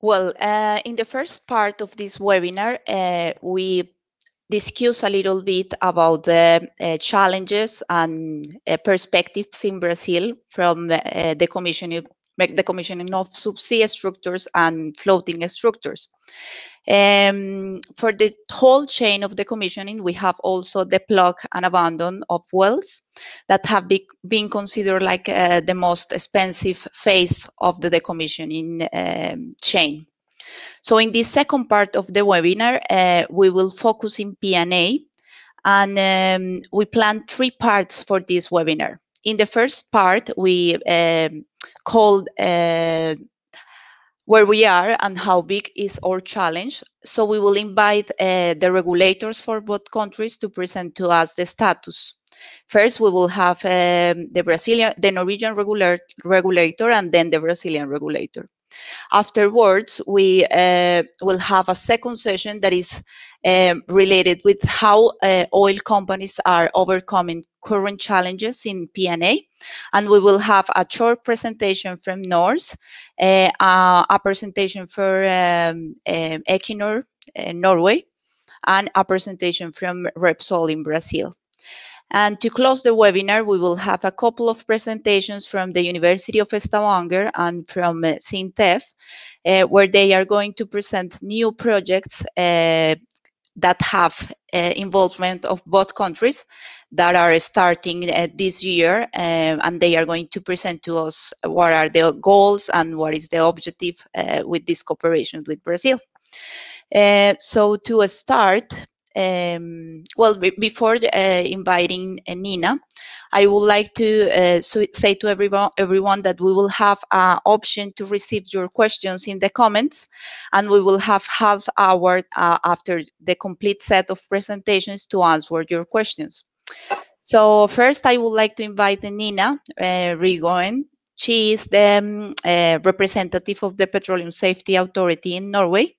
Well, uh, in the first part of this webinar, uh, we discuss a little bit about the uh, challenges and uh, perspectives in Brazil from uh, the commissioning, the commissioning of subsea structures and floating structures. Um, for the whole chain of the commissioning, we have also the plug and abandon of wells that have be, been considered like uh, the most expensive phase of the decommissioning um, chain. So in this second part of the webinar, uh, we will focus in P&A and um, we plan three parts for this webinar. In the first part, we um, called uh, where we are and how big is our challenge. So we will invite uh, the regulators for both countries to present to us the status. First, we will have um, the Brazilian, the Norwegian regular, regulator, and then the Brazilian regulator. Afterwards, we uh, will have a second session that is um, related with how uh, oil companies are overcoming current challenges in P&A. And we will have a short presentation from NORCE, uh, a presentation for um, um, Equinor, uh, Norway, and a presentation from Repsol in Brazil. And to close the webinar, we will have a couple of presentations from the University of Stavanger and from uh, SINTEF, uh, where they are going to present new projects uh, that have uh, involvement of both countries that are starting uh, this year um, and they are going to present to us what are the goals and what is the objective uh, with this cooperation with Brazil. so to start, um, well, before uh, inviting uh, Nina, I would like to uh, so say to everyone, everyone that we will have an option to receive your questions in the comments, and we will have half hour uh, after the complete set of presentations to answer your questions. So first, I would like to invite Nina uh, Ringen. She is the um, uh, representative of the Petroleum Safety Authority in Norway.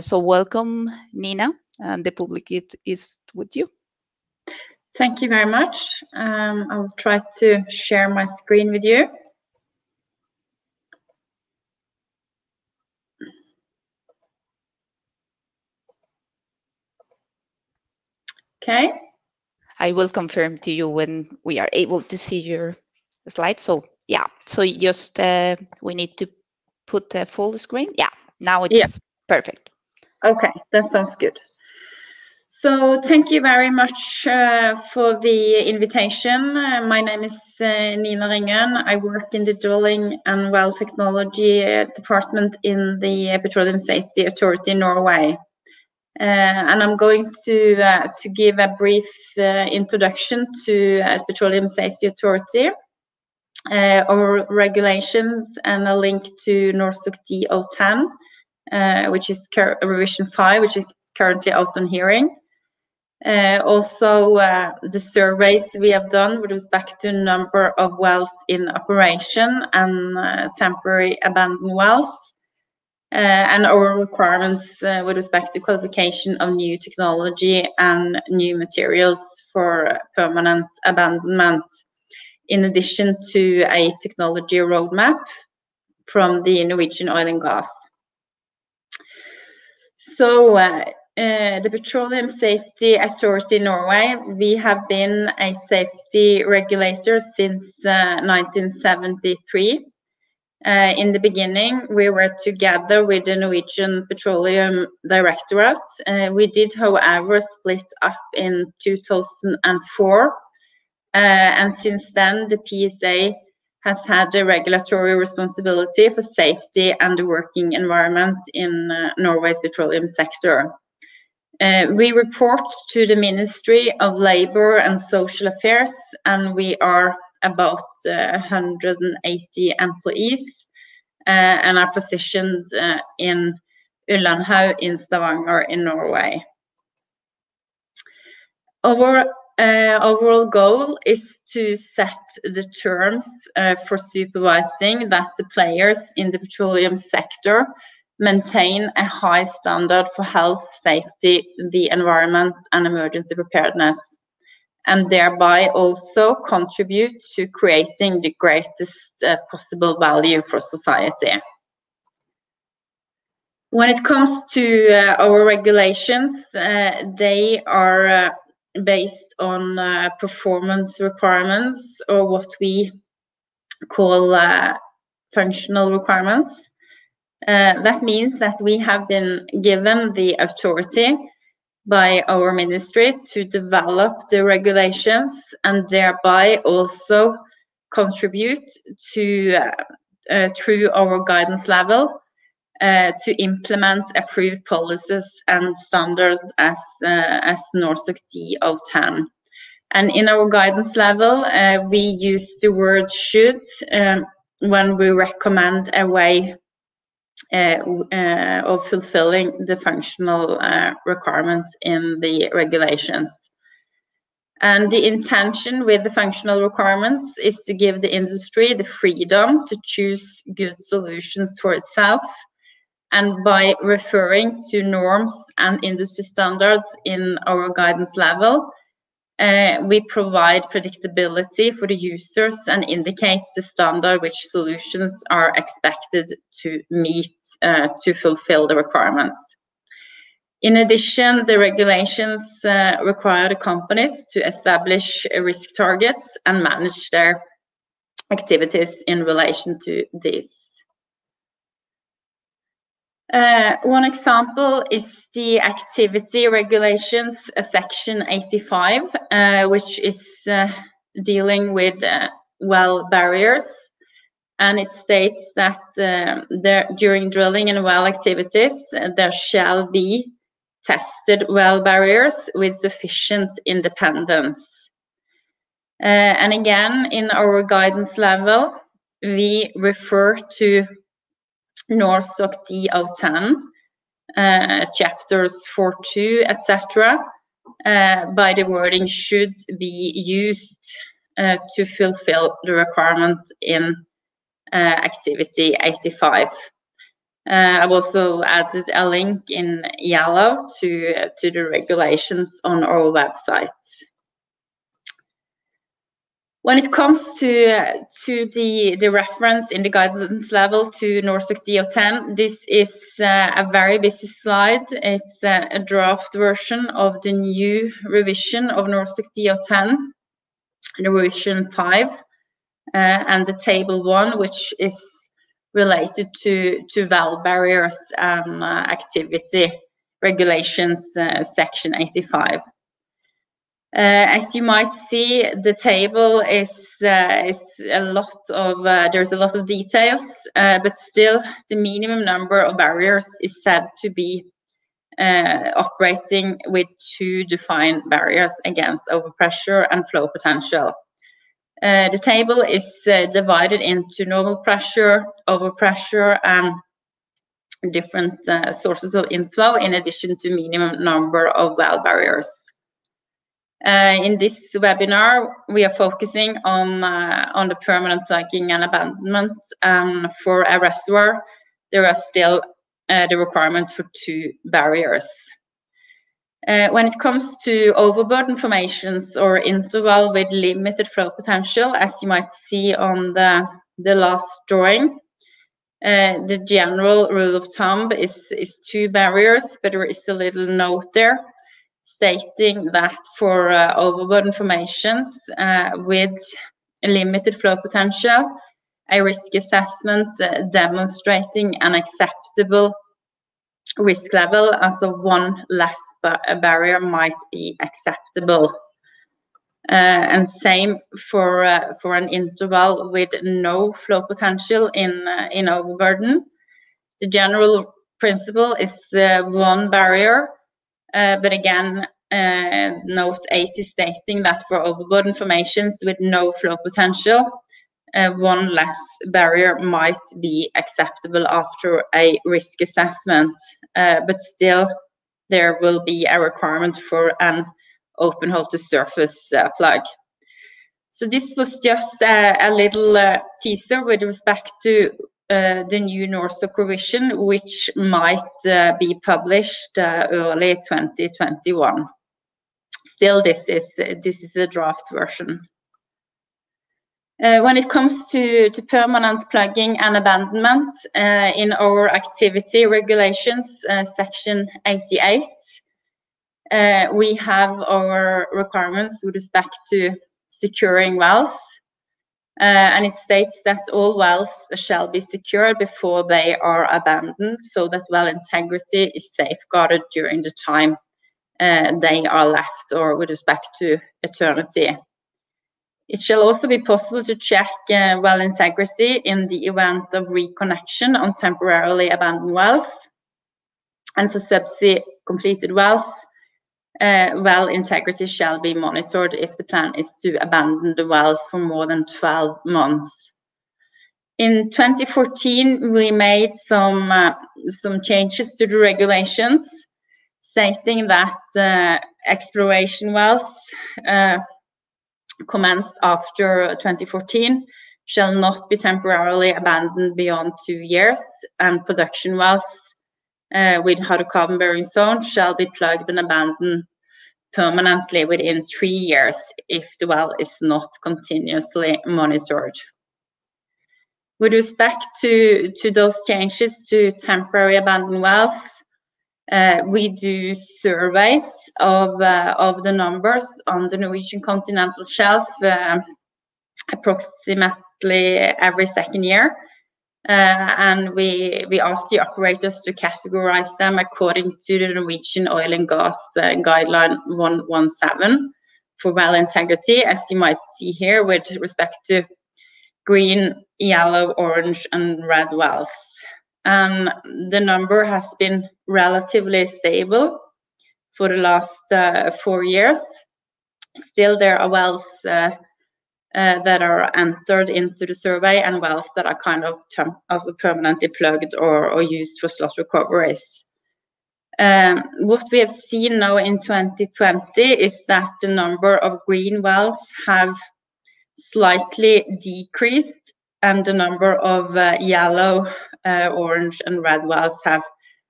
so welcome, Nina and the public it is with you. Thank you very much. Um, I'll try to share my screen with you. Okay. I will confirm to you when we are able to see your slide. So yeah, so just uh, we need to put the full screen. Yeah, now it's yeah. perfect. Okay, that sounds good. So thank you very much uh, for the invitation. Uh, my name is uh, Nina Ringen. I work in the drilling and well technology uh, department in the Petroleum Safety Authority in Norway. Uh, and I'm going to uh, to give a brief introduction to Petroleum Safety Authority, our regulations, and a link to NORSOK D010, which is revision 5, which is currently out on hearing. Uh, also, uh, the surveys we have done with respect to number of wells in operation and uh, temporary abandoned wells, uh, and our requirements uh, with respect to qualification of new technology and new materials for permanent abandonment, in addition to a technology roadmap from the Norwegian Oil and Gas. So, uh, the Petroleum Safety Authority in Norway, we have been a safety regulator since uh, 1973. Uh, in the beginning, we were together with the Norwegian Petroleum Directorate. We did, however, split up in 2004. Uh, and since then, the PSA has had the regulatory responsibility for safety and the working environment in Norway's petroleum sector. Uh, we report to the Ministry of Labour and Social Affairs, and we are about uh, 180 employees uh, and are positioned uh, in Ullandhaug in Stavanger in Norway. Our uh, overall goal is to set the terms uh, for supervising that the players in the petroleum sector maintain a high standard for health, safety, the environment, and emergency preparedness, and thereby also contribute to creating the greatest uh, possible value for society. When it comes to uh, our regulations, uh, they are uh, based on uh, performance requirements or what we call uh, functional requirements. Uh, that means that we have been given the authority by our ministry to develop the regulations and thereby also contribute to uh, through our guidance level uh, to implement approved policies and standards as uh, as NORSOK D010. And in our guidance level, uh, we use the word should um, when we recommend a way uh, uh, of fulfilling the functional uh, requirements in the regulations. And the intention with the functional requirements is to give the industry the freedom to choose good solutions for itself. And by referring to norms and industry standards in our guidance level, uh, we provide predictability for the users and indicate the standard which solutions are expected to meet uh, to fulfill the requirements. In addition, the regulations uh, require the companies to establish risk targets and manage their activities in relation to this. Uh, one example is the activity regulations, uh, section 85, uh, which is uh, dealing with uh, well barriers. And it states that um, there, during drilling and well activities, uh, there shall be tested well barriers with sufficient independence. and again, in our guidance level, we refer to NORSOK D010, uh, chapters 4.2, etc., uh, by the wording should be used uh, to fulfill the requirement in uh, activity 85. Uh, I've also added a link in yellow to, to the regulations on our website. When it comes to to the the reference in the guidance level to NORSOK D010, this is uh, a very busy slide. It's uh, a draft version of the new revision of NORSOK D010, the revision 5, uh, and the table 1, which is related to, to valve barriers and uh, activity regulations, uh, section 85. Uh, as you might see, the table is uh, is a lot of uh, there's a lot of details, uh, but still the minimum number of barriers is said to be uh, operating with two defined barriers against overpressure and flow potential. Uh, the table is divided into normal pressure, overpressure, and different sources of inflow, in addition to minimum number of valve barriers. Uh, in this webinar, we are focusing on, uh, on the permanent plugging and abandonment. Um, for a reservoir, there are still uh, the requirement for two barriers. When it comes to overburden formations or interval with limited flow potential, as you might see on the, the last drawing, the general rule of thumb is, is two barriers, but there is a little note there stating that for uh, overburden formations uh, with limited flow potential, a risk assessment uh, demonstrating an acceptable risk level as of one less ba barrier might be acceptable. Uh, and same for uh, for an interval with no flow potential in uh, in overburden. The general principle is one barrier uh, but again, uh, note 8 is stating that for overburden formations with no flow potential, uh, one less barrier might be acceptable after a risk assessment, uh, but still there will be a requirement for an open hole to surface uh, plug. So this was just a, a little uh, teaser with respect to uh, the new NORSOK revision, which might uh, be published uh, early 2021. Still, this is this is a draft version. When it comes to, to permanent plugging and abandonment in our activity regulations, section 88, uh, we have our requirements with respect to securing wells. Uh, and it states that all wells shall be secured before they are abandoned so that well integrity is safeguarded during the time uh, they are left or with respect to eternity. It shall also be possible to check uh, well integrity in the event of reconnection on temporarily abandoned wells. And for subsea completed wells, uh, well integrity shall be monitored if the plan is to abandon the wells for more than 12 months. In 2014, we made some uh, some changes to the regulations, stating that uh, exploration wells uh, commenced after 2014 shall not be temporarily abandoned beyond two years, and production wells uh, with hydrocarbon bearing zone shall be plugged and abandoned permanently within three years if the well is not continuously monitored. With respect to, to those changes to temporary abandoned wells, uh, we do surveys of, uh, of the numbers on the Norwegian continental shelf uh, approximately every second year. Uh, and we, we ask the operators to categorize them according to the Norwegian Oil and Gas uh, Guideline 117 for well integrity, as you might see here with respect to green, yellow, orange, and red wells. Um, the number has been relatively stable for the last uh, four years. Still, there are wells uh, that are entered into the survey and wells that are kind of also permanently plugged or, or used for slot recoveries. Um, what we have seen now in 2020 is that the number of green wells have slightly decreased and the number of uh, yellow uh, orange and red wells have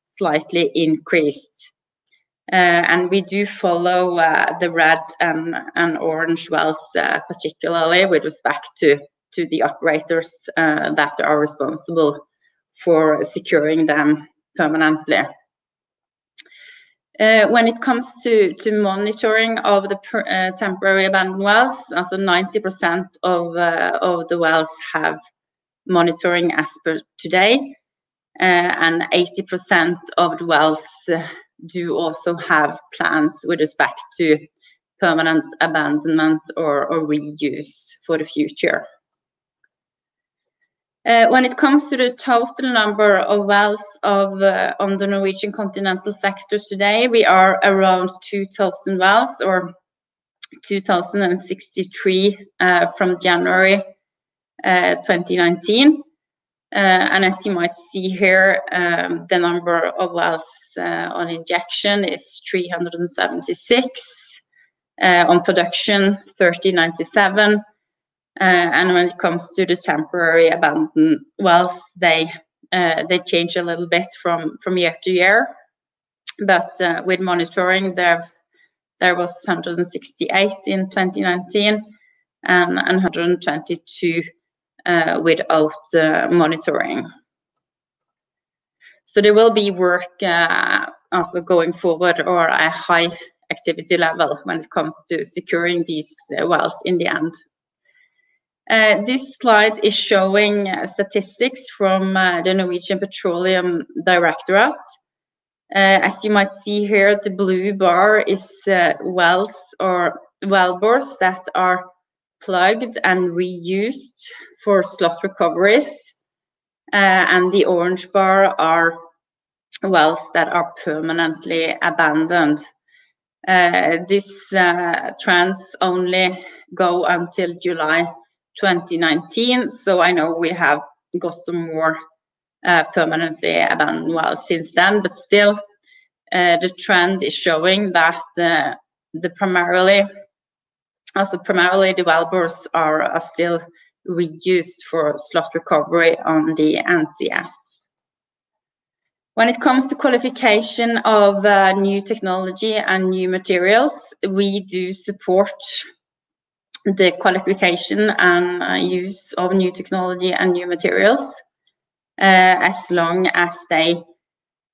slightly increased. Uh, and we do follow uh, the red and, and orange wells, uh, particularly with respect to, to the operators uh, that are responsible for securing them permanently. Uh, when it comes to, to monitoring of the per, uh, temporary abandoned wells, also 90% of, of the wells have monitoring as per today, uh, and 80% of the wells uh, do also have plans with respect to permanent abandonment or, or reuse for the future. Uh, when it comes to the total number of wells of, uh, on the Norwegian continental sector today, we are around 2,000 wells or 2,063 uh, from January uh, 2019. Uh, and as you might see here, um, the number of wells uh, on injection is 376, on production 3097, and when it comes to the temporary abandoned wells, they they change a little bit from from year to year. But with monitoring, there there was 168 in 2019 and 122 uh, without uh, monitoring. So there will be work uh, also going forward or a high activity level when it comes to securing these wells in the end. Uh, this slide is showing uh, statistics from uh, the Norwegian Petroleum Directorate. as you might see here, the blue bar is wells or well bores that are plugged and reused for slot recoveries. Uh, and the orange bar are wells that are permanently abandoned. Uh, this uh, trends only go until July 2019, so I know we have got some more uh, permanently abandoned wells since then, but still uh, the trend is showing that uh, the primarily also primarily developers are, are still reused for slot recovery on the NCS. When it comes to qualification of uh, new technology and new materials, we do support the qualification and uh, use of new technology and new materials uh, as long as they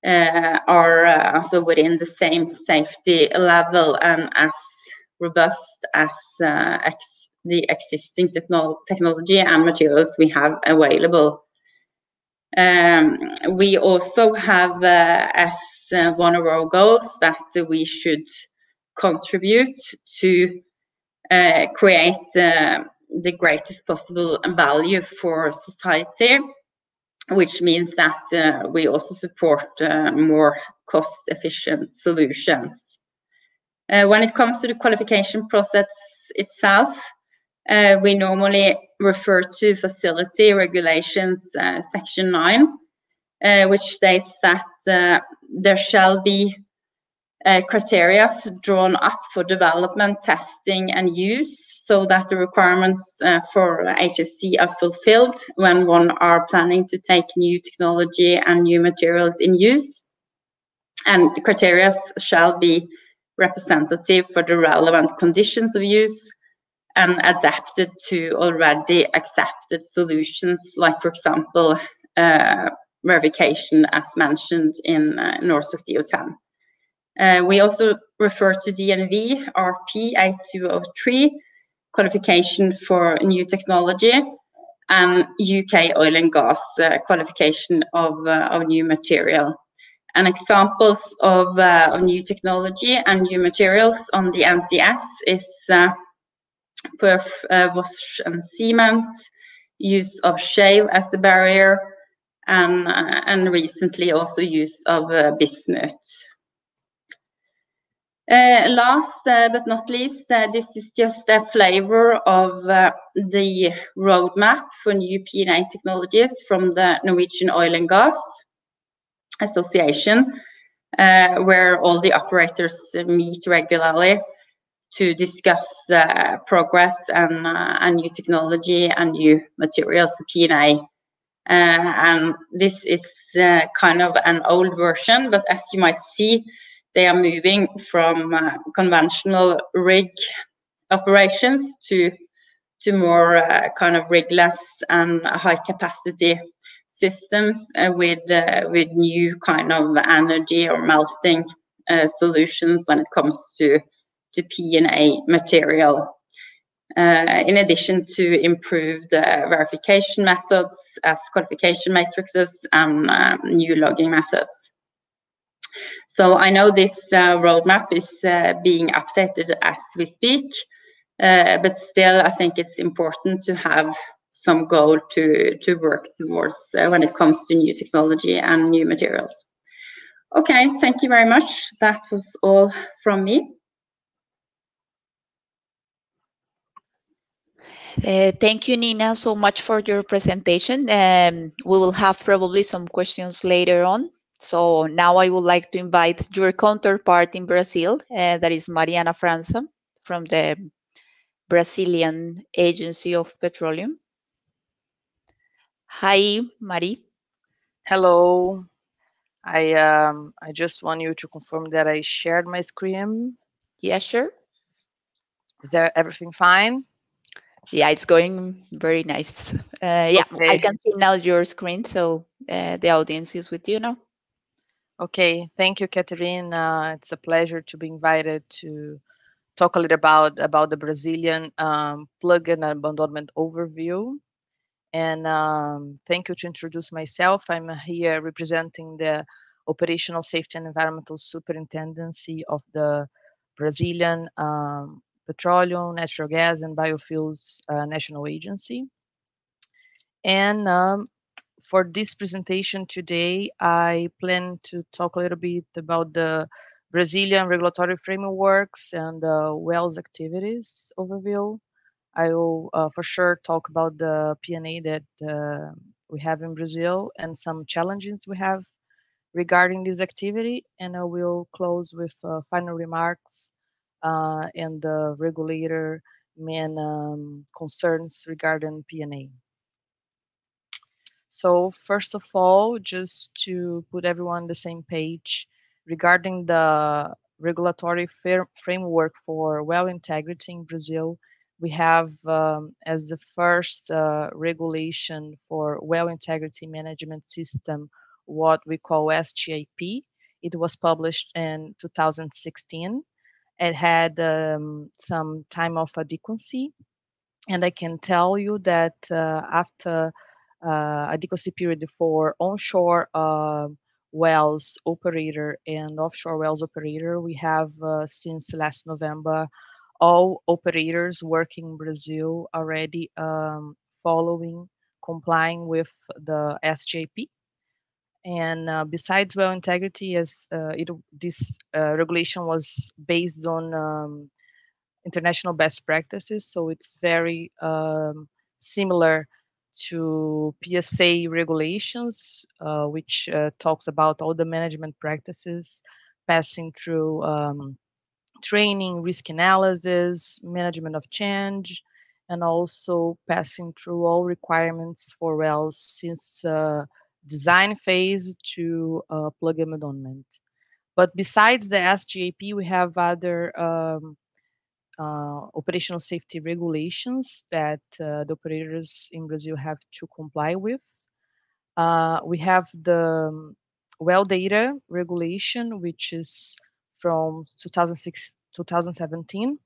uh, are uh, also within the same safety level and as robust as uh, ex the existing techno technology and materials we have available. Um, we also have uh, as uh, one of our goals that we should contribute to uh, create the greatest possible value for society which means that uh, we also support uh, more cost-efficient solutions. Uh, when it comes to the qualification process itself, uh, we normally refer to facility regulations uh, section 9, uh, which states that there shall be uh, criteria drawn up for development, testing, and use so that the requirements uh, for HSE are fulfilled when one are planning to take new technology and new materials in use. And criteria shall be representative for the relevant conditions of use and adapted to already accepted solutions, like, for example, uh, verification as mentioned in uh, NORSOK D010. Uh, we also refer to DNV RP A203 qualification for new technology and UK oil and gas uh, qualification of, uh, of new material. And examples of, uh, of new technology and new materials on the NCS is uh, perf uh, wash and cement, use of shale as a barrier, and, and recently also use of bismuth. Uh, last uh, but not least, uh, this is just a flavor of the roadmap for new P&A technologies from the Norwegian Oil and Gas Association, where all the operators meet regularly to discuss uh, progress and, uh, and new technology and new materials for P&A. Uh, and this is kind of an old version, but as you might see, they are moving from uh, conventional rig operations to to more uh, kind of rigless and high capacity systems uh, with uh, with new kind of energy or melting uh, solutions when it comes to to P&A material. Uh, in addition to improved verification methods as qualification matrices and new logging methods. So I know this uh, roadmap is uh, being updated as we speak, uh, but still I think it's important to have some goal to, to work towards uh, when it comes to new technology and new materials. Okay, thank you very much. That was all from me. Uh, thank you, Nina, so much for your presentation. Um, we will have probably some questions later on. So now I would like to invite your counterpart in Brazil, uh, that is Mariana França from the Brazilian Agency of Petroleum. Hi, Marie. Hello. I um I just want you to confirm that I shared my screen. Yeah, sure. Is there everything fine? Yeah, it's going very nice. Uh, yeah, okay. I can see now your screen, so uh, the audience is with you now. Okay, thank you, Catherine. Uh, it's a pleasure to be invited to talk a little about about the Brazilian um, plug and abandonment overview. And um, thank you to introduce myself. I'm here representing the Operational Safety and Environmental Superintendency of the Brazilian um, Petroleum, Natural Gas, and Biofuels uh, National Agency. And um, for this presentation today, I plan to talk a little bit about the Brazilian regulatory frameworks and the wells activities overview. I will uh, for sure talk about the P&A that uh, we have in Brazil and some challenges we have regarding this activity. And I will close with uh, final remarks uh, and the regulator main um, concerns regarding P&A. So first of all, just to put everyone on the same page regarding the regulatory framework for well integrity in Brazil, we have um, as the first uh, regulation for well integrity management system what we call SGIP. It was published in 2016. It had um, some time of adequacy, and I can tell you that uh, after uh, adequacy period for onshore uh, wells operator and offshore wells operator, we have uh, since last November all operators working in Brazil already um, following, complying with the SGIP. And uh, besides well integrity, as uh, it, this uh, regulation was based on um, international best practices, so it's very um, similar to PSA regulations, uh, which uh, talks about all the management practices passing through um, training, risk analysis, management of change, and also passing through all requirements for wells since uh, design phase to uh, plug abandonment. But besides the SGIP, we have other um, uh, operational safety regulations that uh, the operators in Brazil have to comply with. Uh, we have the um, well data regulation, which is from 2006, 2017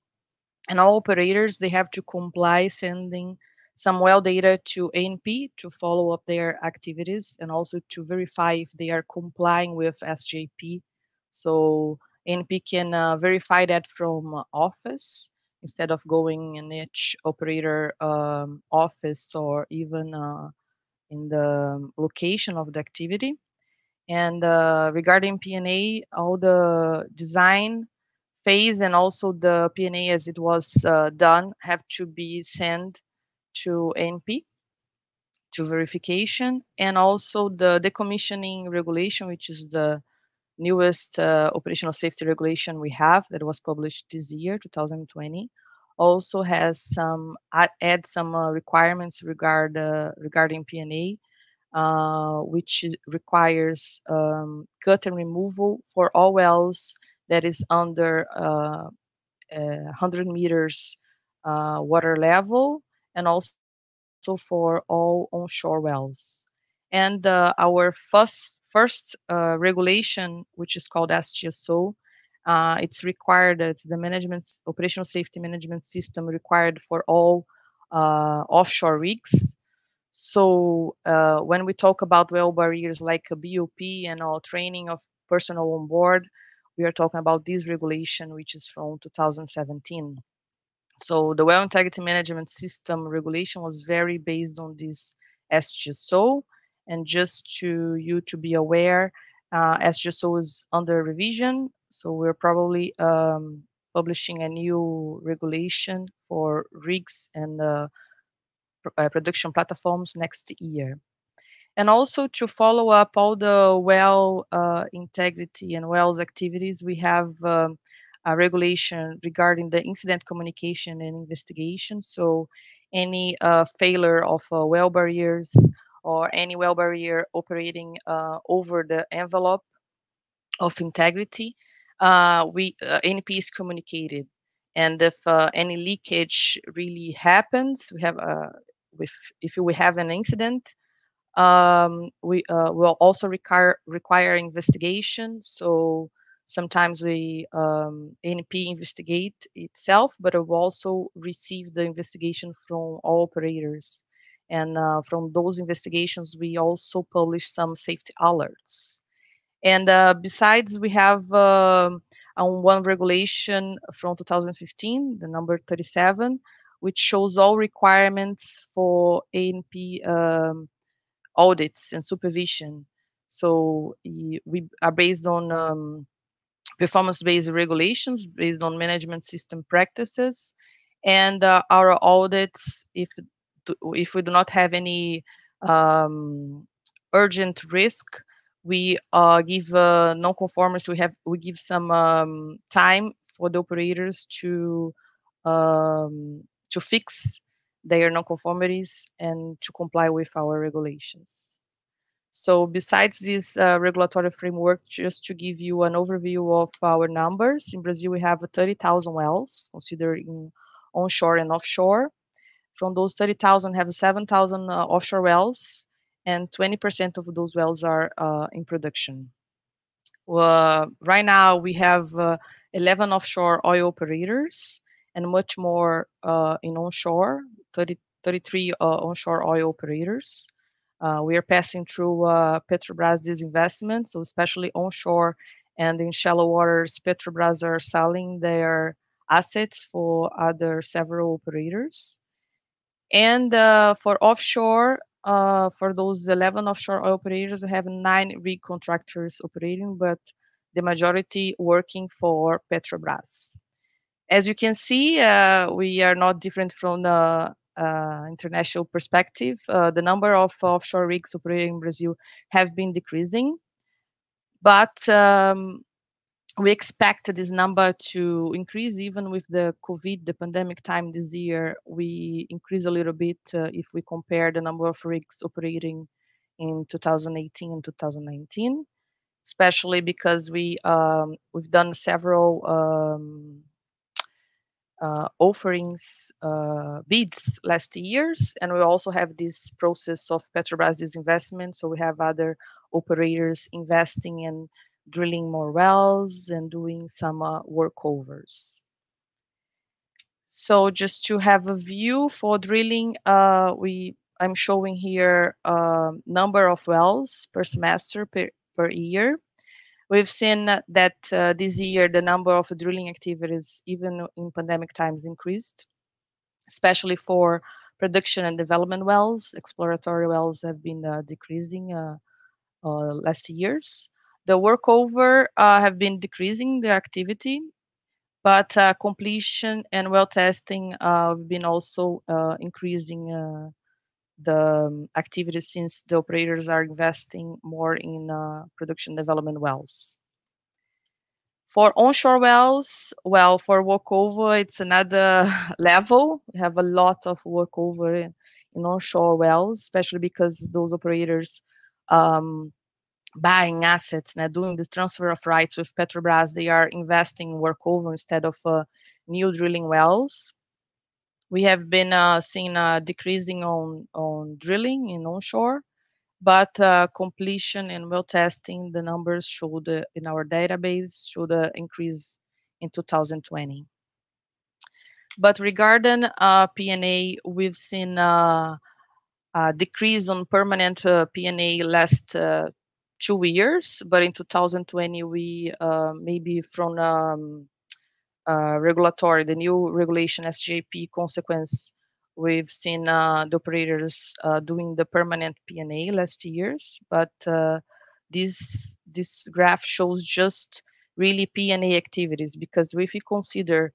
and all operators they have to comply sending some well data to ANP to follow up their activities and also to verify if they are complying with SGIP. So ANP can uh, verify that from office instead of going in each operator um, office or even uh, in the location of the activity. And uh, regarding P&A, all the design phase and also the P&A as it was uh, done have to be sent to ANP to verification and also the decommissioning regulation, which is the newest uh, operational safety regulation we have that was published this year, 2020, also has some add some uh, requirements regard uh, regarding P&A uh, which requires um, cut and removal for all wells that is under uh, 100 meters uh, water level and also for all onshore wells. And uh, our first, first regulation, which is called SGSO, uh, it's required that the management operational safety management system required for all uh, offshore rigs so uh, when we talk about well barriers like BOP and all training of personnel on board, we are talking about this regulation, which is from 2017. So the well integrity management system regulation was very based on this SGSO. And just to you to be aware, uh, SGSO is under revision. So we're probably um, publishing a new regulation for rigs and uh, production platforms next year. And also to follow up all the well uh, integrity and wells activities, we have um, a regulation regarding the incident communication and investigation. So any uh, failure of uh, well barriers or any well barrier operating uh, over the envelope of integrity, uh, we uh, ANP is communicated. And if any leakage really happens, we have a if if we have an incident, um, we uh, will also require require investigation. So sometimes we um, investigate itself, but will also receive the investigation from all operators. And uh, from those investigations, we also publish some safety alerts. And uh, besides, we have on one regulation from 2015, the number 37, which shows all requirements for ANP um, audits and supervision. So we are based on um, performance-based regulations, based on management system practices, and uh, our audits, if if we do not have any um, urgent risk, we uh, give uh, non-conformance. We have we give some um, time for the operators to um, to fix their nonconformities and to comply with our regulations. So besides this uh, regulatory framework, just to give you an overview of our numbers, in Brazil we have 30,000 wells, considering onshore and offshore. From those 30,000, have 7,000 uh, offshore wells, and 20% of those wells are uh, in production. right now, we have 11 offshore oil operators and much more in onshore, 30, 33 onshore oil operators. Uh, we are passing through uh, Petrobras disinvestment, so especially onshore and in shallow waters, Petrobras are selling their assets for other several operators. And uh, for offshore, uh, for those 11 offshore oil operators, we have nine rig contractors operating, but the majority working for Petrobras. As you can see, uh, we are not different from the uh, international perspective, uh, the number of offshore rigs operating in Brazil have been decreasing, but um, we expect this number to increase even with the COVID, the pandemic time this year. We increase a little bit uh, if we compare the number of rigs operating in 2018 and 2019, especially because we um, we've done several um, uh, offerings uh, bids last years, and we also have this process of Petrobras disinvestment. So we have other operators investing and drilling more wells and doing some uh, workovers. So just to have a view for drilling, uh, we I'm showing here um, number of wells per semester per, per year. We've seen that uh, this year the number of drilling activities, even in pandemic times, increased, especially for production and development wells. Exploratory wells have been uh, decreasing uh, uh last years. The workover uh, have been decreasing the activity, but uh, completion and well testing have been also increasing the um, activities since the operators are investing more in uh, production development wells. For onshore wells, well, for workover, it's another level. We have a lot of workover in, in onshore wells, especially because those operators um, buying assets, now doing the transfer of rights with Petrobras, they are investing in workover instead of uh, new drilling wells we have been uh, seeing a decreasing on, on drilling in onshore, but uh, completion and well testing, the numbers showed uh, in our database should uh, increase in 2020. But regarding uh, P&A, we've seen uh, a decrease on permanent P&A last two years, but in 2020, we maybe from um, uh, regulatory, the new regulation SGIP consequence, we've seen uh, the operators uh, doing the permanent P&A last years, but uh, this this graph shows just really P&A activities because if you consider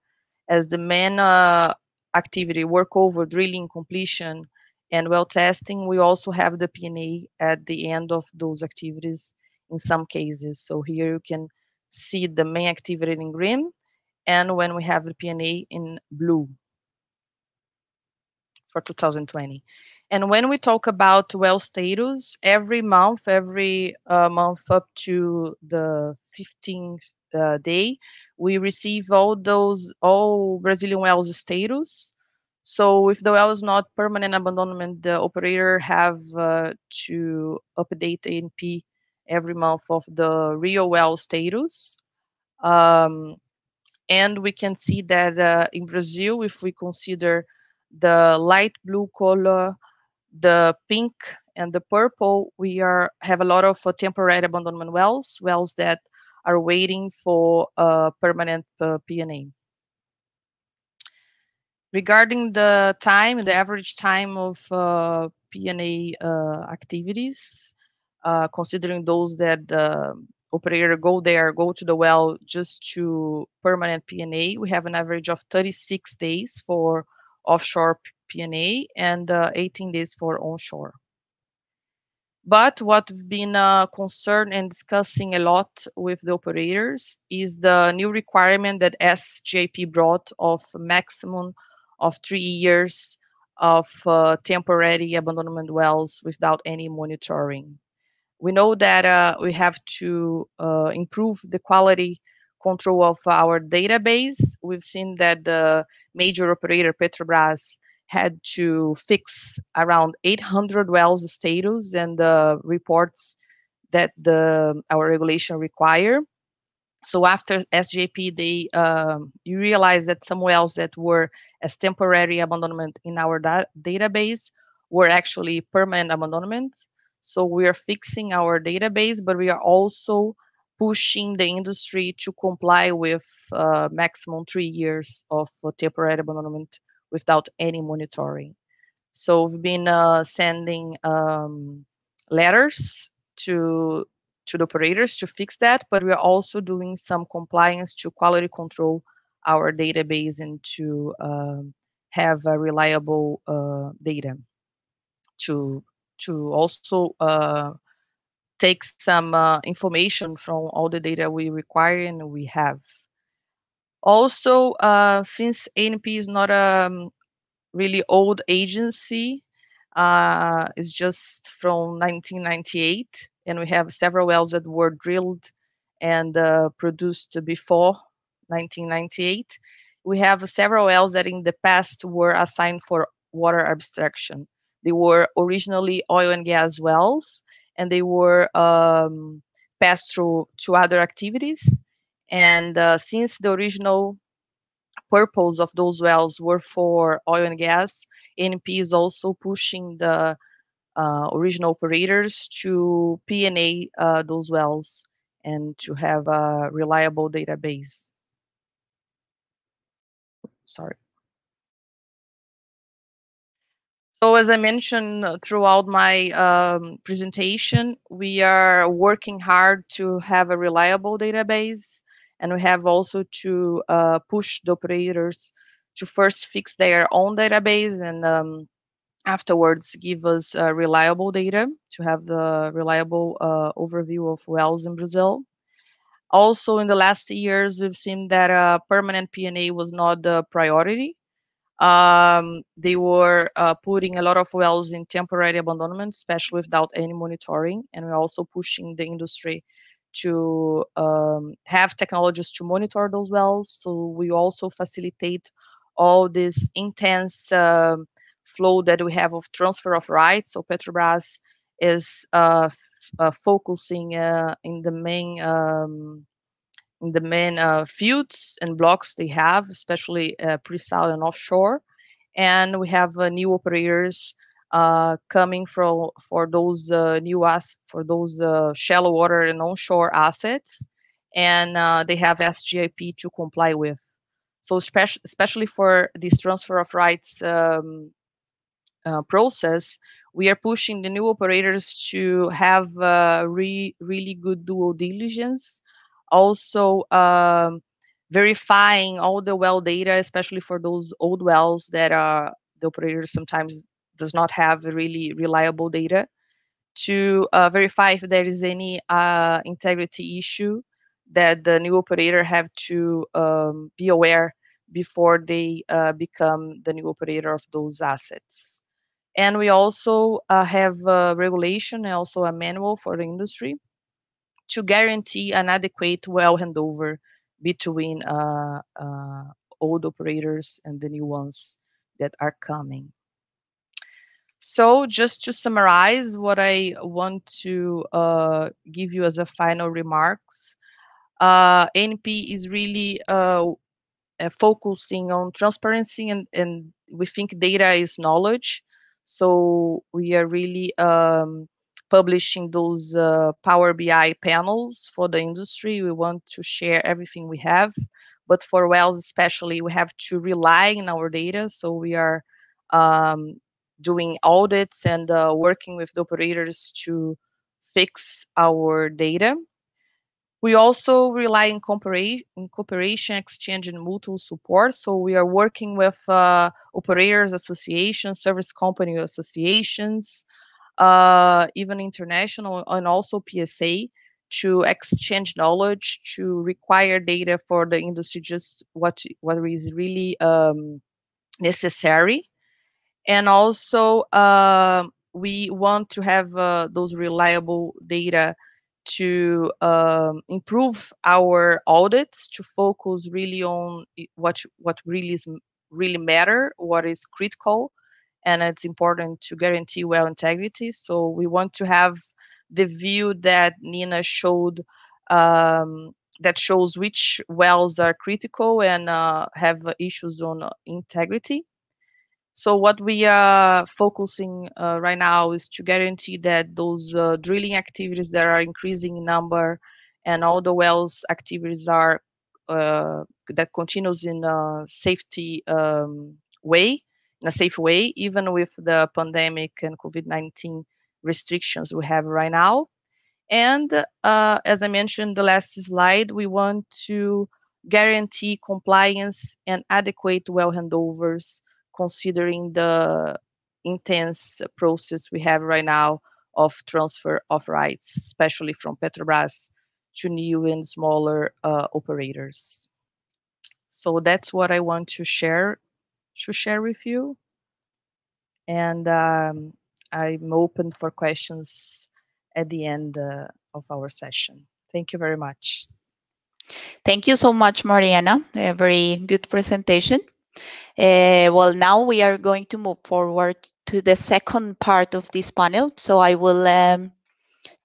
as the main uh, activity workover, drilling, completion, and well testing, we also have the P&A at the end of those activities in some cases. So here you can see the main activity in green and when we have the P&A in blue for 2020. And when we talk about well status, every month, every uh, month up to the 15th uh, day, we receive all those, all Brazilian wells status. So if the well is not permanent abandonment, the operator have uh, to update ANP every month of the real well status. Um, and we can see that uh, in Brazil, if we consider the light blue color, the pink and the purple, we are have a lot of uh, temporary abandonment wells, wells that are waiting for a permanent uh, P&A. Regarding the time, the average time of uh, P&A uh, activities, uh, considering those that operator go there, go to the well just to permanent P&A. We have an average of 36 days for offshore P&A and uh, 18 days for onshore. But what we've been uh, concerned and discussing a lot with the operators is the new requirement that SGIP brought of maximum of three years of uh, temporary abandonment wells without any monitoring we know that uh, we have to uh, improve the quality control of our database. We've seen that the major operator Petrobras had to fix around 800 wells status and the reports that the our regulation require. So after SGIP, they um, you realize that some wells that were as temporary abandonment in our da database were actually permanent abandonments. So we are fixing our database, but we are also pushing the industry to comply with uh, maximum three years of temporary abandonment without any monitoring. So we've been uh, sending um, letters to to the operators to fix that, but we are also doing some compliance to quality control our database and to um, have reliable uh, data to to also uh, take some uh, information from all the data we require and we have. Also, uh, since ANP is not a um, really old agency, uh, it's just from 1998, and we have several wells that were drilled and uh, produced before 1998. We have several wells that in the past were assigned for water abstraction. They were originally oil and gas wells, and they were um, passed through to other activities. And uh, since the original purpose of those wells were for oil and gas, ANP is also pushing the uh, original operators to P&A uh, those wells and to have a reliable database. Sorry. So as I mentioned uh, throughout my um, presentation, we are working hard to have a reliable database and we have also to uh, push the operators to first fix their own database and um, afterwards give us uh, reliable data to have the reliable uh, overview of wells in Brazil. Also, in the last years, we've seen that uh, permanent P&A was not the priority um, they were uh, putting a lot of wells in temporary abandonment, especially without any monitoring. And we're also pushing the industry to um, have technologies to monitor those wells. So we also facilitate all this intense uh, flow that we have of transfer of rights. So Petrobras is uh, uh focusing uh, in the main um, the main uh, fields and blocks they have, especially uh, pre-salt and offshore. And we have uh, new operators uh, coming from for those uh, new as for those uh, shallow water and onshore assets, and they have SGIP to comply with. So, especially especially for this transfer of rights um, process, we are pushing the new operators to have re really good due diligence also um, verifying all the well data, especially for those old wells that uh, the operator sometimes does not have really reliable data to uh, verify if there is any uh, integrity issue that the new operator have to um, be aware before they uh, become the new operator of those assets. And we also uh, have regulation and also a manual for the industry to guarantee an adequate well handover between uh, uh, old operators and the new ones that are coming. So just to summarize what I want to uh, give you as a final remarks, uh, ANP is really uh, uh, focusing on transparency and, and we think data is knowledge. So we are really um, publishing those uh, Power BI panels for the industry. We want to share everything we have, but for wells especially, we have to rely on our data. So we are um, doing audits and uh, working with the operators to fix our data. We also rely on, in cooperation, exchange, and mutual support. So we are working with uh, operators associations, service company associations, uh, even international and also PSA to exchange knowledge, to require data for the industry, just what what is really um, necessary, and also uh, we want to have uh, those reliable data to um, improve our audits to focus really on what what really is really matter, what is critical, and it's important to guarantee well integrity. So we want to have the view that Nina showed um, that shows which wells are critical and uh, have issues on integrity. So what we are focusing uh, right now is to guarantee that those uh, drilling activities that are increasing in number and all the wells activities are uh, that continues in a safety um, way, in a safe way, even with the pandemic and COVID-19 restrictions we have right now. And uh, as I mentioned the last slide, we want to guarantee compliance and adequate well handovers considering the intense process we have right now of transfer of rights, especially from Petrobras to new and smaller uh, operators. So that's what I want to share to share with you. And um, I'm open for questions at the end uh, of our session. Thank you very much. Thank you so much, Mariana. A very good presentation. Uh, well, now we are going to move forward to the second part of this panel. So I will um,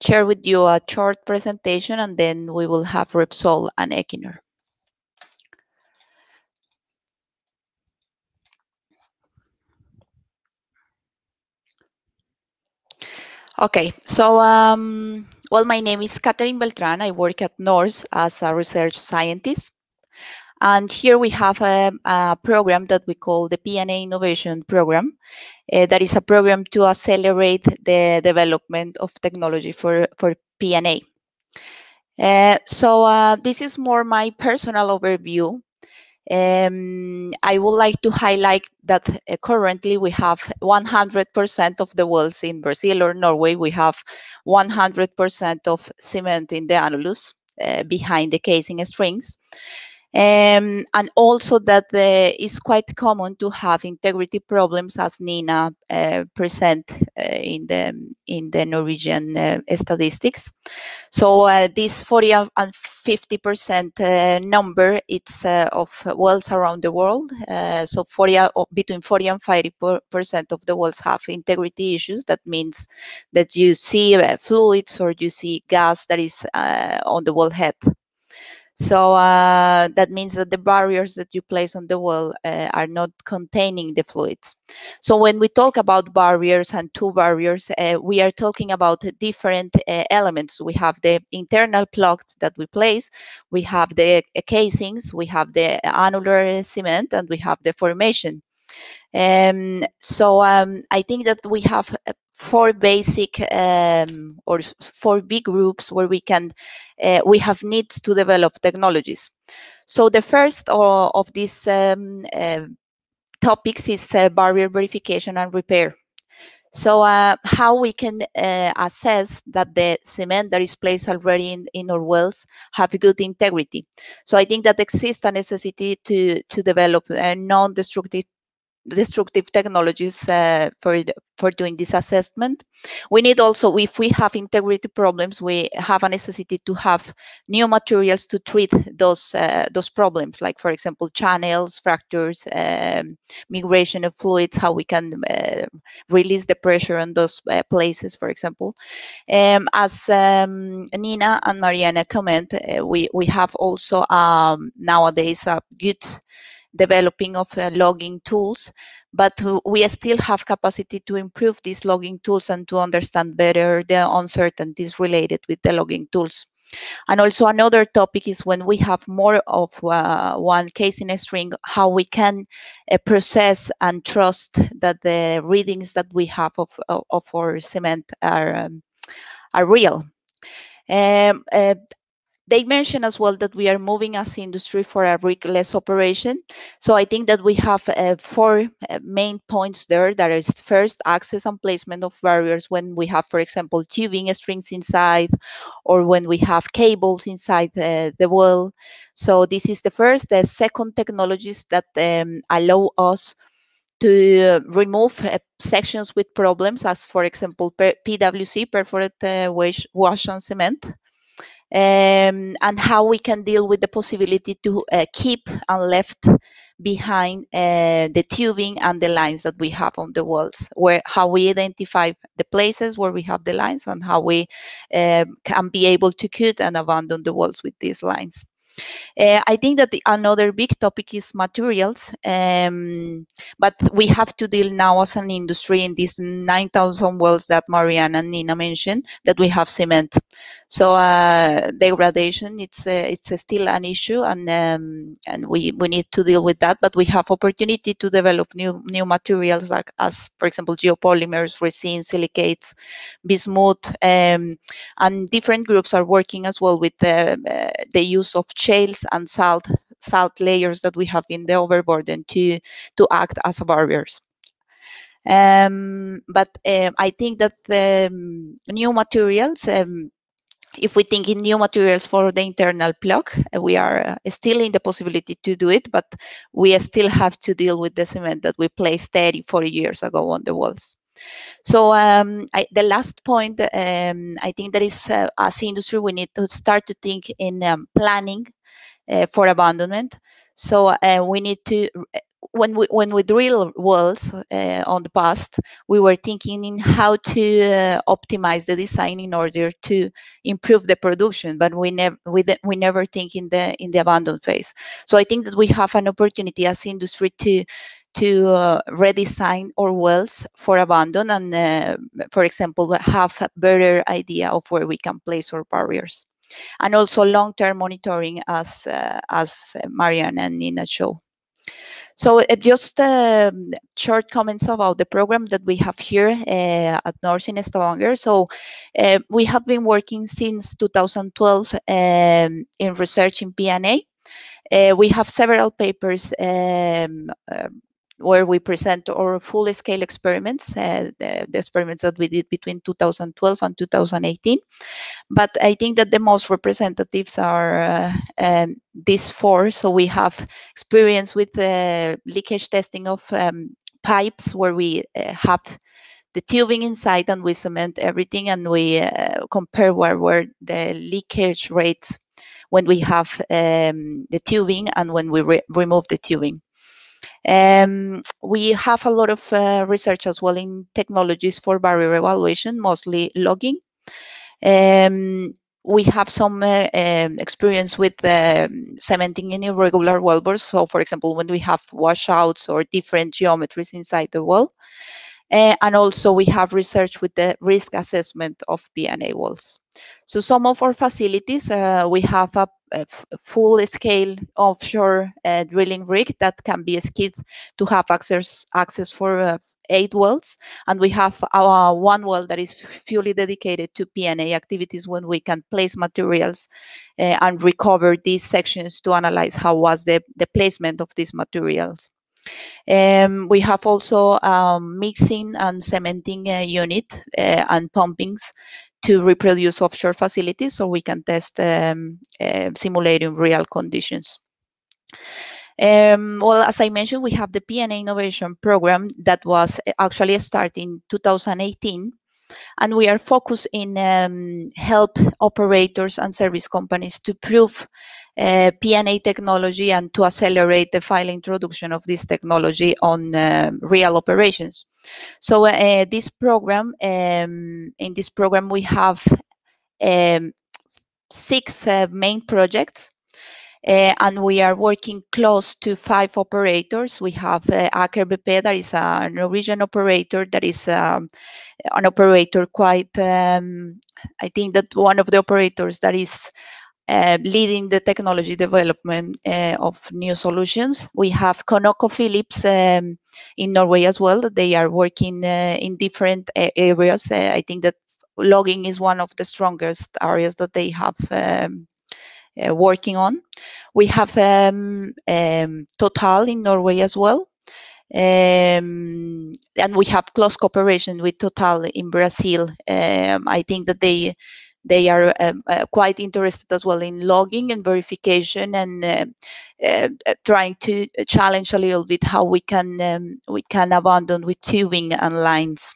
share with you a short presentation and then we will have Repsol and Equinor. Okay, so um, well, my name is Catherine Beltran. I work at NORCE as a research scientist. And here we have a, a program that we call the P&A Innovation Program. Uh, that is a program to accelerate the development of technology for, for P&A. Uh, so uh, this is more my personal overview. Um, I would like to highlight that uh, currently we have 100% of the wells in Brazil or Norway. We have 100% of cement in the annulus uh, behind the casing strings. Um, and also that uh, it's quite common to have integrity problems as Nina uh, present uh, in the in the Norwegian uh, statistics. So uh, this 40 and 50 percent uh, number it's of wells around the world. so 40 between 40 and 50 percent of the wells have integrity issues. That means that you see fluids or you see gas that is on the wellhead. So uh, that means that the barriers that you place on the wall uh, are not containing the fluids. So when we talk about barriers and two barriers, uh, we are talking about different uh, elements. We have the internal plugs that we place, we have the uh, casings, we have the annular cement, and we have the formation. Um, so um, I think that we have uh, four basic um, or four big groups where we can uh, we have needs to develop technologies. So the first uh, of these um, uh, topics is uh, barrier verification and repair. So uh, how we can uh, assess that the cement that is placed already in, in our wells have good integrity. So I think that exists a necessity to, to develop non-destructive destructive technologies uh, for for doing this assessment. We need also, if we have integrity problems, we have a necessity to have new materials to treat those uh, those problems, like for example, channels, fractures, um, migration of fluids, how we can uh, release the pressure on those uh, places, for example. Um, as um, Nina and Mariana comment, uh, we we have also um, nowadays a good developing of uh, logging tools, but we still have capacity to improve these logging tools and to understand better the uncertainties related with the logging tools. And also another topic is when we have more of uh, one casing string, how we can uh, process and trust that the readings that we have of, of, of our cement are, um, are real. Um, uh, they mentioned as well that we are moving as industry for a rigless operation. So I think that we have uh, four uh, main points there. That is first, access and placement of barriers when we have, for example, tubing strings inside or when we have cables inside uh, the well. So this is the first. The second, technologies that um, allow us to remove uh, sections with problems as, for example, PWC, perforated uh, wash, wash and cement um, and how we can deal with the possibility to uh, keep and left behind uh, the tubing and the lines that we have on the walls, where how we identify the places where we have the lines and how we uh, can be able to cut and abandon the walls with these lines. Uh, I think that the, another big topic is materials, um, but we have to deal now as an industry in these 9,000 wells that Marianne and Nina mentioned that we have cement. So uh, degradation, it's uh, it's still an issue, and um, and we we need to deal with that. But we have opportunity to develop new new materials, like as for example geopolymers, resin, silicates, bismuth, um, and different groups are working as well with the uh, the use of shales and salt salt layers that we have in the overburden to to act as barriers. Um, but um, I think that the um, new materials um, if we think in new materials for the internal plug, uh, we are uh, still in the possibility to do it, but we still have to deal with the cement that we placed 30, 40 years ago on the walls. So um, I, the last point, um, I think that is uh, as industry, we need to start to think in um, planning uh, for abandonment. So uh, we need to when we when we drill wells uh, on the past, we were thinking in how to uh, optimize the design in order to improve the production, but we never we, we never think in the in the abandon phase. So I think that we have an opportunity as industry to to uh, redesign our wells for abandon and, uh, for example, have a better idea of where we can place our barriers, and also long-term monitoring, as uh, as Marianne and Nina show. So uh, just um, short comments about the program that we have here uh, at NORCE in Stavanger. So uh, we have been working since 2012 um, in research in P&A. Uh, we have several papers um, um, where we present our full scale experiments, uh, the, the, experiments that we did between 2012 and 2018. But I think that the most representatives are uh, um, these four. So we have experience with leakage testing of um, pipes where we uh, have the tubing inside and we cement everything and we uh, compare where were the leakage rates when we have um, the tubing and when we re remove the tubing. Um, we have a lot of uh, research as well in technologies for barrier evaluation, mostly logging. Um, we have some uh, um, experience with uh, cementing in irregular wellbores. So, for example, when we have washouts or different geometries inside the wall. Uh, and also we have research with the risk assessment of P&A walls. So some of our facilities, uh, we have a, a full-scale offshore uh, drilling rig that can be skid to have access access for uh, eight wells, and we have our one well that is fully dedicated to P&A activities when we can place materials uh, and recover these sections to analyze how was the, the placement of these materials. Um, we have also um, mixing and cementing uh, unit uh, and pumpings to reproduce offshore facilities so we can test um, uh, simulating real conditions. Um, well, as I mentioned, we have the P&A innovation program that was actually started in 2018 and we are focused in um, help operators and service companies to prove uh, P&A technology and to accelerate the final introduction of this technology on uh, real operations. So uh, this program, um, in this program, we have um, six uh, main projects. Uh, and we are working close to five operators. We have uh, Aker BP, that is a Norwegian operator, that is um, an operator quite, um, I think that one of the operators that is uh, leading the technology development uh, of new solutions. We have ConocoPhillips um, in Norway as well. They are working uh, in different areas. Uh, I think that logging is one of the strongest areas that they have um, uh, working on. We have um, um Total in Norway as well. Um, and we have close cooperation with Total in Brazil. Um, I think that they they are um, uh, quite interested as well in logging and verification and uh, uh, trying to challenge a little bit how we can um, we can abandon with tubing and lines.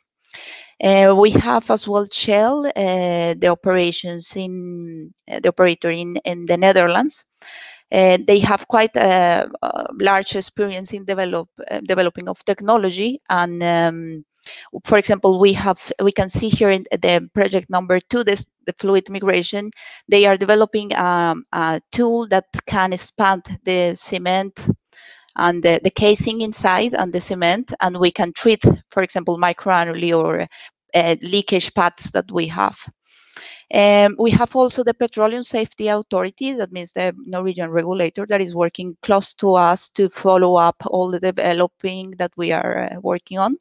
Uh, we have as well Shell, uh, the operations in uh, the operator in, in the Netherlands. Uh, they have quite a, a, large experience in develop, uh, developing of technology and um, for example we have we can see here in the project number two this the fluid migration they are developing um, a tool that can expand the cement and the, the casing inside and the cement, and we can treat, for example, microannuli or uh, leakage paths that we have. Um, we have also the Petroleum Safety Authority, that means the Norwegian regulator that is working close to us to follow up all the developing that we are uh, working on.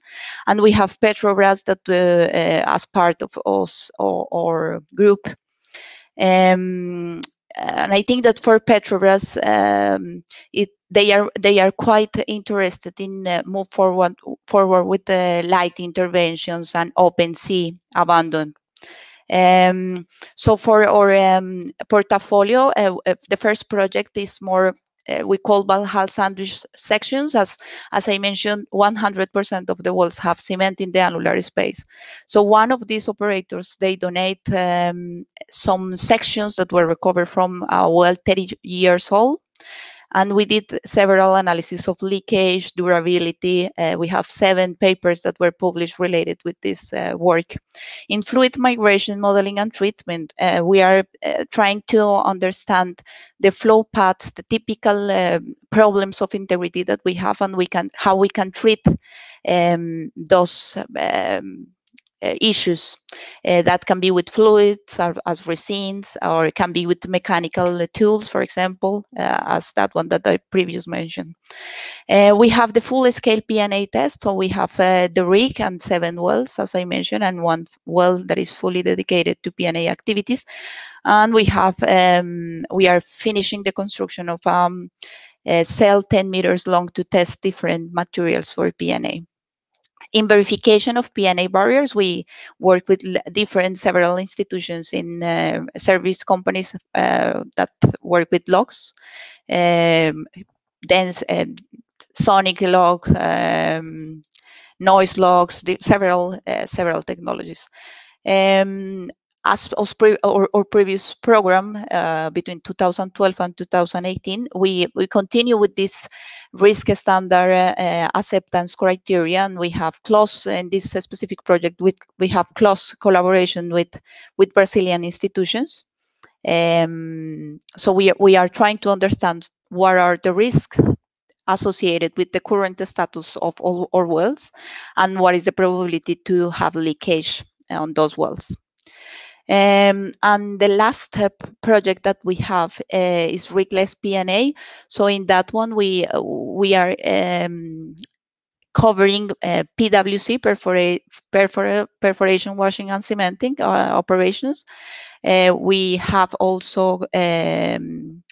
And we have Petrobras that uh, uh as part of us or, or group. Um, and I think that for Petrobras, um, it they are they are quite interested in uh, move forward forward with the light interventions and open sea abandon. Um, so for our um, portfolio, uh, uh the first project is more uh, we call Valhall sandwich sections. As as I mentioned, 100% of the walls have cement in the annular space. So one of these operators, they donate um, some sections that were recovered from a well 30 years old and we did several analyses of leakage, durability. Uh, we have seven papers that were published related with this uh, work. In fluid migration modeling and treatment, uh, we are uh, trying to understand the flow paths, the typical um, problems of integrity that we have, and we can how we can treat um, those um, issues uh, that can be with fluids or, as resins or it can be with mechanical tools for example uh, as that one that i previously mentioned. Uh, we have the full scale P&A test so we have uh, the rig and seven wells as i mentioned and one well that is fully dedicated to P&A activities. And we have um, we are finishing the construction of um, a cell 10 meters long to test different materials for P&A in verification of P&A barriers, we work with different several institutions in uh, service companies uh, that work with logs, um, dense, uh, sonic log, um, noise logs, several uh, several technologies. Um, as pre or, or, previous program uh, between 2012 and 2018, we, we continue with this risk standard uh, acceptance criteria, and we have close in this specific project. With we have close collaboration with with Brazilian institutions. Um, so we we are trying to understand what are the risks associated with the current status of all our wells, and what is the probability to have leakage on those wells. Um, and the last uh, project that we have uh, is rigless P&A. So in that one, we uh, we are um, covering uh, PWC, perfora perfora perforation, washing, and cementing uh, operations. Uh, we have also um,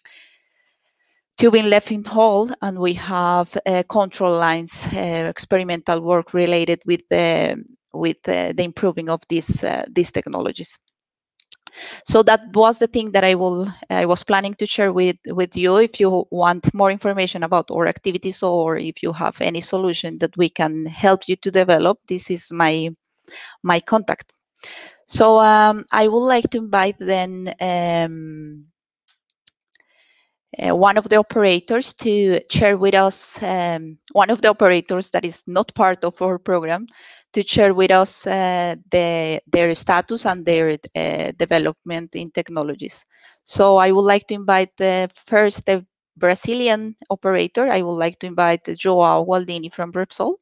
tubing left in hole, and we have control lines, experimental work related with the with the improving of these these technologies so that was the thing that i will i was planning to share with with you. If you want more information about our activities or if you have any solution that we can help you to develop this is my my contact. So um, i would like to invite then um, uh, one of the operators to share with us um, one of the operators that is not part of our program to share with us uh, the, their status and their uh, development in technologies. So I would like to invite the first the Brazilian operator. I would like to invite Joao Gualdini from Repsol.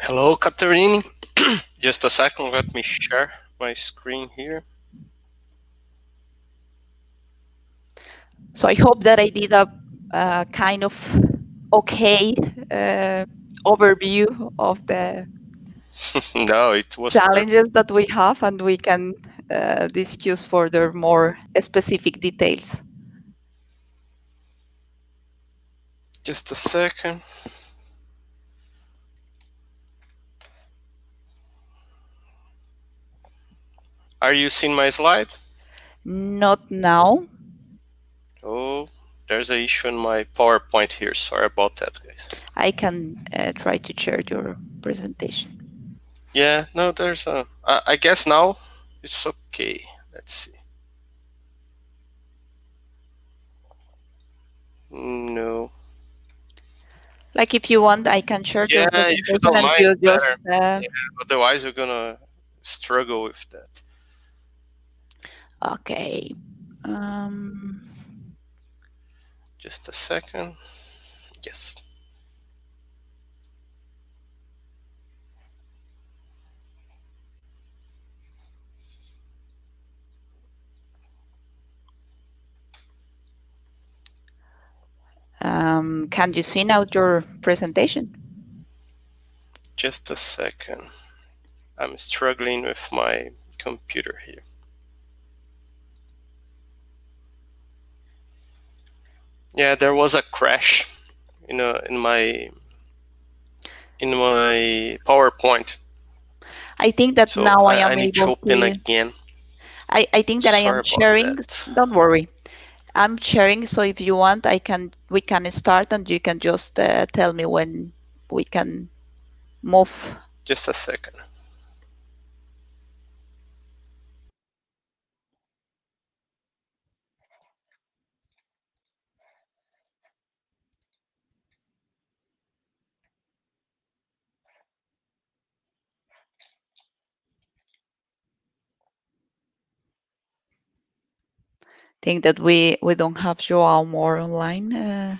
Hello, Catherine. Just a second, let me share my screen here. So I hope that I did a, a kind of okay uh, overview of the no, it was challenges that we have, and we can uh, discuss further more specific details. Just a second. Are you seeing my slide? Not now. Oh, there's an issue in my PowerPoint here. Sorry about that, guys. I can uh, try to share your presentation. Yeah, no, there's a. I, I guess now it's okay. Let's see. No. Like if you want, I can share Yeah, if you don't mind, you just uh, Otherwise, you're gonna struggle with that. okay. Um, Just a second. Yes. um, can you see now your presentation? Just a second. I'm struggling with my computer here. Yeah, there was a crash in a, in my in my PowerPoint. I think that So now I, I, am I need to able open to. again. I, I think that I am sharing. that. Don't worry. I'm sharing, so if you want, I can we can start and you can just uh, tell me when we can move. Just a second. Think that we we don't have Joao more online. Uh,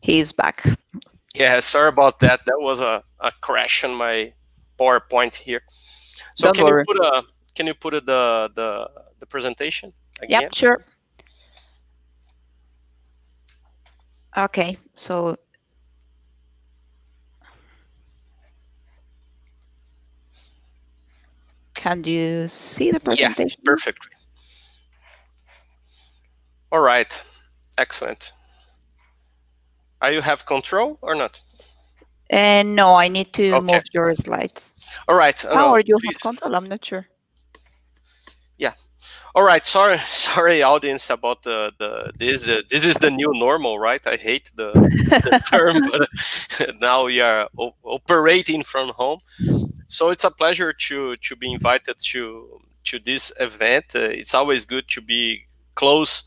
he is back. Yeah, sorry about that. That was a, a crash on my PowerPoint here. So Don't can worry. you put a can you put a, the the the presentation again? Yep, sure. Okay, so can you see the presentation? Yeah, Perfectly. All right. Excellent. Are you have control or not? And no, I need to Okay. move your slides. All right. oh, How no, are you please. have control? I'm not sure. All right. Sorry, sorry, audience, about the the this uh, this is the new normal, right? I hate the, the term, but now we are operating from home. So it's a pleasure to to be invited to to this event. Uh, it's always good to be close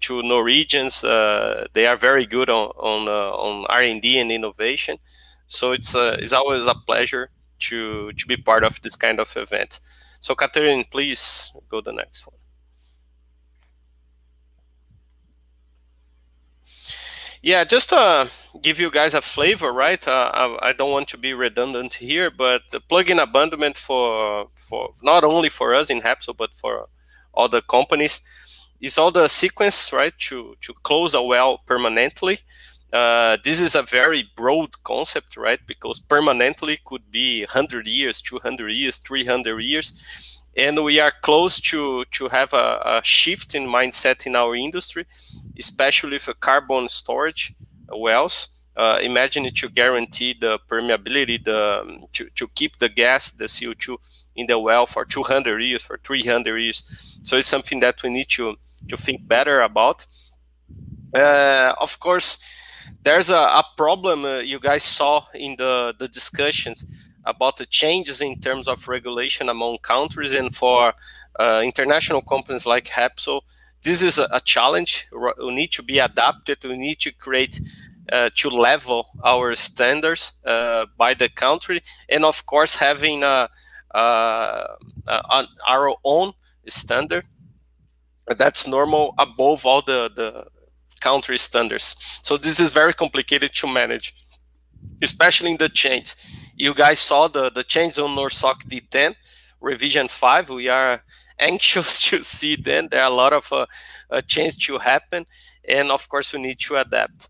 to Norwegians. Uh, they are very good on on uh, on R and D and innovation. So it's uh, it's always a pleasure to to be part of this kind of event. So Catherine, please go the next one. Yeah, just uh, give you guys a flavor, right? Uh, I, I don't want to be redundant here, but plugin abandonment for for not only for us in Repsol, but for other companies is all the sequence, right? To to close a well permanently. Uh, this is a very broad concept, right? Because permanently could be 100 years, 200 years, 300 years, and we are close to to have a, a shift in mindset in our industry especially for carbon storage wells. Uh, imagine it to guarantee the permeability, the um, to, to keep the gas, the CO2 in the well for 200 years, for 300 years. So it's something that we need to to think better about. Uh, of course, there's a, a problem uh, you guys saw in the the discussions about the changes in terms of regulation among countries and for uh, international companies like Repsol this is a, a challenge. We need to be adapted. We need to create uh, to level our standards uh, by the country, and of course having a, our own standard that's normal above all the the country standards. So this is very complicated to manage, especially in the change. You guys saw the the change on NORSOK D10 revision five. We are anxious to see then there are a lot of uh, uh, change to happen and of course we need to adapt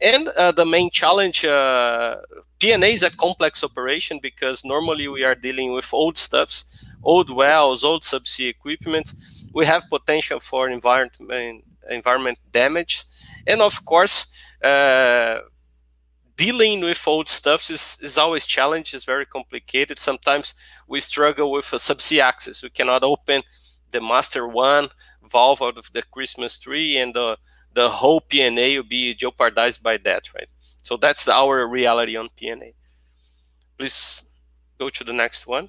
and uh, the main challenge uh, pna is a complex operation because normally we are dealing with old stuffs old wells old subsea equipment we have potential for environment environment damage and of course uh, dealing with old stuff is, is always challenge, is very complicated. Sometimes we struggle with a subsea access. We cannot open the master one valve out of the Christmas tree and the, the whole P&A will be jeopardized by that, right? So that's our reality on P&A. Please go to the next one.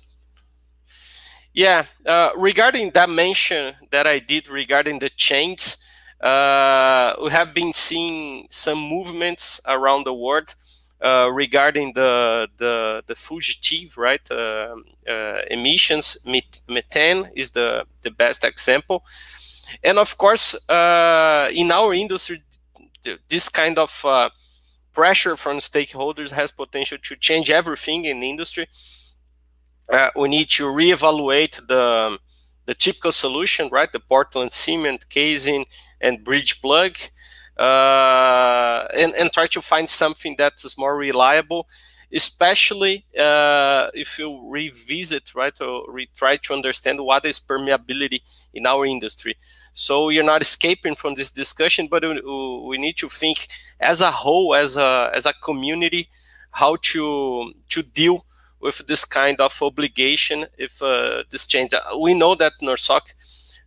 Yeah, uh, regarding that mention that I did regarding the chains, uh, we have been seeing some movements around the world uh, regarding the the the fugitive right uh, uh, emissions. Methane is the the best example, and of course, uh, in our industry, this kind of pressure from stakeholders has potential to change everything in the industry. we need to reevaluate the the typical solution, right? The Portland cement casing and bridge plug, uh, and, and try to find something that is more reliable, especially uh, if you revisit, right, or re try to understand what is permeability in our industry. So you're not escaping from this discussion, but we need to think as a whole, as a, as a community, how to, to deal with this kind of obligation if uh, this change. We know that NORSOK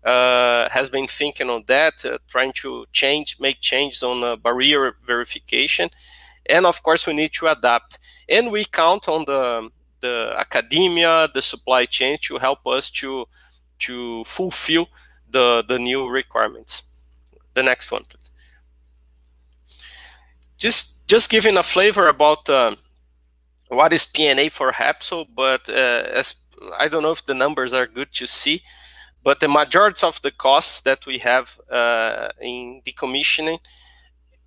uh, has been thinking on that, uh, trying to change, make changes on uh, barrier verification, and of course we need to adapt. And we count on the the academia, the supply chain to help us to to fulfill the the new requirements. The next one, please. Just just giving a flavor about uh, what is P&A for Repsol, but uh, as I don't know if the numbers are good to see, but the majority of the costs that we have uh, in decommissioning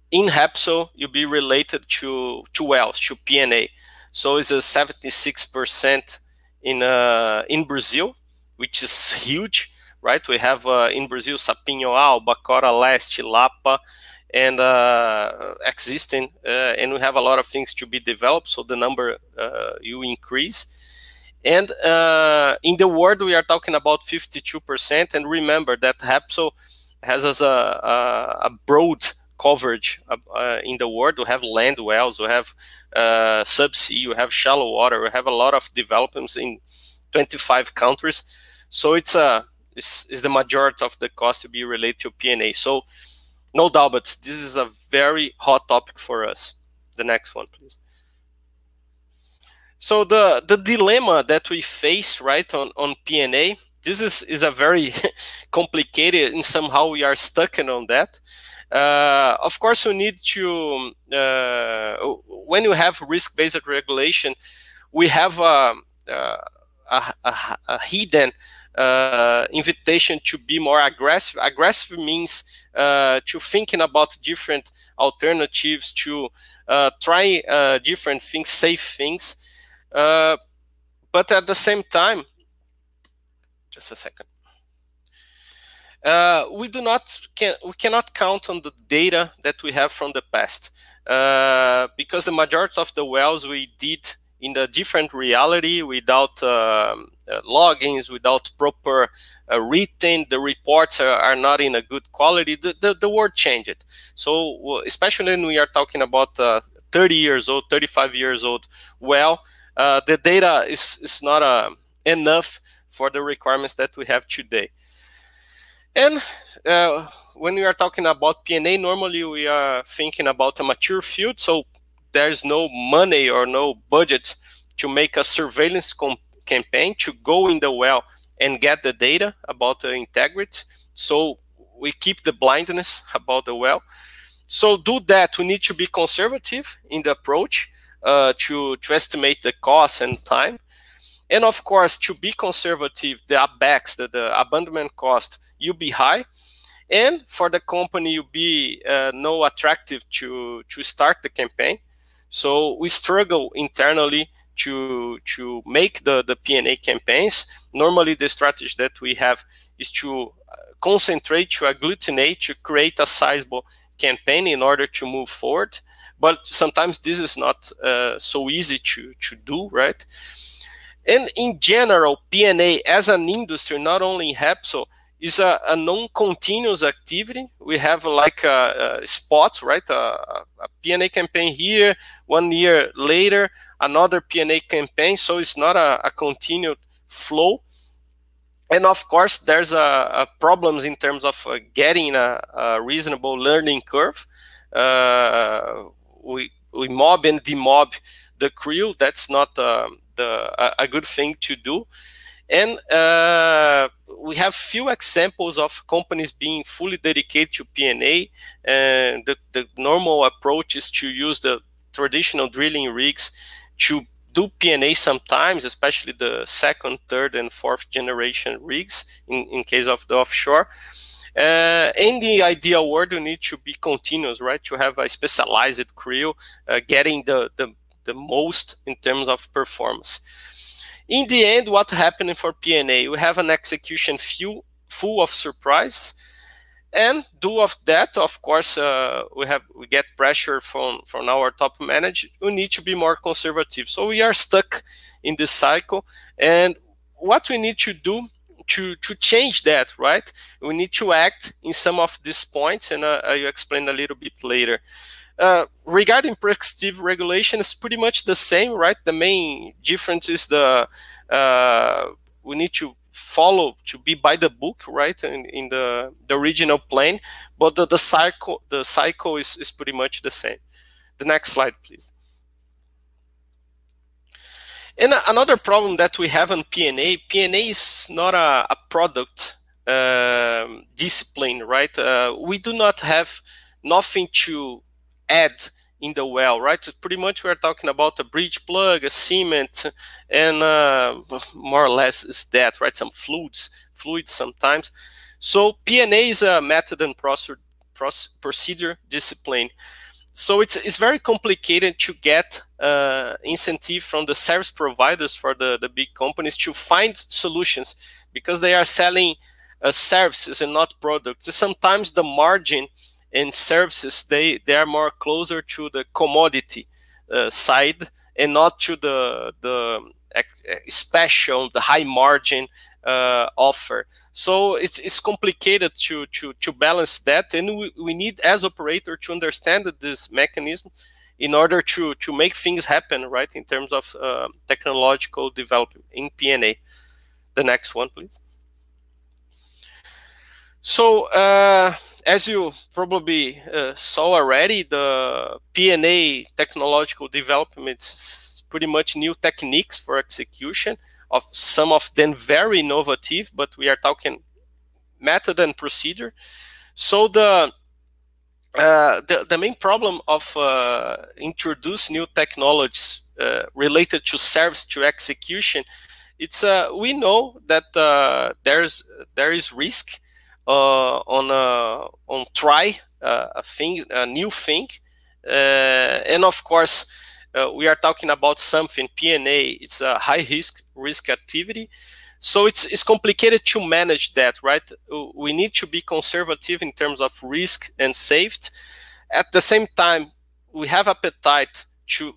in Repsol will be related to to wells, to P&A. So it's a 76% in uh, in Brazil, which is huge, right? We have uh, in Brazil Sapinhoá Albacora Leste, Lapa, and uh, existing, uh, and we have a lot of things to be developed, so the number uh, you increase. And uh, in the world, we are talking about 52%. And remember that Repsol has as a, a, a broad coverage uh, in the world. We have land wells, we have uh, subsea, we have shallow water, we have a lot of developments in 25 countries. So it's a is the majority of the cost to be related to P&A. So no doubt, but this is a very hot topic for us. The next one, please. So the the dilemma that we face, right, on on P&A, this is is a very complicated, and somehow we are stuck in on that. Uh, of course, we need to uh, when you have risk-based regulation, we have a, a, a, a hidden uh, invitation to be more aggressive. Aggressive means uh, to thinking about different alternatives, to uh, try uh, different things, safe things. Uh, but at the same time, just a second. Uh, we do not can we cannot count on the data that we have from the past because the majority of the wells we did in a different reality without um, uh, logins, without proper uh, written, the reports are, are, not in a good quality. The, the, the world changed. So especially when we are talking about uh, 30 years old, 35 years old, well, uh, the data is, is not uh, enough for the requirements that we have today. And uh, when we are talking about P&A, normally we are thinking about a mature field. So there's no money or no budget to make a surveillance campaign to go in the well and get the data about the integrity. So we keep the blindness about the well. So do that. We need to be conservative in the approach uh, to, to estimate the cost and time. And of course, to be conservative, the ABEX, the, the abandonment cost, you be high. And for the company, you be uh, no attractive to, to start the campaign. So we struggle internally to to make the the P&A campaigns. Normally, the strategy that we have is to uh, concentrate, to agglutinate, to create a sizable campaign in order to move forward. But sometimes this is not uh, so easy to to do, right? And in general, P&A as an industry, not only in Repsol, is a, a non-continuous activity. We have like uh, uh, spots, right? a P&A campaign here, one year later, another P&A campaign. So it's not a, a continued flow. And of course, there's a, a problems in terms of uh, getting a, a, reasonable learning curve. Uh, we we mob and demob the crew. That's not uh, the a, good thing to do. And uh, we have few examples of companies being fully dedicated to P&A. And the, the normal approach is to use the traditional drilling rigs to do P&A sometimes, especially the second, third, and fourth generation rigs in, in case of the offshore. Uh, in the ideal world, you need to be continuous, right? To have a specialized crew uh, getting the, the, the most in terms of performance. In the end, what happened for P&A? We have an execution full, full of surprise. and due of that of course uh, we have we get pressure from from our top management we need to be more conservative so we are stuck in this cycle and what we need to do to to change that right? We need to act in some of these points and uh, i'll explain a little bit later. Uh, regarding prescriptive regulation it's pretty much the same right? The main difference is the uh, we need to follow to be by the book right in, in the the original plan but the, the cycle the cycle is, is pretty much the same. The next slide please and another problem that we have on P&A, P&A is not a, a product um, discipline, right? Uh, we do not have nothing to add in the well, right? So pretty much we're talking about a bridge plug, a cement, and uh, more or less is that, right? Some fluids, fluids sometimes. So P&A is a method and procedure discipline. So it's, it's very complicated to get uh, incentive from the service providers for the, the big companies to find solutions because they are selling uh, services and not products. Sometimes the margin in services they they are more closer to the commodity uh, side and not to the the uh, special the high margin uh, offer. So it's, it's complicated to, to to balance that and we, we need as operator to understand this mechanism in order to to make things happen right in terms of uh, technological development. In P&A the next one please. So uh, as you probably uh, saw already, the P&A technological development is pretty much new techniques for execution of some of them very innovative, but we are talking method and procedure. So the uh, the, the main problem of uh, introduce new technologies uh, related to service to execution, it's uh, we know that uh, there's there is risk uh, on on try a thing, a new thing, and of course we are talking about something P&A. It's a high risk risk activity. So it's, it's complicated to manage that, right? We need to be conservative in terms of risk and safety. At the same time, we have appetite to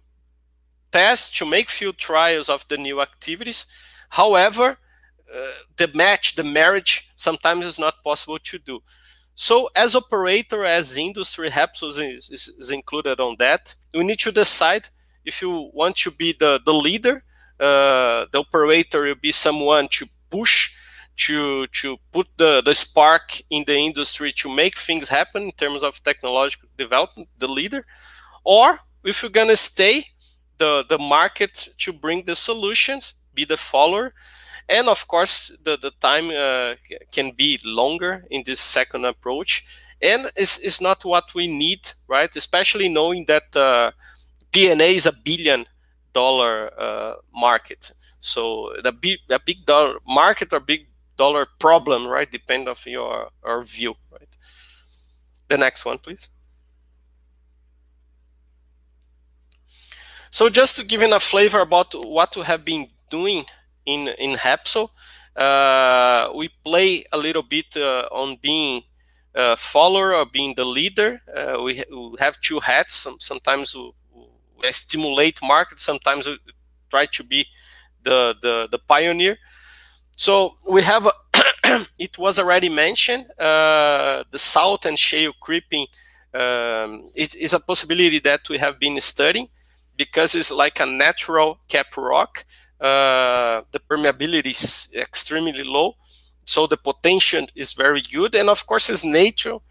test, to make few trials of the new activities. However, uh, the match, the marriage, sometimes is not possible to do. So as operator, as industry, Repsol is, is, is, included on that. We need to decide if you want to be the, the leader, uh, the operator will be someone to push, to, to put the, the spark in the industry to make things happen in terms of technological development, the leader. Or if you're going to stay, the, the market to bring the solutions, be the follower, and of course the, the time uh, can be longer in this second approach. And it's, it's not what we need right? Especially knowing that uh, P&A is a billion dollar uh, market so the big, a big dollar market or big dollar problem right depend of your, your view right the next one please so just to give you a flavor about what we have been doing in in Repsol. Uh, we play a little bit uh, on being a follower or being the leader. Uh, we, we, have two hats. Some, sometimes we, stimulate market. Sometimes try to be the the, the pioneer. So we have a it was already mentioned, uh, the salt and shale creeping um, it is a possibility that we have been studying because it's like a natural cap rock. Uh, the permeability is extremely low, so the potential is very good. And of course, it's natural.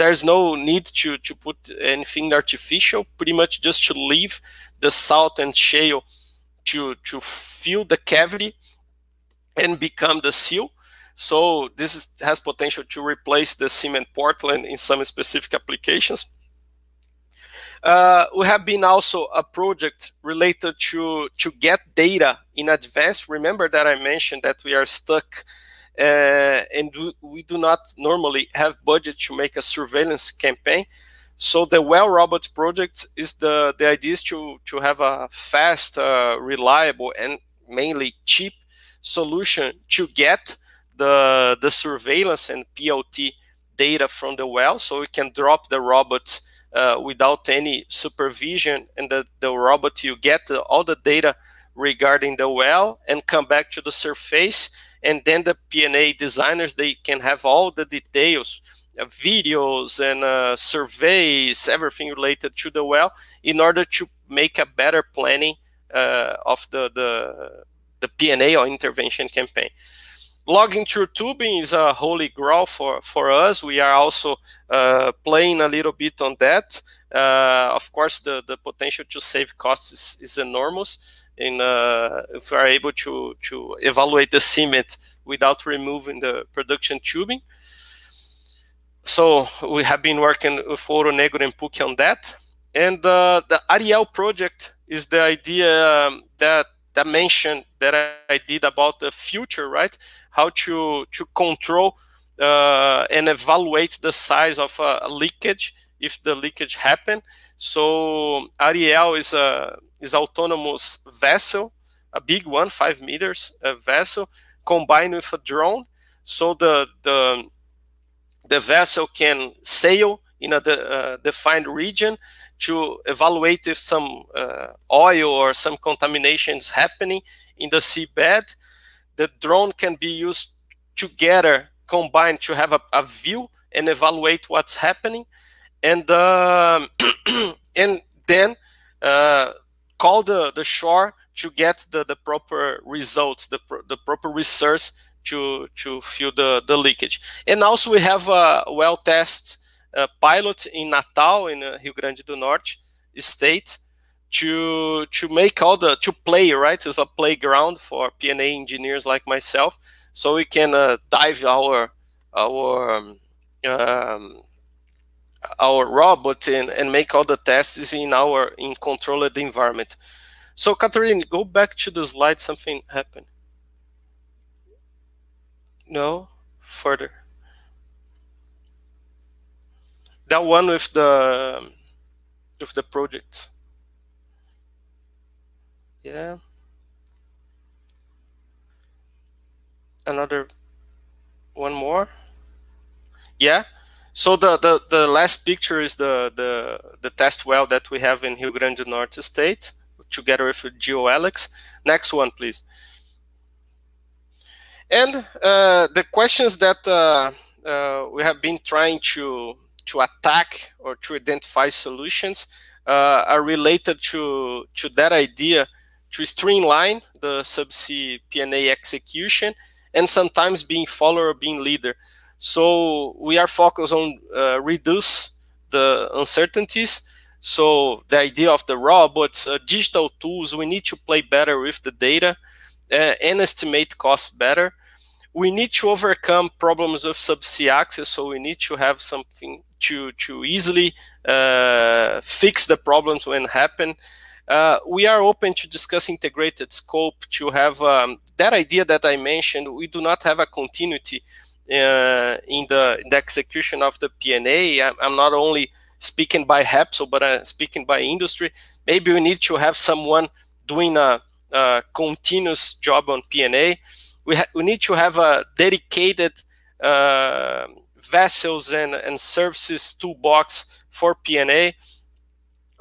There's no need to, to put anything artificial, pretty much just to leave the salt and shale to, to fill the cavity and become the seal. So this is, has potential to replace the cement Portland in some specific applications. Uh, we have been also a project related to, to get data in advance. Remember that I mentioned that we are stuck uh, and we do not normally have budget to make a surveillance campaign. So the well robot project is the, the idea is to, to have a fast, uh, reliable, and mainly cheap solution to get the, the surveillance and PLT data from the well so we can drop the robots uh, without any supervision and the, the robot you get all the data regarding the well and come back to the surface and then the P&A designers they can have all the details uh, videos and uh, surveys everything related to the well in order to make a better planning uh, of the, the the P&A or intervention campaign logging through tubing is a holy grail for, for us. We are also uh, playing a little bit on that. Uh, of course, the, the potential to save costs is, is enormous. In, uh, if we are able to, to evaluate the cement without removing the production tubing. So we have been working with Ouro Negro and PUC on that. And uh, the Ariel project is the idea um, that dimension that I, did about the future, right? How to to control uh, and evaluate the size of a, leakage if the leakage happen. So Ariel is a is autonomous vessel, a big one, five meters a vessel, combined with a drone. So the the the vessel can sail in a de, uh, defined region to evaluate if some uh, oil or some contamination is happening in the seabed. The drone can be used together, combined to have a, a view and evaluate what's happening, and uh, and then uh, call the, the shore to get the, the proper results, the, the proper research to to fill the, the leakage. And also we have a well test uh, pilot in Natal, in uh, Rio Grande do Norte state, to to make all the to play right as a playground for P&A engineers like myself, so we can uh, dive our our um, um, our robot and, and make all the tests in our in controlled environment. So Catherine, go back to the slide. Something happened. No, further. That one with the with the project. Yeah. Another one more. Yeah. So the, the, the last picture is the, the, the test well that we have in Rio Grande do Norte state together with GeoAlex. Next one, please. And uh, the questions that uh, uh, we have been trying to to attack or to identify solutions uh, are related to, to that idea to streamline the subsea P&A execution and sometimes being follower or being leader. So we are focused on uh, reduce the uncertainties. So the idea of the robots, uh, digital tools, we need to play better with the data uh, and estimate costs better. We need to overcome problems of subsea access. So we need to have something to to easily uh, fix the problems when happen. Uh, we are open to discuss integrated scope to have um, that idea that I mentioned. We do not have a continuity uh, in the the execution of the P&A. I'm not only speaking by Repsol, but I'm speaking by industry. Maybe we need to have someone doing a, a continuous job on P&A. We, we need to have a dedicated uh, vessels and, and services toolbox for P&A.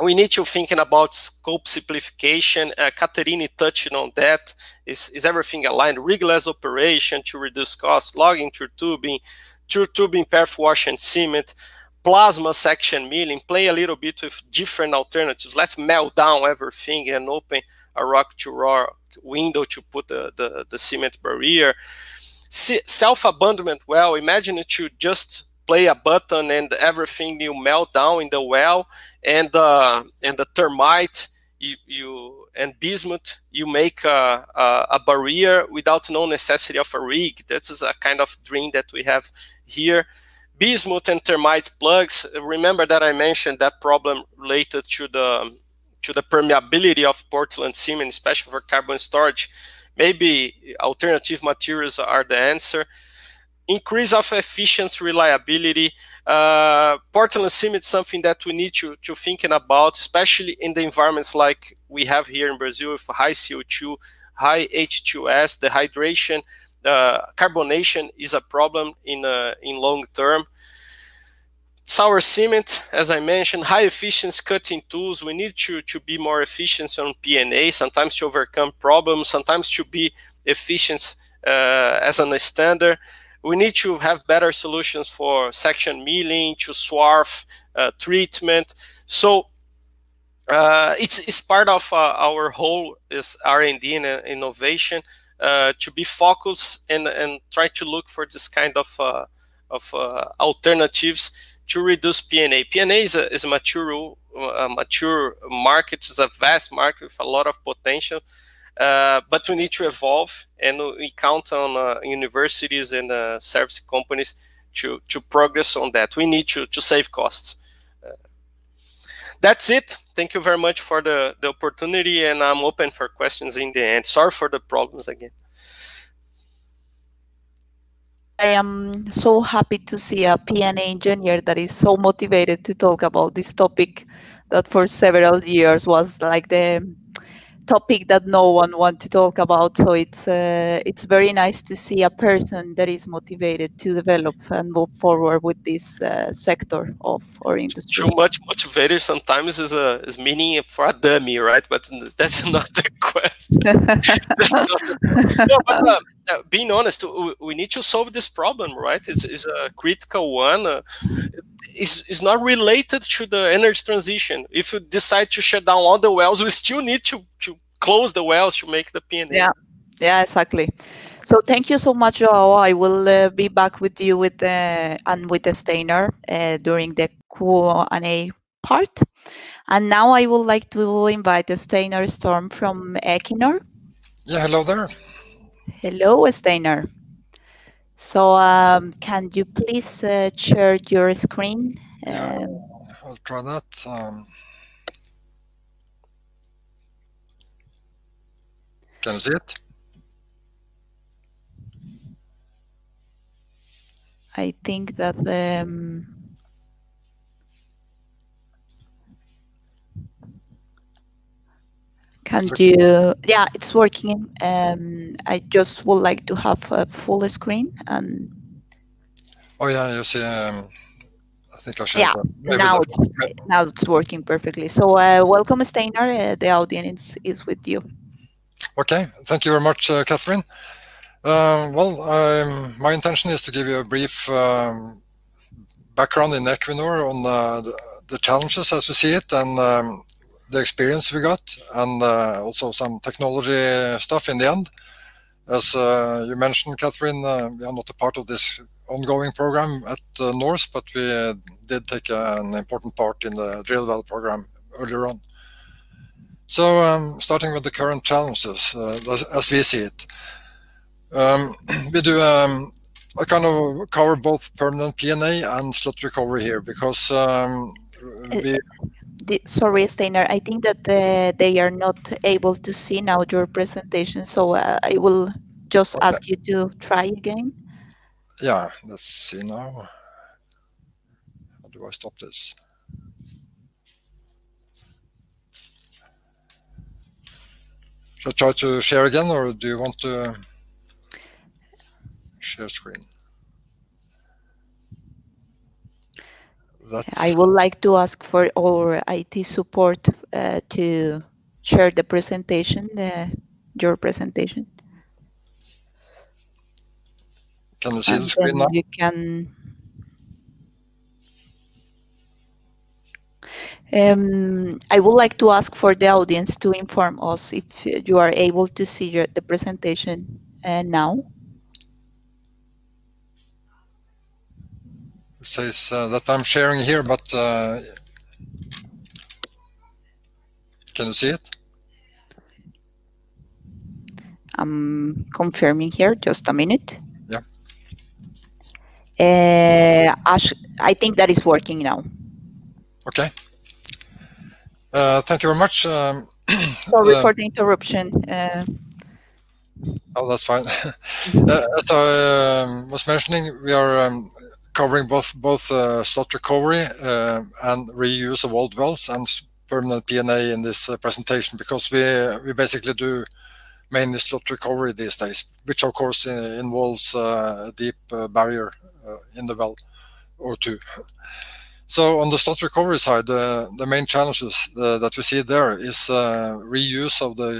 we need to thinking about scope simplification. Uh, touched on that. Is, is everything aligned? Rigless operation to reduce cost, logging through tubing, through tubing, perf wash and cement, plasma section milling, play a little bit with different alternatives. Let's melt down everything and open a rock to rock window to put the, the, the cement barrier. Self-abandonment well, imagine it you just play a button and everything will melt down in the well and uh, and the thermite you, you and bismuth you make a, a, a, barrier without no necessity of a rig. That is a kind of dream that we have here. Bismuth and thermite plugs. Remember that i mentioned that problem related to the to the permeability of portland cement especially for carbon storage maybe alternative materials are the answer increase of efficiency, reliability. Uh, Portland cement is something that we need to, to thinking about, especially in the environments like we have here in Brazil with high CO2, high H2S, the hydration, uh, carbonation is a problem in, uh, in long term. Sour cement, as I mentioned, high efficiency cutting tools. We need to, to be more efficient on P&A, sometimes to overcome problems, sometimes to be efficient uh, as a standard we need to have better solutions for section milling, to swarf uh, treatment. So uh, it's, it's part of uh, our whole is R&D and uh, innovation uh, to be focused and, and try to look for this kind of, of alternatives to reduce P&A. P&A is a, is a mature, a mature market, it's a vast market with a lot of potential. Uh, but we need to evolve, and we count on uh, universities and uh, service companies to, to progress on that. We need to, to save costs. Uh, that's it. Thank you very much for the, the opportunity, and I'm open for questions in the end. Sorry for the problems again. I am so happy to see a P&A engineer that is so motivated to talk about this topic that for several years was like the topic that no one want to talk about. So it's uh, it's very nice to see a person that is motivated to develop and move forward with this uh, sector of our industry. Too much motivated sometimes is a is meaning for a dummy, right? But that's not the question. not the, no, but, uh, uh, being honest, we need to solve this problem, right? It's, it's a critical one. Is is not related to the energy transition. If you decide to shut down all the wells, we still need to to close the wells to make the P&A. Yeah, yeah, exactly. So thank you so much, Joao. I will uh, be back with you with the and with the Steinar uh, during the Q&A part. And now I would like to invite the Steinar Storm from Equinor. Yeah, hello there. Hello, Steinar. So um, can you please uh, share your screen? Yeah, um, I'll try that. Um, can you see it? I think that um, Can you? Yeah, it's working. Um, I just would like to have a full screen and. Oh yeah, you see. Um, I think I should. Yeah, now it's now it's working perfectly. So uh, welcome, Steinar. Uh, the audience is with you. Okay, thank you very much, uh, Catherine. Uh, well, um, my intention is to give you a brief um, background in Equinor on uh, the, the, challenges as we see it and um, the experience we got and uh, also some technology stuff in the end. As uh, you mentioned, Catherine, uh, we are not a part of this ongoing program at uh, NORCE, but we uh, did take an important part in the drill well program earlier on. So, um, starting with the current challenges uh, as we see it, um, we do um, I kind of cover both permanent P&A and slot recovery here because um, we the, sorry, Steinar, I think that the, they are not able to see now your presentation, so uh, I will just okay. ask you to try again. Yeah, let's see now. How do I stop this? Should I try to share again, or do you want to share screen? That's I would like to ask for our IT support uh, to share the presentation, uh, your presentation. can you see and the screen now? you can um, I would like to ask for the audience to inform us if you are able to see your, the presentation uh, now. Says uh, that I'm sharing here, but uh, can you see it? I'm confirming here, just a minute. Yeah. Uh, Ash, I think that is working now. Okay. Uh, thank you very much. Um, Sorry Uh, for the interruption. Uh, Oh, that's fine. Uh, As I um, was mentioning, we are um, covering both both uh, slot recovery uh, and reuse of old wells and permanent P&A in this uh, presentation because we we basically do mainly slot recovery these days, which of course uh, involves uh, a deep uh, barrier in the well or two. So on the slot recovery side, the main challenges that we see there is reuse of the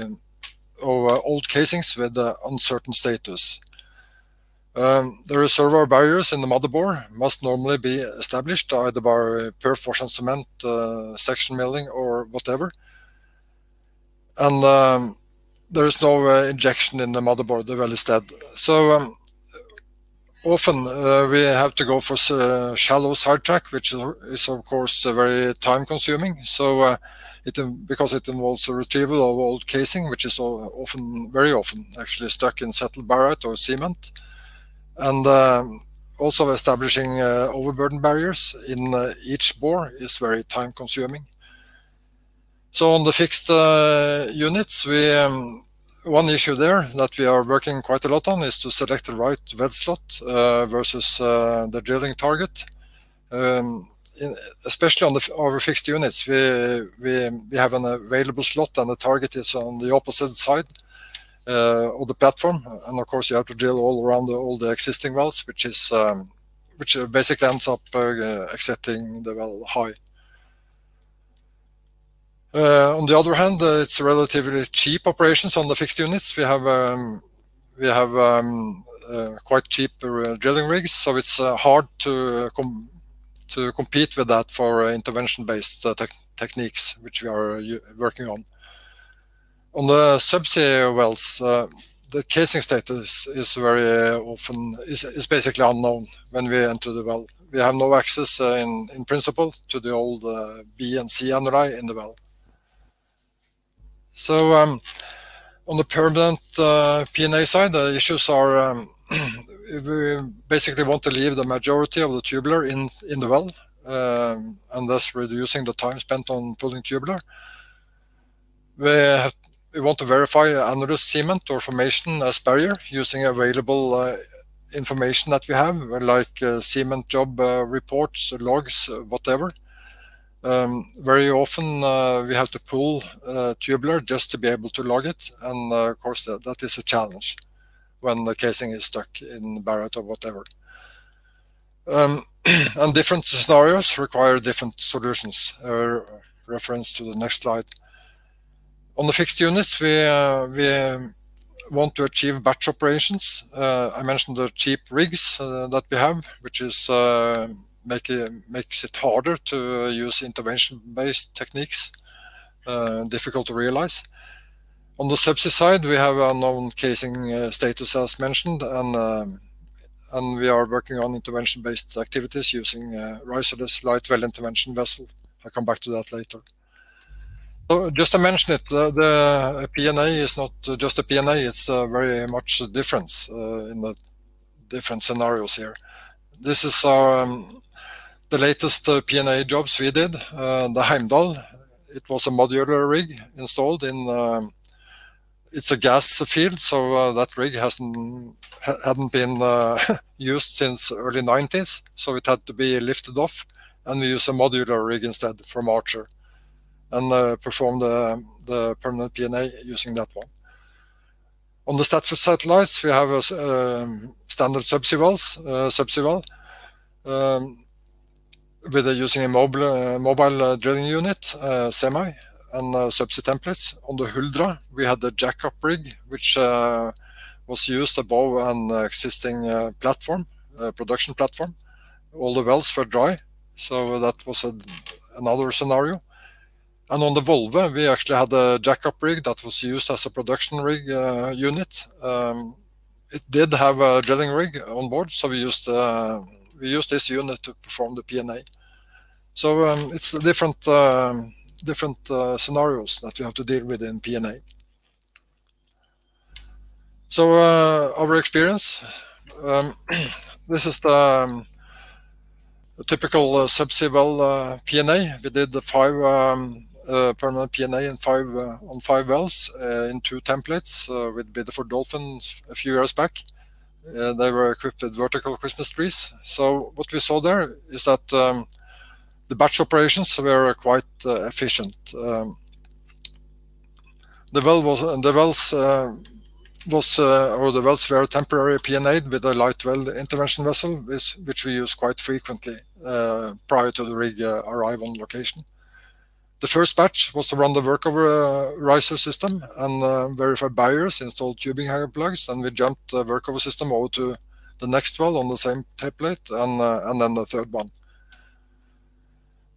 of old casings with uncertain status. Um, the reservoir barriers in the motherboard must normally be established either by perf wash and cement, uh, section milling, or whatever. And um, there is no uh, injection in the motherboard, the well is dead. So um, often uh, we have to go for uh, shallow sidetrack, which is, is of course uh, very time consuming. So uh, it because it involves a retrieval of old casing, which is often, very often, actually stuck in settled barite or cement, and um, also establishing uh, overburden barriers in uh, each bore is very time consuming. So on the fixed uh, units, we um, one issue there that we are working quite a lot on is to select the right well slot uh, versus uh, the drilling target. Um, in, especially on the, our fixed units, we, we, we have an available slot and the target is on the opposite side of the platform. And of course, you have to drill all around the, all the existing wells, which is um, which uh, basically ends up uh, accepting the well high. Uh, on the other hand, uh, it's relatively cheap operations on the fixed units. We have um, we have um, uh, quite cheap uh, drilling rigs, so it's uh, hard to com to compete with that for uh, intervention-based uh, tech techniques, which we are uh, working on. On the subsea wells, uh, the casing status is very often is, is basically unknown when we enter the well. We have no access uh, in in principle to the old uh, B and C annuli in the well. So um, on the permanent uh, P&A side, the issues are um, we basically want to leave the majority of the tubular in in the well, um, and thus reducing the time spent on pulling tubular. We have, we want to verify annulus cement or formation as barrier using available uh, information that we have, like uh, cement job uh, reports, logs, uh, whatever. Um, very often uh, we have to pull uh, tubular just to be able to log it, and of course that, that is a challenge when the casing is stuck in barite or whatever. Um, and different scenarios require different solutions. Reference to the next slide. On the fixed units, we uh, we want to achieve batch operations. Uh, I mentioned the cheap rigs uh, that we have, which is make it, makes it harder to use intervention-based techniques, difficult to realize. On the subsea side, we have unknown casing uh, status as mentioned, and and we are working on intervention-based activities using uh, riserless light well intervention vessel. I'll come back to that later. So just to mention it, uh, the P&A is not just a P&A, it's uh, very much a difference uh, in the different scenarios here. This is our, um, the latest uh, P&A jobs we did, uh, the Heimdal. It was a modular rig installed in, um, it's a gas field, so uh, that rig hasn't ha hadn't been uh, used since early 90s, so it had to be lifted off, and we use a modular rig instead from Archer, and uh, perform the, the permanent P&A using that one. On the Statfjord satellites, we have a um, standard subsea wells, uh, subsea well. Um, with using a mobile, mobile drilling unit, semi, and subsea templates. On the Huldra, we had the jackup rig, which was used above an existing platform, production platform. All the wells were dry, so that was a, another scenario. And on the Volve, we actually had a jackup rig that was used as a production rig uh, unit. Um, it did have a drilling rig on board, so we used uh, we used this unit to perform the P&A. So um, it's different um, different uh, scenarios that you have to deal with in P&A. So uh, our experience, um, this is the um, a typical uh, subsea well uh, P&A. We did the five um, uh, permanent P&A in five uh, on five wells uh, in two templates uh, with Bideford Dolphins a few years back. they were equipped with vertical Christmas trees. So what we saw there is that um, the batch operations were quite efficient. Um, the well was the wells was uh, or the wells were temporary P&A with a light well intervention vessel, which, which we use quite frequently uh, prior to the rig uh, arrive on location. The first batch was to run the workover riser system and verify barriers, install tubing hanger plugs, and we jumped the workover system over to the next well on the same template, and and then the third one.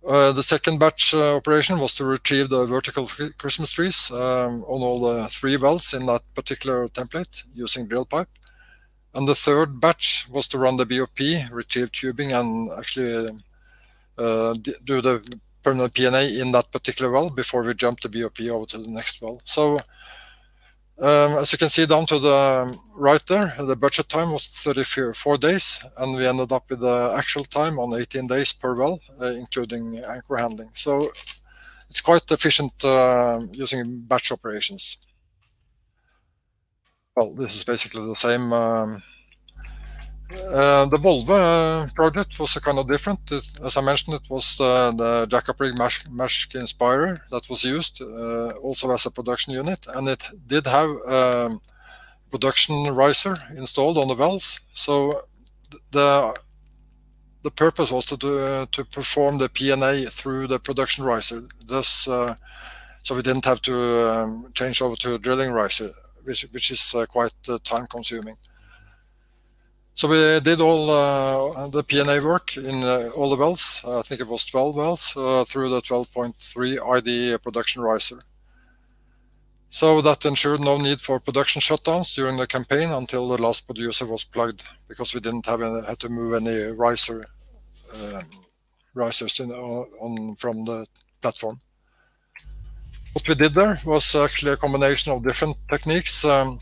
Uh, the second batch uh, operation was to retrieve the vertical Christmas trees um, on all the three wells in that particular template using drill pipe. And the third batch was to run the BOP, retrieve tubing, and actually uh, do the permanent P&A in that particular well before we jump the BOP over to the next well. So um, as you can see down to the right there, the budget time was 34 days, and we ended up with the actual time on 18 days per well, uh, including anchor handling. So it's quite efficient uh, using batch operations. Well, this is basically the same um, uh, the Volve uh, project was kind of different. It, as I mentioned, it was uh, the jackup rig Maersk Inspirer that was used uh, also as a production unit, and it did have um, production riser installed on the wells. So the the purpose was to do, to perform the P&A through the production riser. Thus, uh, so we didn't have to um, change over to a drilling riser, which which is quite time consuming. So we did all uh, the P&A work in uh, all the wells. Uh, I think it was 12 wells uh, through the 12.3 ID production riser. So that ensured no need for production shutdowns during the campaign until the last producer was plugged, because we didn't have any, had to move any riser um, risers in, on from the platform. What we did there was actually a combination of different techniques. Um,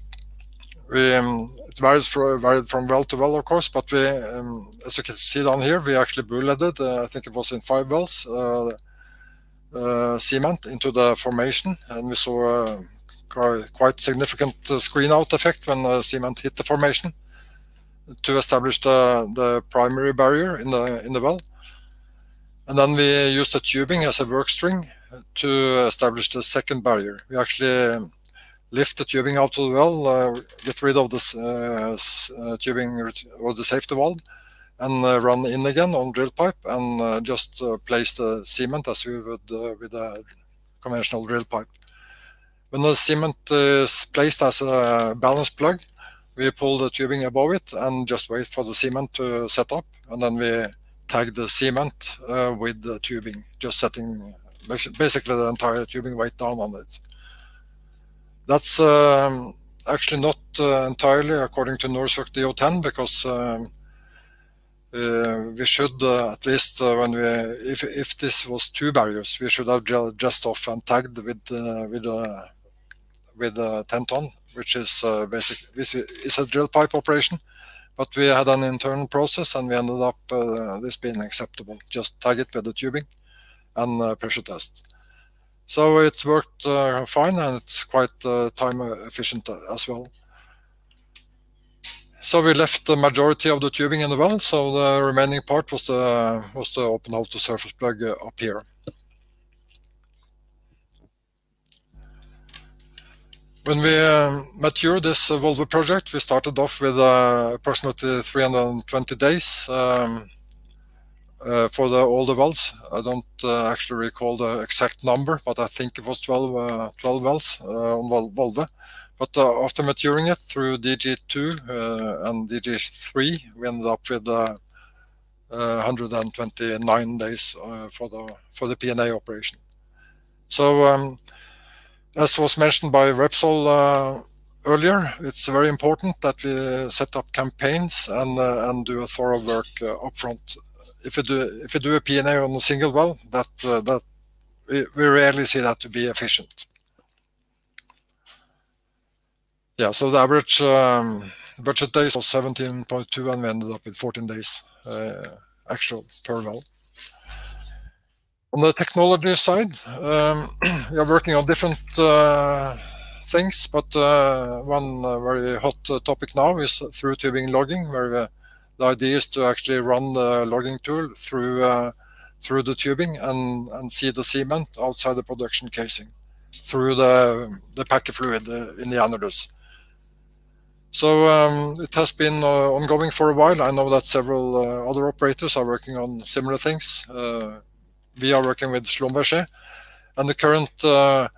we um, varies from, from well to well, of course, but we, um, as you can see down here, we actually bull-headed, uh, I think it was in five wells, uh, uh, cement into the formation, and we saw a quite significant uh, screen-out effect when cement hit the formation to establish the, the primary barrier in the in the well. And then we used the tubing as a work string to establish the second barrier. We actually lift the tubing out of the well, uh, get rid of this uh, uh, tubing or the safety valve, and run in again on drill pipe and just place the cement as we would with a conventional drill pipe. When the cement is placed as a balance plug, we pull the tubing above it and just wait for the cement to set up, and then we tag the cement uh, with the tubing, just setting basically the entire tubing weight down on it. That's um, actually not uh, entirely according to NORSOK D010 because um, uh, we should uh, at least uh, when we if if this was two barriers we should have just off and tagged with uh, with uh, with a 10 ton which is uh, basic is a drill pipe operation. But we had an internal process and we ended up this being acceptable. Just tag it with the tubing and pressure test so it worked uh, fine and it's quite uh, time efficient as well. So we left the majority of the tubing in the well, so the remaining part was the was the open hole to surface plug uh, up here. When we uh, matured this uh, Volve project, we started off with uh, approximately 320 days um, uh, for the all the wells. I don't uh, actually recall the exact number, but I think it was 12, uh, 12 wells on Volve. But after maturing it through DG2 and DG3, we ended up with 129 days for the for the P&A operation. So um, as was mentioned by Repsol uh, earlier, it's very important that we set up campaigns and uh, and do a thorough work uh, upfront if you do if you do a P&A on a single well, that uh, that we, we rarely see that to be efficient. Yeah, so the average um, budget days was 17.2, and we ended up with 14 days uh, actual per well. On the technology side, um, we are working on different uh, things, but uh, one uh, very hot uh, topic now is through tubing logging, where the idea is to actually run the logging tool through uh, through the tubing and, and see the cement outside the production casing through the the packer fluid uh, in the annulus. So um, it has been uh, ongoing for a while. I know that several uh, other operators are working on similar things. Uh, we are working with Schlumberger, and the current uh,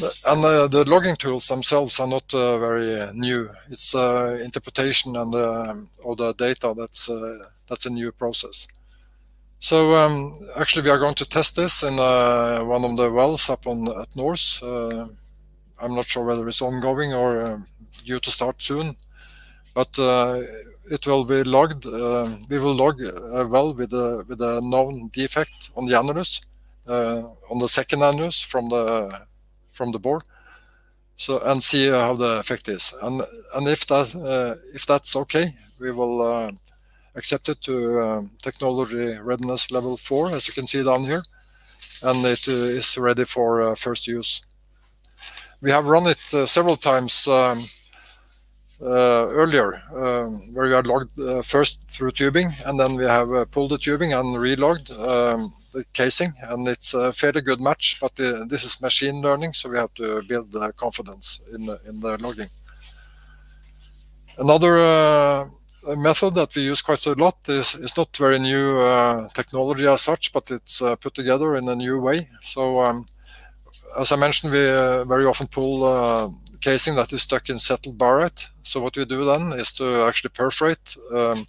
and uh, the logging tools themselves are not uh, very uh, new. It's uh, interpretation and uh, of the data that's uh, that's a new process. So um, actually, we are going to test this in one of the wells up on at NORCE. I'm not sure whether it's ongoing or due to start soon, but it will be logged. we will log a well with a with a known defect on the annulus, on the second annulus from the from the board. So and see how the effect is. And and if that uh, if that's okay we will uh, accept it to um, technology readiness level 4 as you can see down here. And it uh, is ready for uh, first use. We have run it uh, several times um, uh, earlier, um, where we are logged first through tubing, and then we have pulled the tubing and relogged um, the casing, and it's a fairly good match. But uh, this is machine learning, so we have to build the confidence in the, in the logging. Another uh, method that we use quite a lot is, is not very new uh, technology as such, but it's uh, put together in a new way. So, um, as I mentioned, we uh, very often pull uh, casing that is stuck in settled barite. So what we do then is to actually perforate um,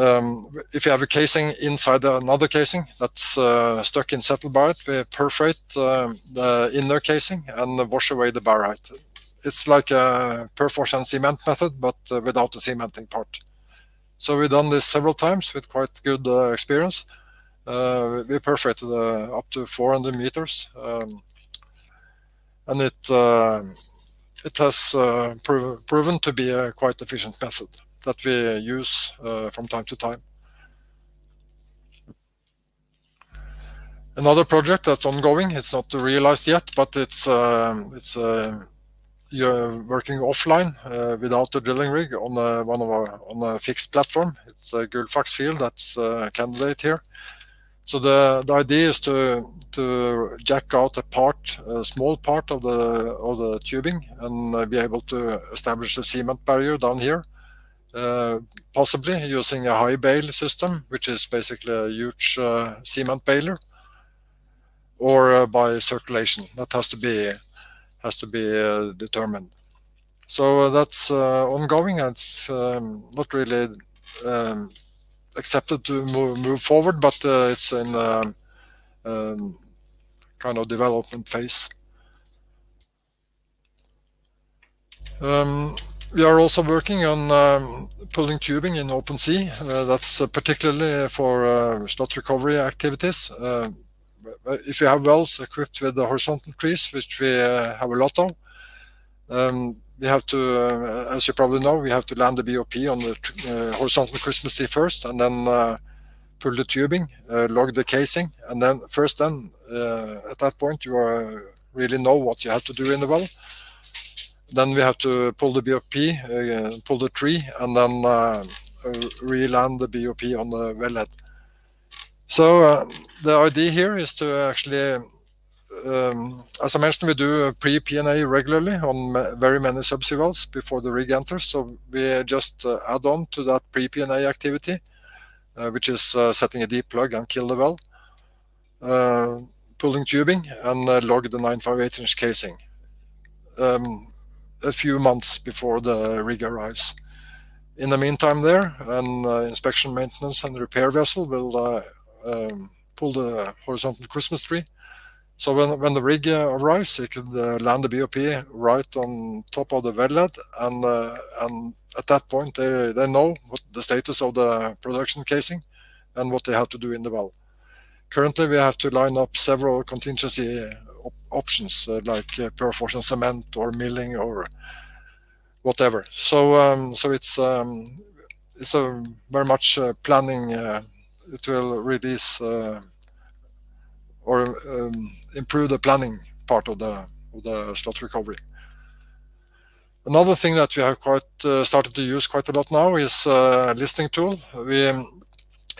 um, if you have a casing inside another casing that's uh, stuck in settled barite, we perforate uh, the inner casing and wash away the barite. It's like a perforce and cement method, but uh, without the cementing part. So we've done this several times with quite good uh, experience. Uh, we perforated uh, up to 400 meters, um, and it it has prov proven to be a quite efficient method that we use uh, from time to time. Another project that's ongoing, it's not realized yet, but it's um, it's uh, you're working offline uh, without the drilling rig on a, one of our on a fixed platform. It's a Gullfaks field that's a candidate here. So the the idea is to to jack out a part, a small part of the of the tubing, and be able to establish a cement barrier down here uh, possibly using a high bale system, which is basically a huge uh, cement baler, or uh, by circulation. That has to be has to be uh, determined. So uh, that's ongoing. It's um, not really um, accepted to move, move forward, but it's in um, um, kind of development phase. Um, we are also working on um, pulling tubing in open sea. Uh, that's uh, particularly for uh, slot recovery activities. Uh, if you have wells equipped with the horizontal trees, which we uh, have a lot of, um, we have to, uh, as you probably know, we have to land the BOP on the horizontal Christmas tree first, and then pull the tubing, log the casing, and then first then at that point you really know what you have to do in the well then we have to pull the BOP, uh, pull the tree, and then uh, re-land the BOP on the wellhead. So uh, the idea here is to actually, um, as I mentioned, we do pre-P&A regularly on very many subsea wells before the rig enters. So we just uh, add on to that pre-P&A activity which is setting a deep plug and kill the well, pulling tubing, and log the 958 inch casing. Um, a few months before the rig arrives. In the meantime there, an uh, inspection, maintenance and repair vessel will uh, um, pull the horizontal Christmas tree. So when, when the rig uh, arrives, it could land the BOP right on top of the wellhead and, and at that point they, they know what the status of the production casing and what they have to do in the well. Currently we have to line up several contingency op options uh, like uh, perforation cement or milling or whatever. So um, so it's um, it's a very much uh, planning. it will release or um, improve the planning part of the of the slot recovery. Another thing that we have quite uh, started to use quite a lot now is uh, listing tool. We um,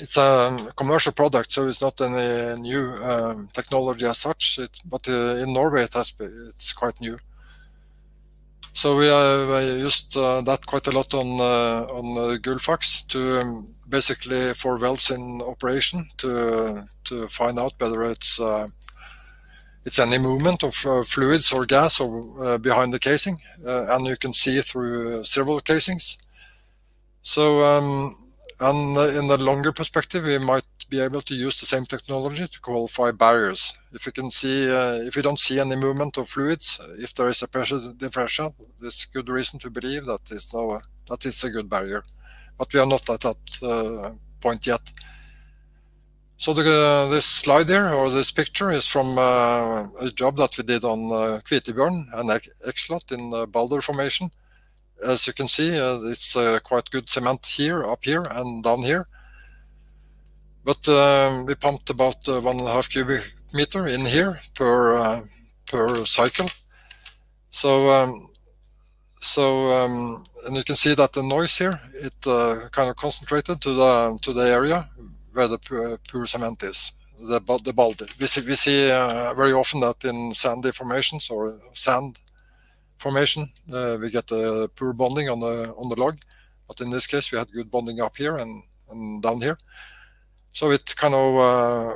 it's a commercial product, so it's not any new um, technology as such. It, but uh, in Norway, it has it's quite new. So we have used uh, that quite a lot on uh, on uh, Gullfaks to um, basically for wells in operation to to find out whether it's uh, it's any movement of uh, fluids or gas or uh, behind the casing, and you can see through several casings. So um, and in the longer perspective, we might be able to use the same technology to qualify barriers. If you can see, uh, if you don't see any movement of fluids, if there is a pressure differential, there's good reason to believe that is no, that is a good barrier. But we are not at that uh, point yet. So the, uh, this slide here, or this picture, is from uh, a job that we did on uh, and X-Slot in the Balder Formation as you can see, uh, it's uh, quite good cement here, up here, and down here. But um, we pumped about uh, one and a half cubic meter in here per per cycle. So um, so um, and you can see that the noise here it uh, kind of concentrated to the to the area where the pure, cement is the the Balder we see we see uh, very often that in sandy formations or sand formation. Uh, we get a poor bonding on the on the log, but in this case we had good bonding up here and, and down here. So it kind of uh,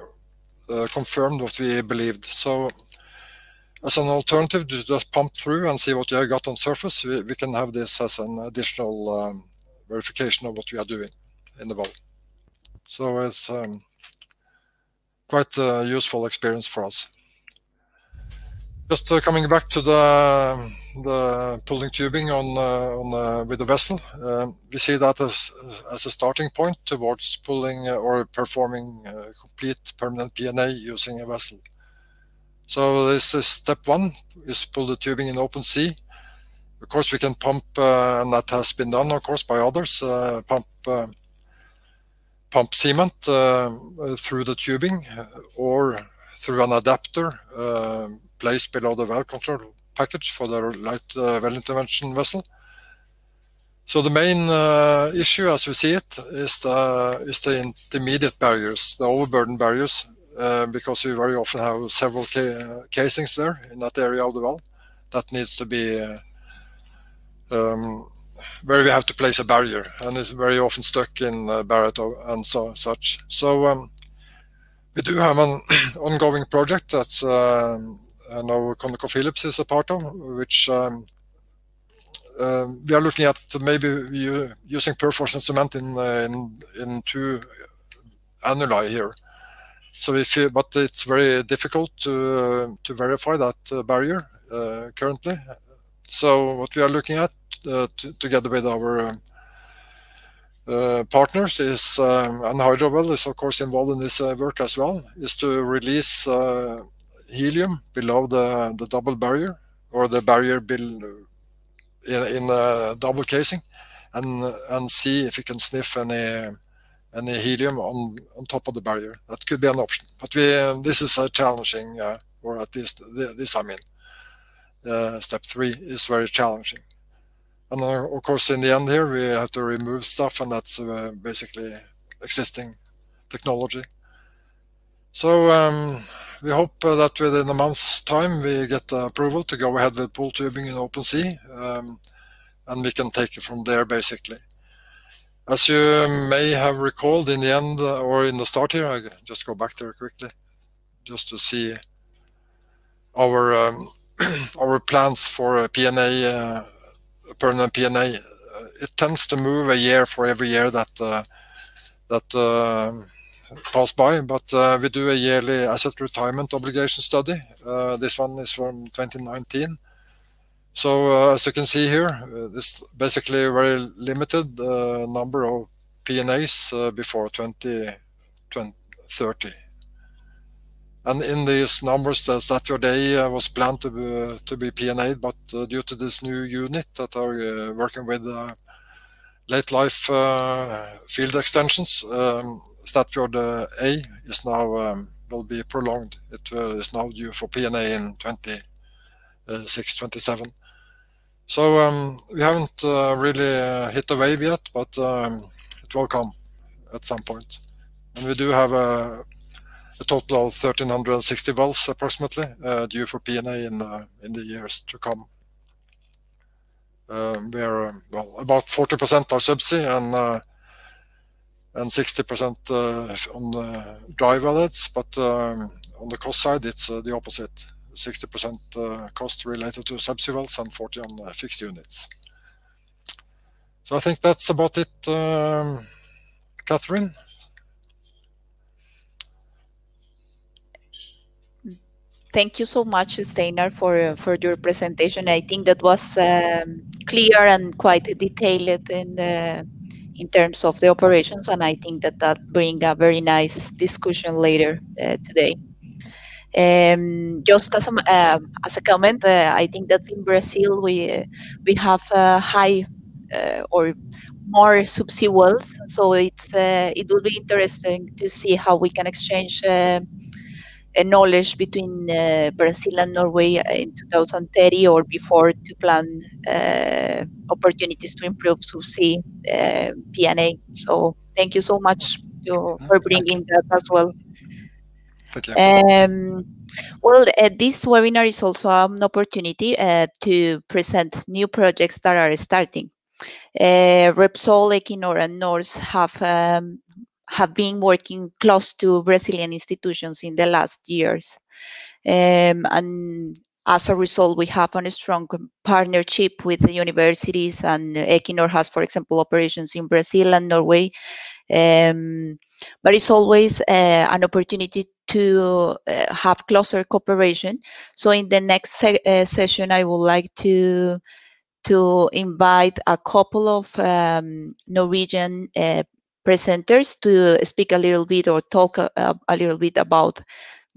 uh, confirmed what we believed. So as an alternative to just pump through and see what you have got on surface, we, we can have this as an additional um, verification of what we are doing in the well. So it's um, quite a useful experience for us. Just uh, coming back to the the pulling tubing on uh, on uh, with the vessel, um, we see that as as a starting point towards pulling or performing complete permanent P&A using a vessel. So this is step one: is pull the tubing in open sea. Of course, we can pump, and that has been done, of course, by others. pump pump cement through the tubing or through an adapter placed below the well control package for the light uh, well intervention vessel. So the main uh, issue, as we see it, is the is the intermediate barriers, the overburden barriers, uh, because we very often have several ca casings there in that area of the well that needs to be uh, um, where we have to place a barrier, and it's very often stuck in uh, barite and so such. So um, we do have an ongoing project that's um, I know ConocoPhillips is a part of, which um, uh, we are looking at maybe using perforation cement in, uh, in, in two annuli here. So if you, but it's very difficult to uh, to verify that uh, barrier uh, currently. So what we are looking at together with our uh, partners is um, and is of course involved in this uh, work as well is to release uh, helium below the, the double barrier or the barrier in, in a double casing and and see if you can sniff any any helium on on top of the barrier. That could be an option. But we this is a challenging, uh, or at least this I mean, uh, step three is very challenging. And uh, of course, in the end here, we have to remove stuff, and that's uh, basically existing technology. So um, we hope that within a month's time we get approval to go ahead with pull tubing in open sea, um, and we can take it from there basically. As you may have recalled in the end uh, or in the start here, I just go back there quickly, just to see our um, our plans for P&A, uh, permanent P&A. Uh, it tends to move a year for every year that uh, that uh, pass by, but uh, we do a yearly asset retirement obligation study. this one is from 2019 so uh, as you can see here, uh, this basically a very limited uh, number of P&As uh, before 2030. And in these numbers, Statfjord A uh, was planned to be, to be P&A, but uh, due to this new unit that are working with late life field extensions, um, Statfjord A is now um, will be prolonged. It is now due for P&A in 26, 27. So um, we haven't uh, really uh, hit the wave yet, but um, it will come at some point. And we do have a, a total of 1,360 wells approximately uh, due for P&A in, uh, in the years to come. Um, we are um, well about 40% are subsea and uh, and 60% uh, on dry wellheads, but um, on the cost side it's the opposite. 60% uh, cost related to subsea wells and 40 on uh, fixed units. So I think that's about it, um, Catherine. Thank you so much, Steinar, for uh, for your presentation. I think that was um, clear and quite detailed in the, in terms of the operations, and I think that that bring a very nice discussion later uh, today. Um, just as a, uh, as a comment, uh, I think that in Brazil we we have high uh, or more subsea wells, so it's uh, it will be interesting to see how we can exchange uh, knowledge between uh, Brazil and Norway in 2030 or before to plan opportunities to improve subsea P&A. So thank you so much to, for bringing that as well. Um, well, uh, this webinar is also an opportunity uh, to present new projects that are starting. Uh, Repsol, Equinor, and NORCE have um, have been working close to Brazilian institutions in the last years, um, and as a result, we have a strong partnership with the universities. And Equinor has, for example, operations in Brazil and Norway. Um, but it's always uh, an opportunity to uh, have closer cooperation. So in the next se uh, session, I would like to to invite a couple of um, Norwegian uh, presenters to speak a little bit or talk a, a little bit about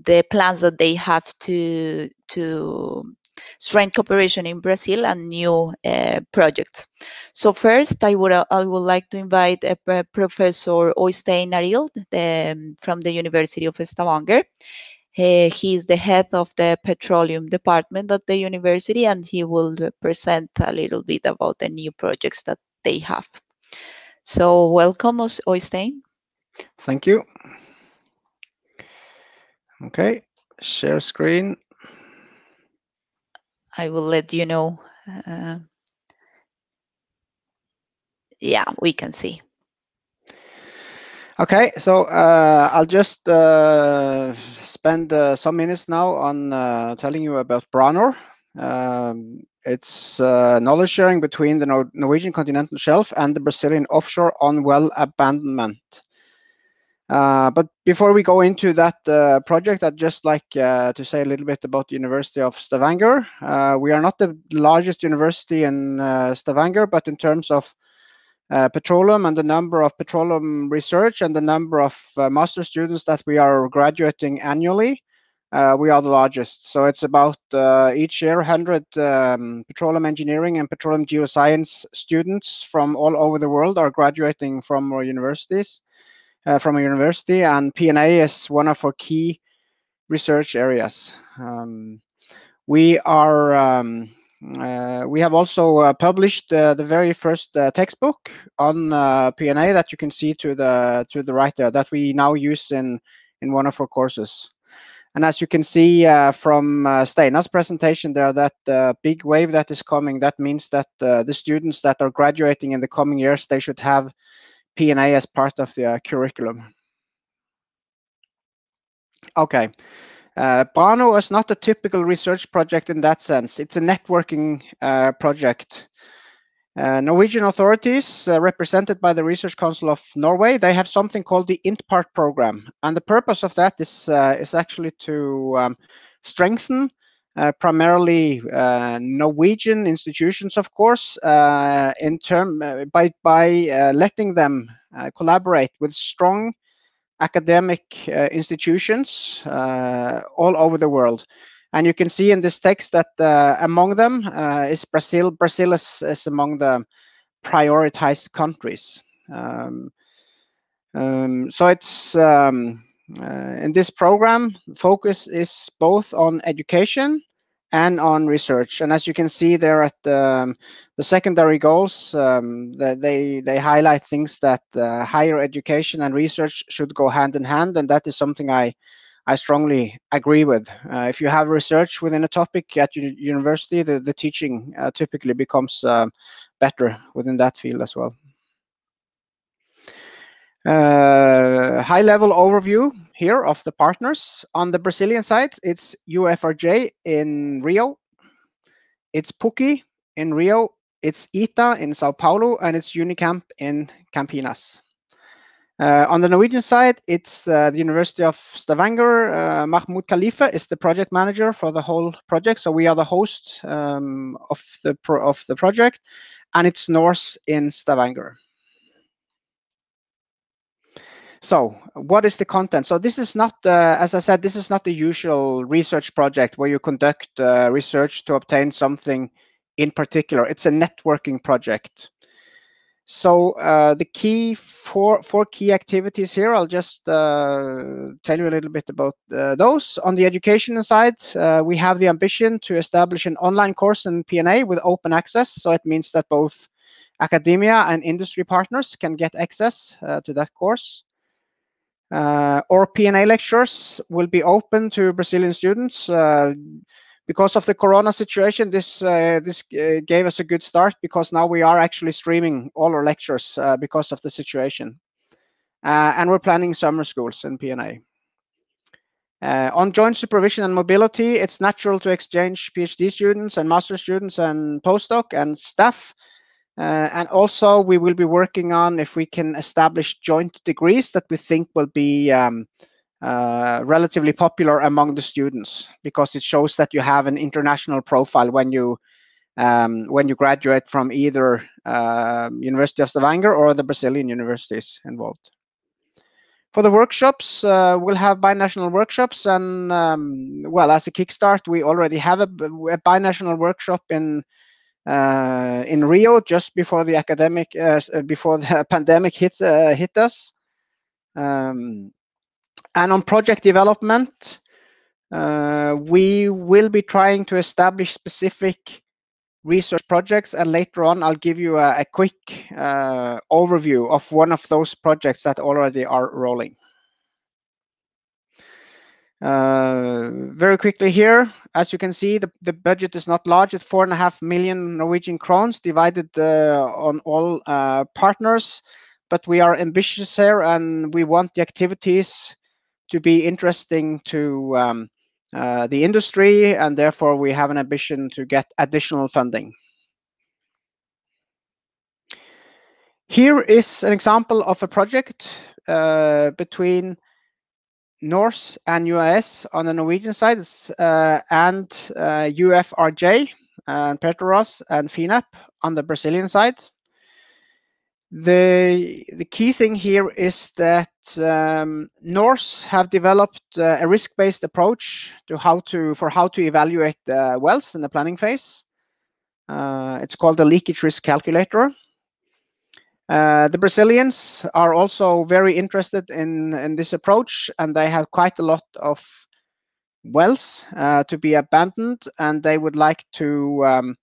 the plans that they have to to strength cooperation in Brazil and new uh, projects. So first, I would I would like to invite uh, Professor Oystein Arild um, from the University of Stavanger. Uh, he is the head of the petroleum department at the university, and he will present a little bit about the new projects that they have. So welcome, Oystein. Thank you. Okay, share screen. I will let you know. Uh, yeah, we can see. Okay, so uh, I'll just uh, spend uh, some minutes now on uh, telling you about Branor. Um, it's uh, knowledge sharing between the Nor Norwegian continental shelf and the Brazilian offshore on well abandonment. Uh, but before we go into that uh, project, I'd just like uh, to say a little bit about the University of Stavanger. Uh, we are not the largest university in uh, Stavanger, but in terms of petroleum and the number of petroleum research and the number of master students that we are graduating annually, we are the largest. So it's about each year 100 um, petroleum engineering and petroleum geoscience students from all over the world are graduating from our universities uh, from a university, and P&A is one of our key research areas. Um, we are um, uh, we have also uh, published uh, the very first uh, textbook on uh, P&A that you can see to the to the right there that we now use in in one of our courses. And as you can see uh, from uh, Steinar's presentation there, that big wave that is coming, that means that the students that are graduating in the coming years, they should have P&A as part of the curriculum. Okay. Uh, Branor is not a typical research project in that sense. It's a networking uh, project. Uh, Norwegian authorities, uh, represented by the Research Council of Norway, they have something called the INTPART program, and the purpose of that is uh, is actually to um, strengthen uh, primarily Norwegian institutions, of course, in term by by letting them collaborate with strong academic uh, institutions uh, all over the world. And you can see in this text that uh, among them is Brazil. Brazil is, is, among the prioritized countries. Um, um, so it's um, in this program, focus is both on education and on research. And as you can see there at the, um, the secondary goals, um, they, they highlight things that uh, higher education and research should go hand in hand. And that is something I, I strongly agree with. Uh, if you have research within a topic at your university, the, the teaching uh, typically becomes uh, better within that field as well. Uh, high level overview here of the partners. On the Brazilian side, it's UFRJ in Rio, it's PUC in Rio, it's ITA in Sao Paulo, and it's Unicamp in Campinas. Uh, on the Norwegian side, it's uh, the University of Stavanger. Uh, Mahmoud Khalifeh is the project manager for the whole project. So we are the host um, of the pro of the project, and it's NORCE in Stavanger. So what is the content? So this is not, uh, as I said, this is not the usual research project where you conduct uh, research to obtain something in particular. It's a networking project. So uh, the key four four key activities here, I'll just uh, tell you a little bit about uh, those. On the education side, uh, we have the ambition to establish an online course in P&A with open access. So it means that both academia and industry partners can get access to that course. Uh, or P&A lectures will be open to Brazilian students. Uh, because of the corona situation, this uh, this uh, gave us a good start because now we are actually streaming all our lectures uh, because of the situation. Uh, and we're planning summer schools in P&A. on joint supervision and mobility, it's natural to exchange PhD students and master students and postdoc and staff uh, and also we will be working on if we can establish joint degrees that we think will be um, uh, relatively popular among the students because it shows that you have an international profile when you um, when you graduate from either uh, University of Stavanger or the Brazilian universities involved. For the workshops, uh, we'll have binational workshops and um, well, as a kickstart, we already have a, a binational workshop in uh, in Rio just before the academic uh, before the pandemic hit uh, hit us. Um, and on project development, uh, we will be trying to establish specific research projects and later on I'll give you a, a quick uh, overview of one of those projects that already are rolling. Uh, very quickly here, as you can see, the, the budget is not large. It's four and a half million Norwegian crowns divided uh, on all uh, partners. But we are ambitious here and we want the activities to be interesting to um, uh, the industry and therefore we have an ambition to get additional funding. Here is an example of a project uh, between NORCE and UIS on the Norwegian side, uh, and uh, UFRJ and Petrobras and FINEP on the Brazilian side. The the key thing here is that um, NORCE have developed uh, a risk-based approach to how to for how to evaluate uh, wells in the planning phase. Uh, it's called the leakage risk calculator. Uh, the Brazilians are also very interested in, in this approach, and they have quite a lot of wells uh, to be abandoned, and they would like to um,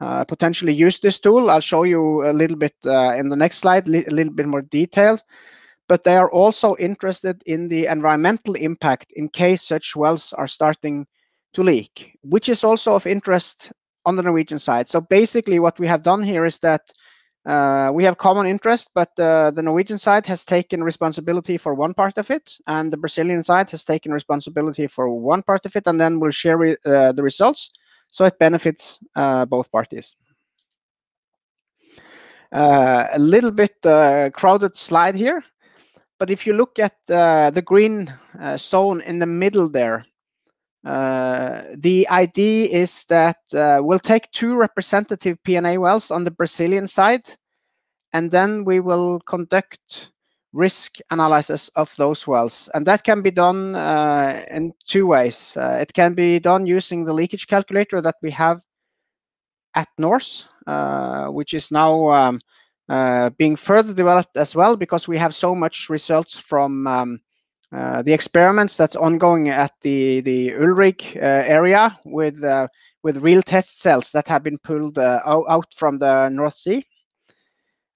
uh, potentially use this tool. I'll show you a little bit uh, in the next slide, li a little bit more details. But they are also interested in the environmental impact in case such wells are starting to leak, which is also of interest on the Norwegian side. So basically what we have done here is that Uh, we have common interest, but uh, the Norwegian side has taken responsibility for one part of it, and the Brazilian side has taken responsibility for one part of it, and then we'll share uh, the results, so it benefits uh, both parties. Uh, a little bit uh, crowded slide here, but if you look at the green zone in the middle there, uh, the idea is that uh, we'll take two representative P&A wells on the Brazilian side, and then we will conduct risk analysis of those wells. And that can be done uh, in two ways. Uh, it can be done using the leakage calculator that we have at NORCE, uh, which is now um, being further developed as well because we have so much results from um, the experiments that's ongoing at the the Ullrigg uh, area with with real test cells that have been pulled out from the North Sea.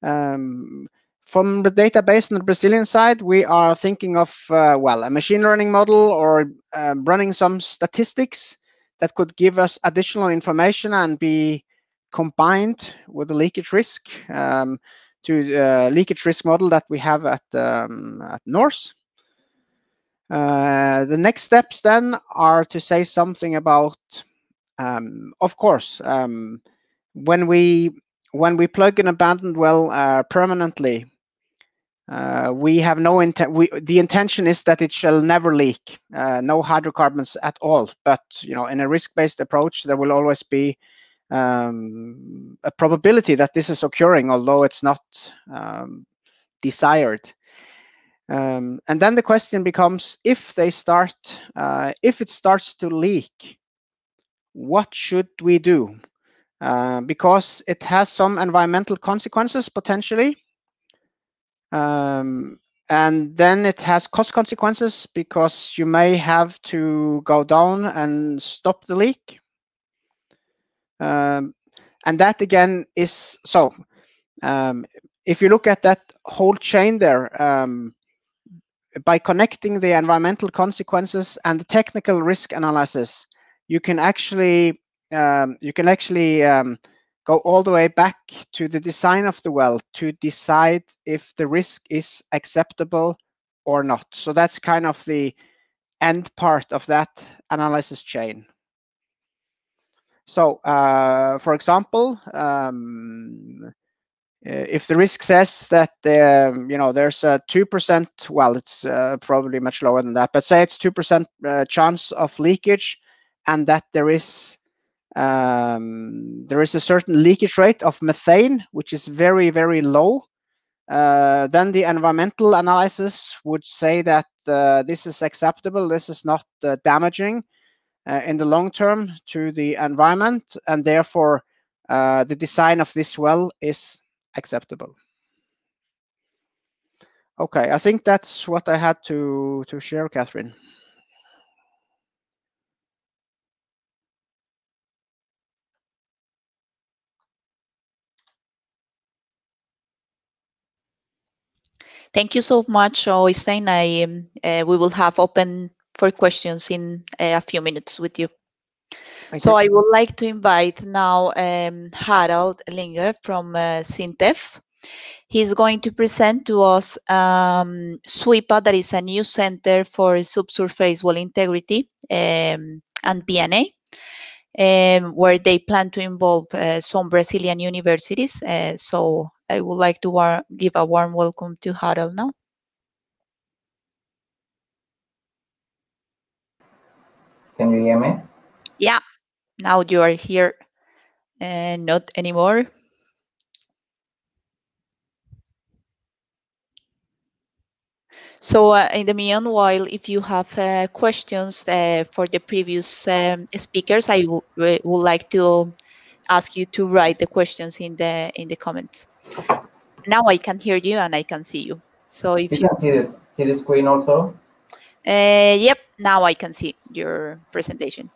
Um, from the database on the Brazilian side, we are thinking of uh, well a machine learning model or um, running some statistics that could give us additional information and be combined with the leakage risk um, to the leakage risk model that we have at um, at NORCE. Uh, the next steps then are to say something about, um, of course, um, when we when we plug an abandoned well uh, permanently, uh, we have no intent. The intention is that it shall never leak, uh, no hydrocarbons at all. But you know, in a risk-based approach, there will always be um, a probability that this is occurring, although it's not um, desired. Um, and then the question becomes, if they start, uh, if it starts to leak, what should we do? Uh, because it has some environmental consequences potentially. Um, and then it has cost consequences because you may have to go down and stop the leak. Um, and that again is so. Um, if you look at that whole chain there, um, by connecting the environmental consequences and the technical risk analysis, you can actually um, you can actually um, go all the way back to the design of the well to decide if the risk is acceptable or not. So that's kind of the end part of that analysis chain. So, uh, for example, um, uh, if the risk says that um, you know there's a two percent, well, it's uh, probably much lower than that, but say it's two percent uh, chance of leakage, and that there is um, there is a certain leakage rate of methane, which is very very low. Uh, then the environmental analysis would say that uh, this is acceptable, this is not uh, damaging in the long term to the environment, and therefore the design of this well is acceptable. Okay, I think that's what I had to, to share, Catherine. Thank you so much, Oystein. I, uh, we will have open for questions in uh, a few minutes with you. Thank so. I would like to invite now um, Harald Linga from uh, SINTEF. He's going to present to us um, SWIPA, that is a new center for subsurface well integrity um, and P&A, um, where they plan to involve uh, some Brazilian universities. Uh, so I would like to give a warm welcome to Harald now. Can you hear me? Yeah now you are here and not anymore. So uh, in the meanwhile, if you have uh, questions uh, for the previous um, speakers, I would like to ask you to write the questions in the in the comments. Now I can hear you and I can see you. So if you, you can see this see the screen also. Uh, yep, now I can see your presentation.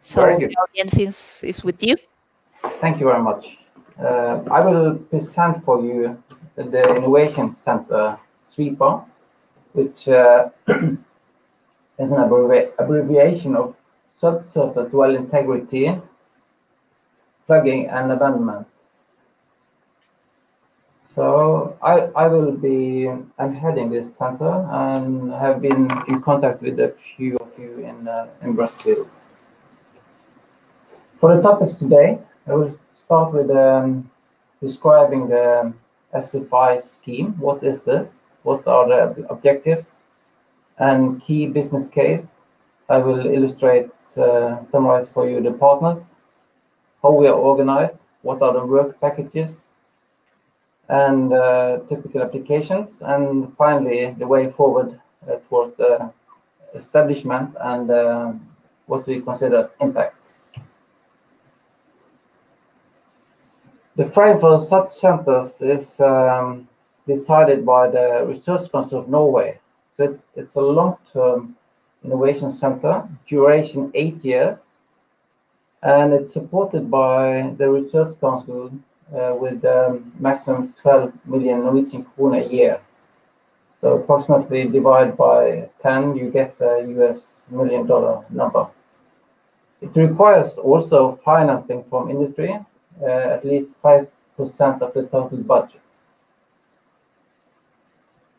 So the audience is, is with you. Thank you very much. Uh, I will present for you the Innovation Center SWIPA, which uh, is an abbreviation of Subsurface Well Integrity, Plugging and Abandonment. So I, I will be, I'm heading this center and have been in contact with a few of you in, uh, in Brazil. For the topics today, I will start with um, describing the SFI scheme. What is this? What are the objectives and key business case? I will illustrate, uh, summarize for you the partners, how we are organized, what are the work packages, and uh, typical applications, and finally the way forward uh, towards the establishment and uh, what we consider impact. The frame for such centers is um, decided by the Research Council of Norway. So it's, it's a long-term innovation center, duration eight years, and it's supported by the Research Council uh, with um, maximum 12 million Norwegian krone a year. So approximately divide by 10, you get the US million dollar number. It requires also financing from industry, uh, at least 5% of the total budget.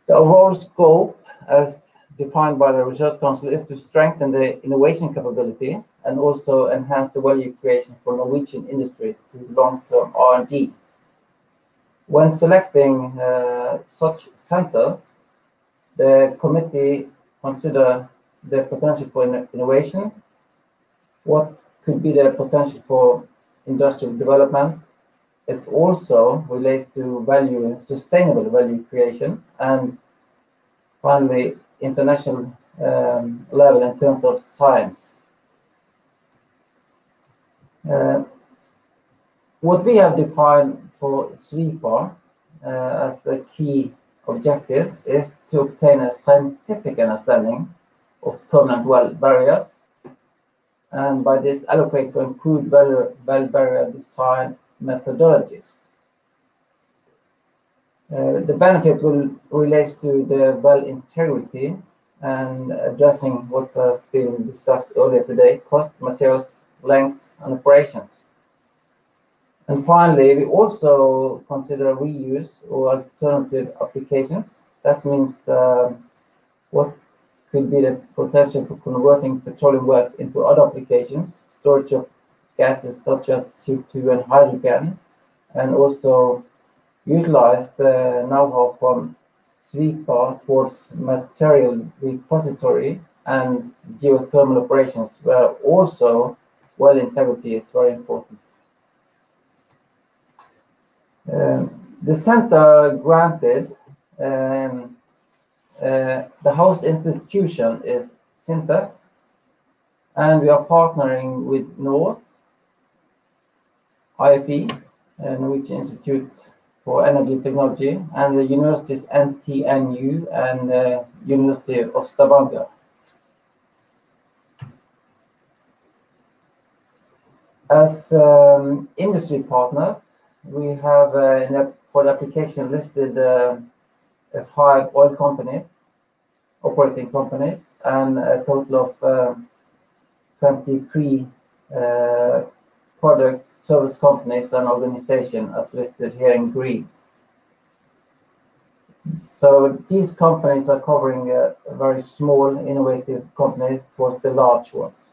The overall scope, as defined by the Research Council, is to strengthen the innovation capability and also enhance the value creation for Norwegian industry through long-term R&D. When selecting uh, such centers, the committee consider the potential for innovation, what could be the potential for industrial development. It also relates to value, sustainable value creation, and finally, international um, level in terms of science. Uh, what we have defined for SWIPA uh, as a key objective is to obtain a scientific understanding of permanent well barriers and by this allocate to improved well, well barrier design methodologies. Uh, the benefit will relates to the well integrity and addressing what has been discussed earlier today, cost, materials, lengths, and operations. And finally, we also consider reuse or alternative applications. That means uh, what could be the potential for converting petroleum waste into other applications, storage of gases such as CO2 and hydrogen, and also utilize the know-how from SWIPA towards material repository and geothermal operations, where also well integrity is very important. Um, the center granted um, uh, the host institution is SINTEF, and we are partnering with NORCE, IFE, uh, Norwegian Institute for Energy Technology, and the universities NTNU and uh, University of Stavanger. As um, industry partners, we have uh, for the application listed uh, uh, five oil companies, operating companies, and a total of 23 product service companies and organizations as listed here in green. So these companies are covering uh, very small, innovative companies towards the large ones.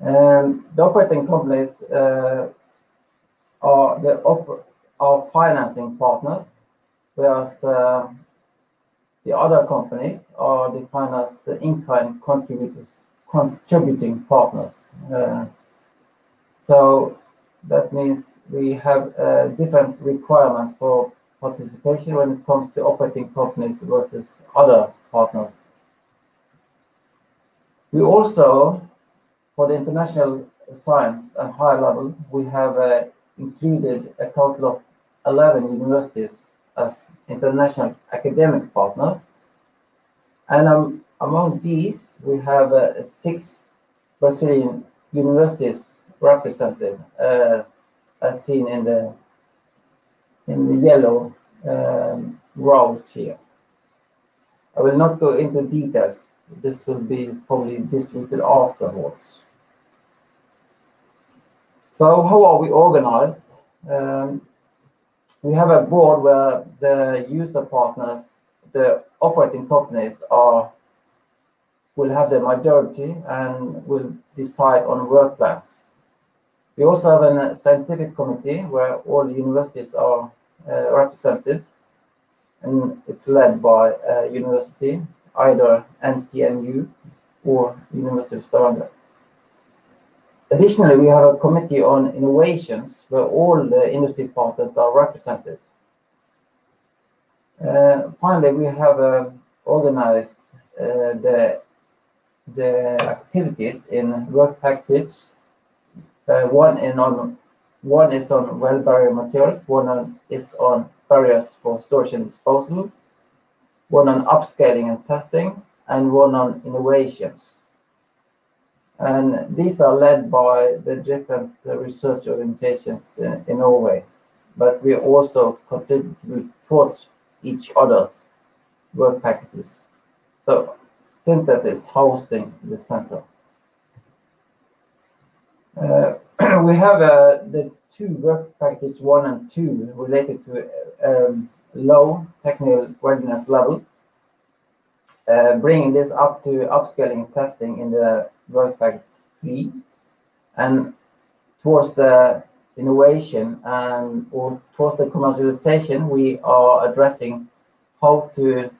And the operating companies uh, are the op are financing partners, whereas uh, the other companies are defined as in-kind contributors, contributing partners. Uh, so that means we have uh, different requirements for participation when it comes to operating companies versus other partners. We also for the international science and high level, we have uh, included a total of 11 universities as international academic partners. And um, among these, we have uh, six Brazilian universities represented, uh, as seen in the in the yellow um, rows here. I will not go into details. This will be probably distributed afterwards. So how are we organized? um, we have a board where the user partners, the operating companies are will have the majority and will decide on work plans. We also have a scientific committee where all universities are uh, represented and it's led by a university, either NTNU or University of Stavanger. Additionally, we have a committee on innovations where all the industry partners are represented. Uh, finally, we have uh, organized uh, the the activities in work package. Uh, one in on one is on well barrier materials, one on, is on barriers for storage and disposal, one on upscaling and testing, and one on innovations. And these are led by the different uh, research organizations in, in Norway, but we also contribute towards each other's work packages. So SINTEF is hosting the center. Uh, we have uh, the two work package one and two related to um, low technical readiness level, uh, bringing this up to upscaling testing in the work package three, and towards the innovation and or towards the commercialization, we are addressing how to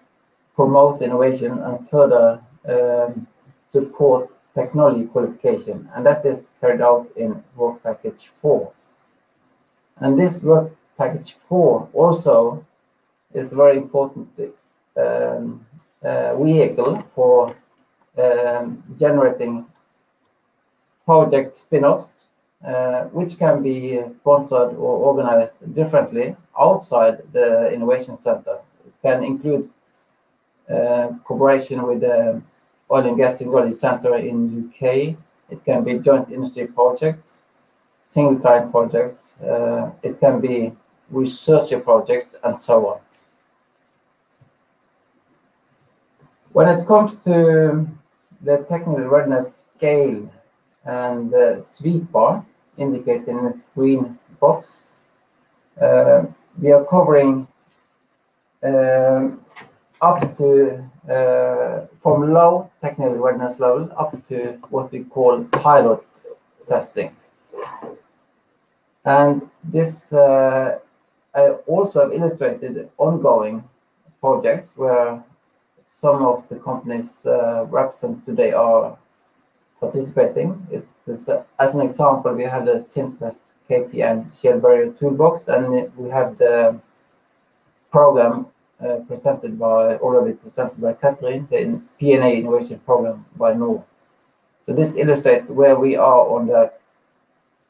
promote innovation and further um, support technology qualification, and that is carried out in work package four. And this work package four also is very important um, vehicle for um, generating project spin-offs, uh, which can be sponsored or organized differently outside the Innovation Center. It can include uh, cooperation with the Oil and Gas Technology Center in UK. It can be joint industry projects, single client projects. Uh, it can be researcher projects and so on. When it comes to the technical readiness scale and the SWIPA indicated in this green box, uh, we are covering um, up to uh, from low technical readiness level up to what we call pilot testing. And this uh, I also have illustrated ongoing projects where some of the companies uh, represented today are participating. It is, uh, as an example, we have the SINTEF KPN Shale Barrier Toolbox, and we have the program uh, presented by already presented by Catherine, the P&A Innovation Program by NORCE. So this illustrates where we are on the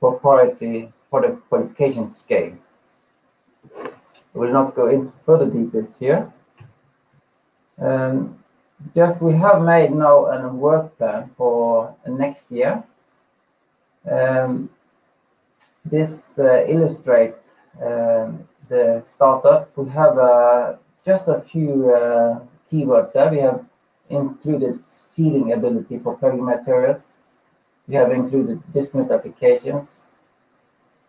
proprietary product qualification scale. I will not go into further details here. Um, just we have made now a work plan for next year. Um, this uh, illustrates um, the startup. We have uh, just a few uh, keywords there. We have included sealing ability for plugging materials. We have included bismuth applications,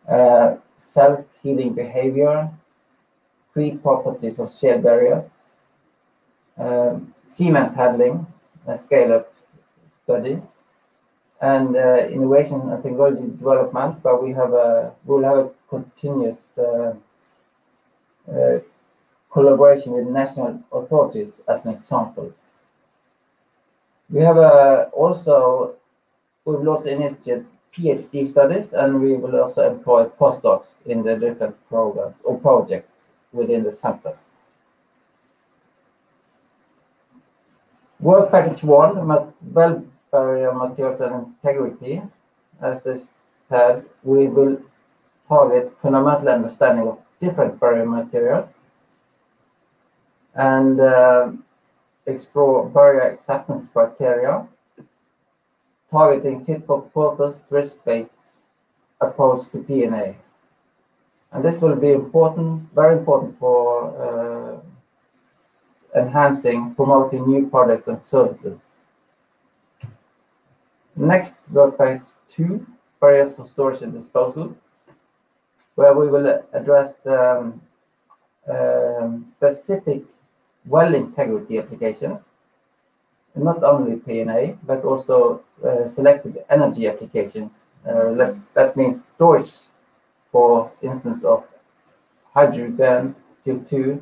uh, self-healing behavior, free properties of shale barriers, um, cement handling, a scale-up study, and uh, innovation and technology development, But we have a we'll have a continuous uh, uh, collaboration with national authorities as an example. We have uh, also we've also initiated PhD studies, and we will also employ postdocs in the different programs or projects within the center. Work package one, well barrier materials and integrity. As I said, we will target fundamental understanding of different barrier materials and uh, explore barrier acceptance criteria, targeting fit for purpose risk-based approach to P&A. And this will be important, very important for uh, enhancing, promoting new products and services. Next, work page two, barriers for storage and disposal. where we will address um, um, specific well integrity applications, not only P&A, but also uh, selected energy applications. Uh, that means storage, for instance, of hydrogen, CO2,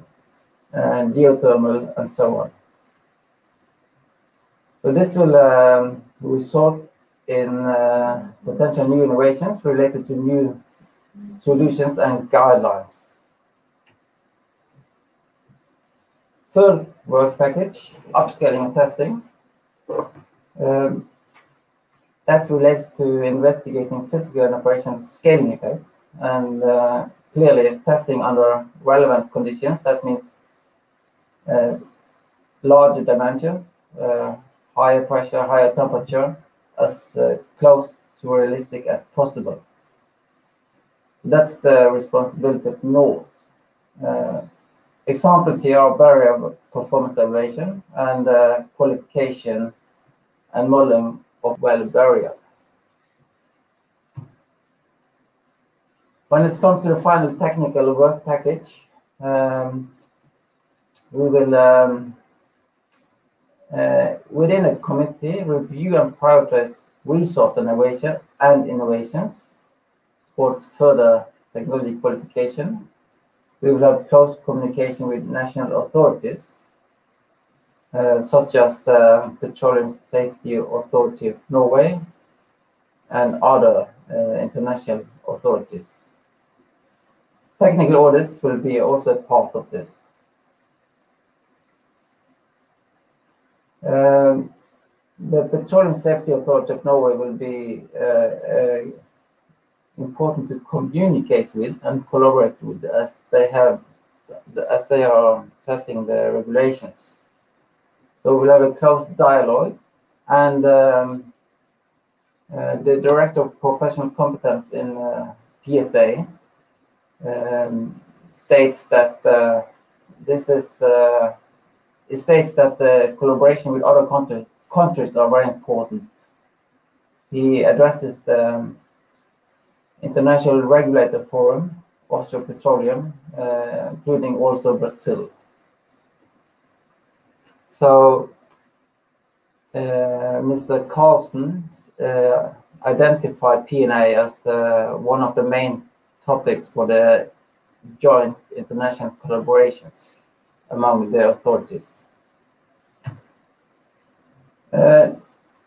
and geothermal, and so on. So this will um, result in uh, potential new innovations related to new solutions and guidelines. Third work package, upscaling and testing. Um, that relates to investigating physical and operational scaling effects and uh, clearly testing under relevant conditions. That means larger dimensions, uh, higher pressure, higher temperature, as uh, close to realistic as possible. That's the responsibility of NORCE. Uh, examples here are barrier performance evaluation and uh, qualification and modeling of well barriers. When it comes to the final technical work package, um, we will, um, uh, within a committee, review and prioritize resource innovation and innovations towards further technology qualification. We will have close communication with national authorities, uh, such as the Petroleum Safety Authority of Norway and other uh, international authorities. Technical audits will be also part of this. Um, the Petroleum Safety Authority of Norway will be uh, uh important to communicate with and collaborate with as they have as they are setting the regulations. So we'll have a close dialogue and um, uh, the director of professional competence in uh, PSA um, states that uh, this is uh, it states that the collaboration with other countries countries are very important. He addresses the International Regulator Forum, Offshore Petroleum, uh, including also Brazil. So uh, Mr. Carlson uh, identified P&A as uh, one of the main topics for the joint international collaborations among the authorities. Uh,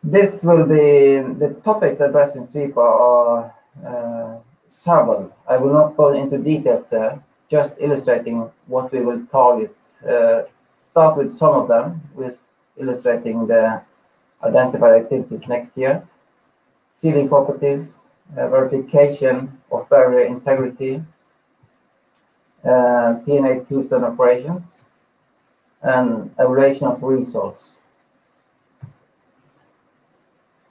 this will be the topics addressed in SWIPA are uh, several. I will not go into details there, just illustrating what we will target. Uh, start with some of them, with illustrating the identified activities next year. Sealing properties, uh, verification of barrier integrity, uh, P&A tools and operations, and evaluation of results.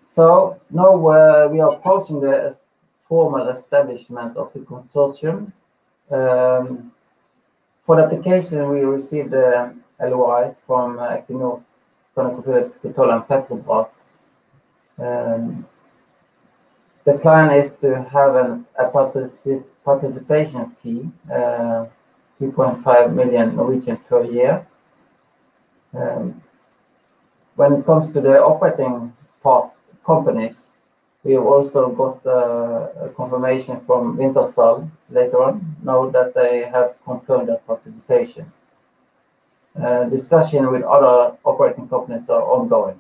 So now uh, we are approaching the formal establishment of the consortium. Um, for the application, we received the LOIs from uh, Equinor, ConocoPhillips, Total, and Petrobras. Um, the plan is to have an, a particip participation fee, uh, 2.5 million Norwegian per year. Um, when it comes to the operating part companies, we have also got uh, confirmation from Wintershall later on, now that they have confirmed their participation. Uh, discussion with other operating companies are ongoing.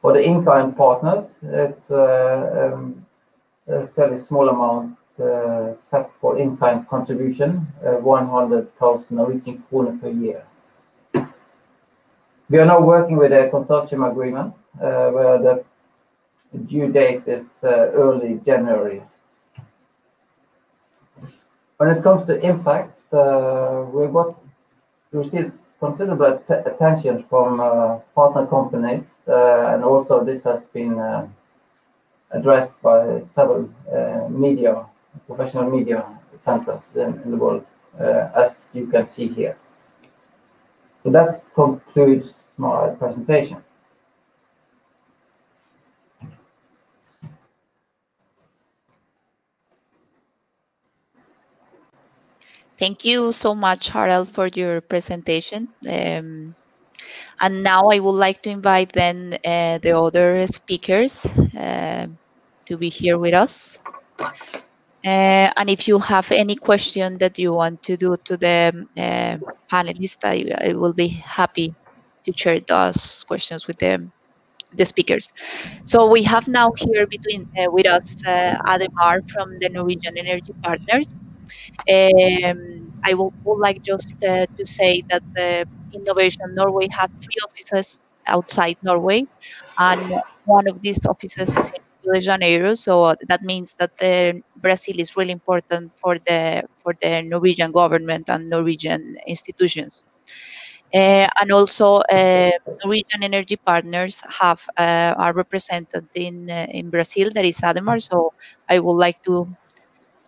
For the in-kind partners, it's uh, um, a fairly small amount uh, set for in-kind contribution, uh, 100,000 Norwegian kroner per year. We are now working with a consortium agreement uh, where the due date is early January. When it comes to impact, we received considerable attention from partner companies, and also this has been addressed by several media, professional media centers in, in the world, as you can see here. So that concludes my presentation. Thank you so much, Harald, for your presentation. Um, and now I would like to invite then uh, the other speakers uh, to be here with us. Uh, and if you have any question that you want to do to the uh, panelists, I, I, will be happy to share those questions with them, the speakers. So we have now here between uh, with us uh, Ademar from the Norwegian Energy Partners. Um, I would, like just uh, to say that the Innovation Norway has three offices outside Norway, and one of these offices is in Rio de Janeiro. So that means that Brazil is really important for the for the Norwegian government and Norwegian institutions. Uh, and also, uh, Norwegian energy partners have uh, are represented in uh, in Brazil. That is Ademar. So I would like to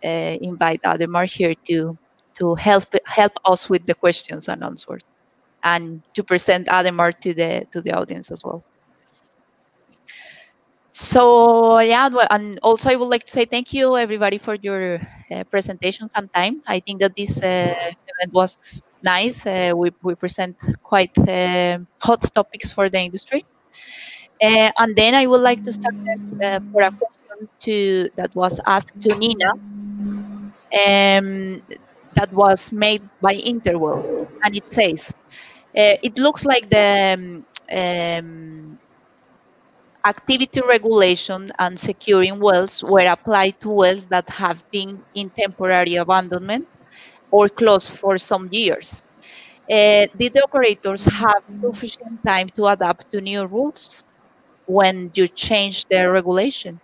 uh, invite Ademar here to to help help us with the questions and answers and to present Ademar to the to the audience as well. So yeah, and also I would like to say thank you everybody for your uh, presentation sometime. I think that this uh, event was nice. Uh, we, we present quite uh, hot topics for the industry. Uh, and then I would like to start uh, for a question to that was asked to Nina. Um, that was made by Interwell, and it says, it looks like the um, um, activity regulation and securing wells were applied to wells that have been in temporary abandonment or closed for some years. Uh, did the operators have sufficient time to adapt to new rules when you change the regulation?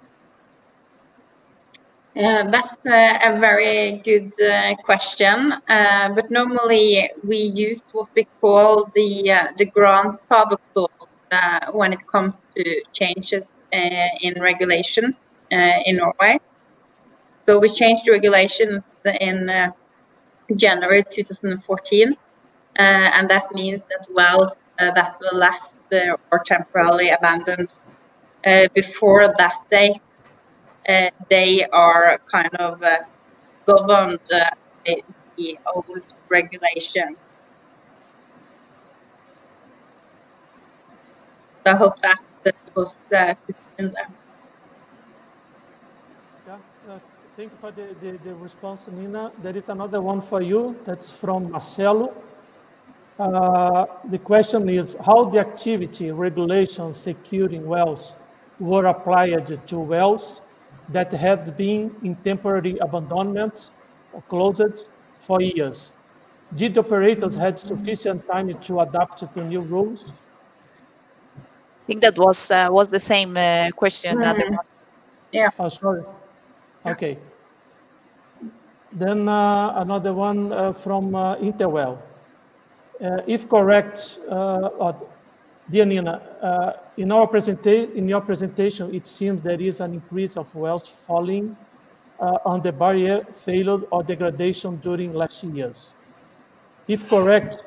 Uh, that's uh, a very good uh, question, uh, but normally we use what we call the uh, the grandfather clause uh, when it comes to changes in regulation in Norway. So we changed the regulations in January 2014, and that means that wells that were left or temporarily abandoned before that date uh, they are kind of uh, governed uh, by the old regulation. So I hope that, that was sufficient. Yeah, thank you for the, the, the, response, Nina. There is another one for you that's from Marcelo. Uh, the question is how the activity regulations securing wells were applied to wells that had been in temporary abandonment or closed for years. Did operators had sufficient time to adapt to new rules? I think that was uh, was the same uh, question. Mm. Yeah. Oh, sorry. Okay. Then uh, another one uh, from uh, Interwell. Uh, if correct, Dear Nina, uh, in, our presenta- in your presentation, it seems there is an increase of wells falling uh, on the barrier failure or degradation during last years. If correct,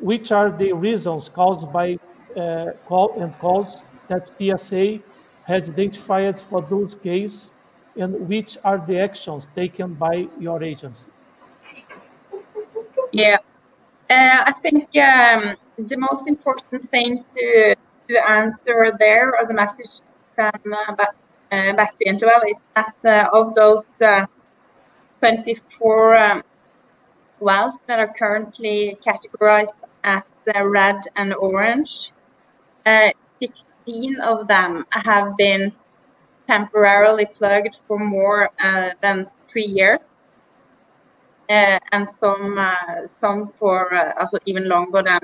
which are the reasons caused by uh, call and calls that PSA has identified for those cases, and which are the actions taken by your agency? Yeah, uh, I think um, the most important thing to to answer there, or the message then uh, back, uh, back to Interwell, is that uh, of those uh, 24 um, wells that are currently categorized as red and orange, uh, 16 of them have been temporarily plugged for more uh, than three years. and some some for even longer than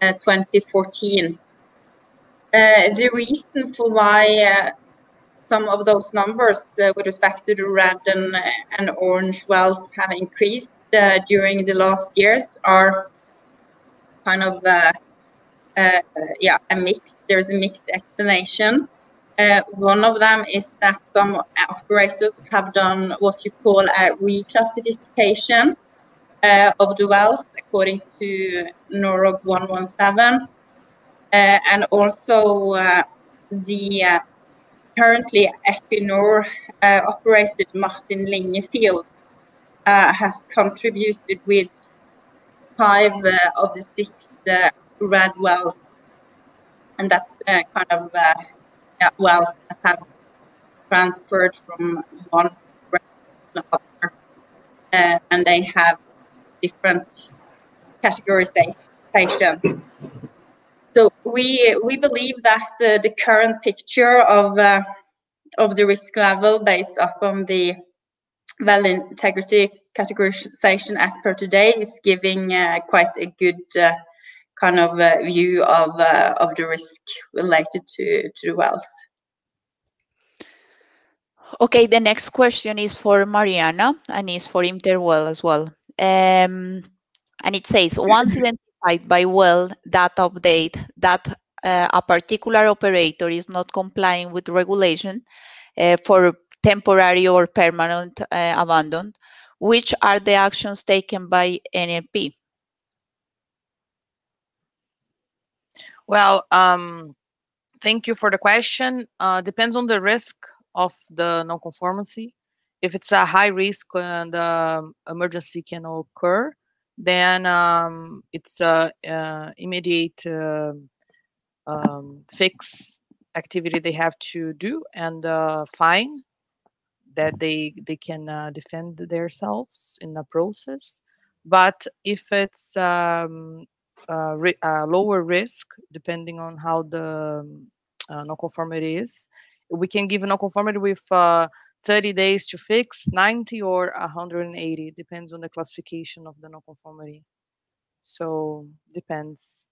2014. Uh, the reason for why uh, some of those numbers uh, with respect to the red and, and orange wells have increased during the last years are kind of yeah a mix. There's a mixed explanation. Uh, one of them is that some operators have done what you call a reclassification uh, of the wells according to NOROG 117. Uh, and also uh, the uh, currently Equinor operated Martin Linge field has contributed with five of the six red wells, and that kind of yeah, wells have transferred from one to another, uh, and they have different categorization. So we we believe that uh, the current picture of uh, of the risk level based upon the well integrity categorization as per today is giving uh, quite a good uh, kind of uh, view of uh, of the risk related to to the wells. Okay, the next question is for Mariana and is for Interwell as well. Um, and it says, once identified by well that update that uh, a particular operator is not complying with regulation uh, for temporary or permanent uh, abandon, which are the actions taken by ANP? Well, um, thank you for the question. Uh, depends on the risk of the non-conformity. If it's a high risk and um, emergency can occur, then um, it's a, uh, immediate uh, um, fix activity they have to do and uh, fine that they they can uh, defend themselves in the process. But if it's um, ri lower risk, depending on how the uh, non-conformity is, we can give non-conformity with uh, 30 days to fix, 90 or 180, depends on the classification of the non-conformity. So depends.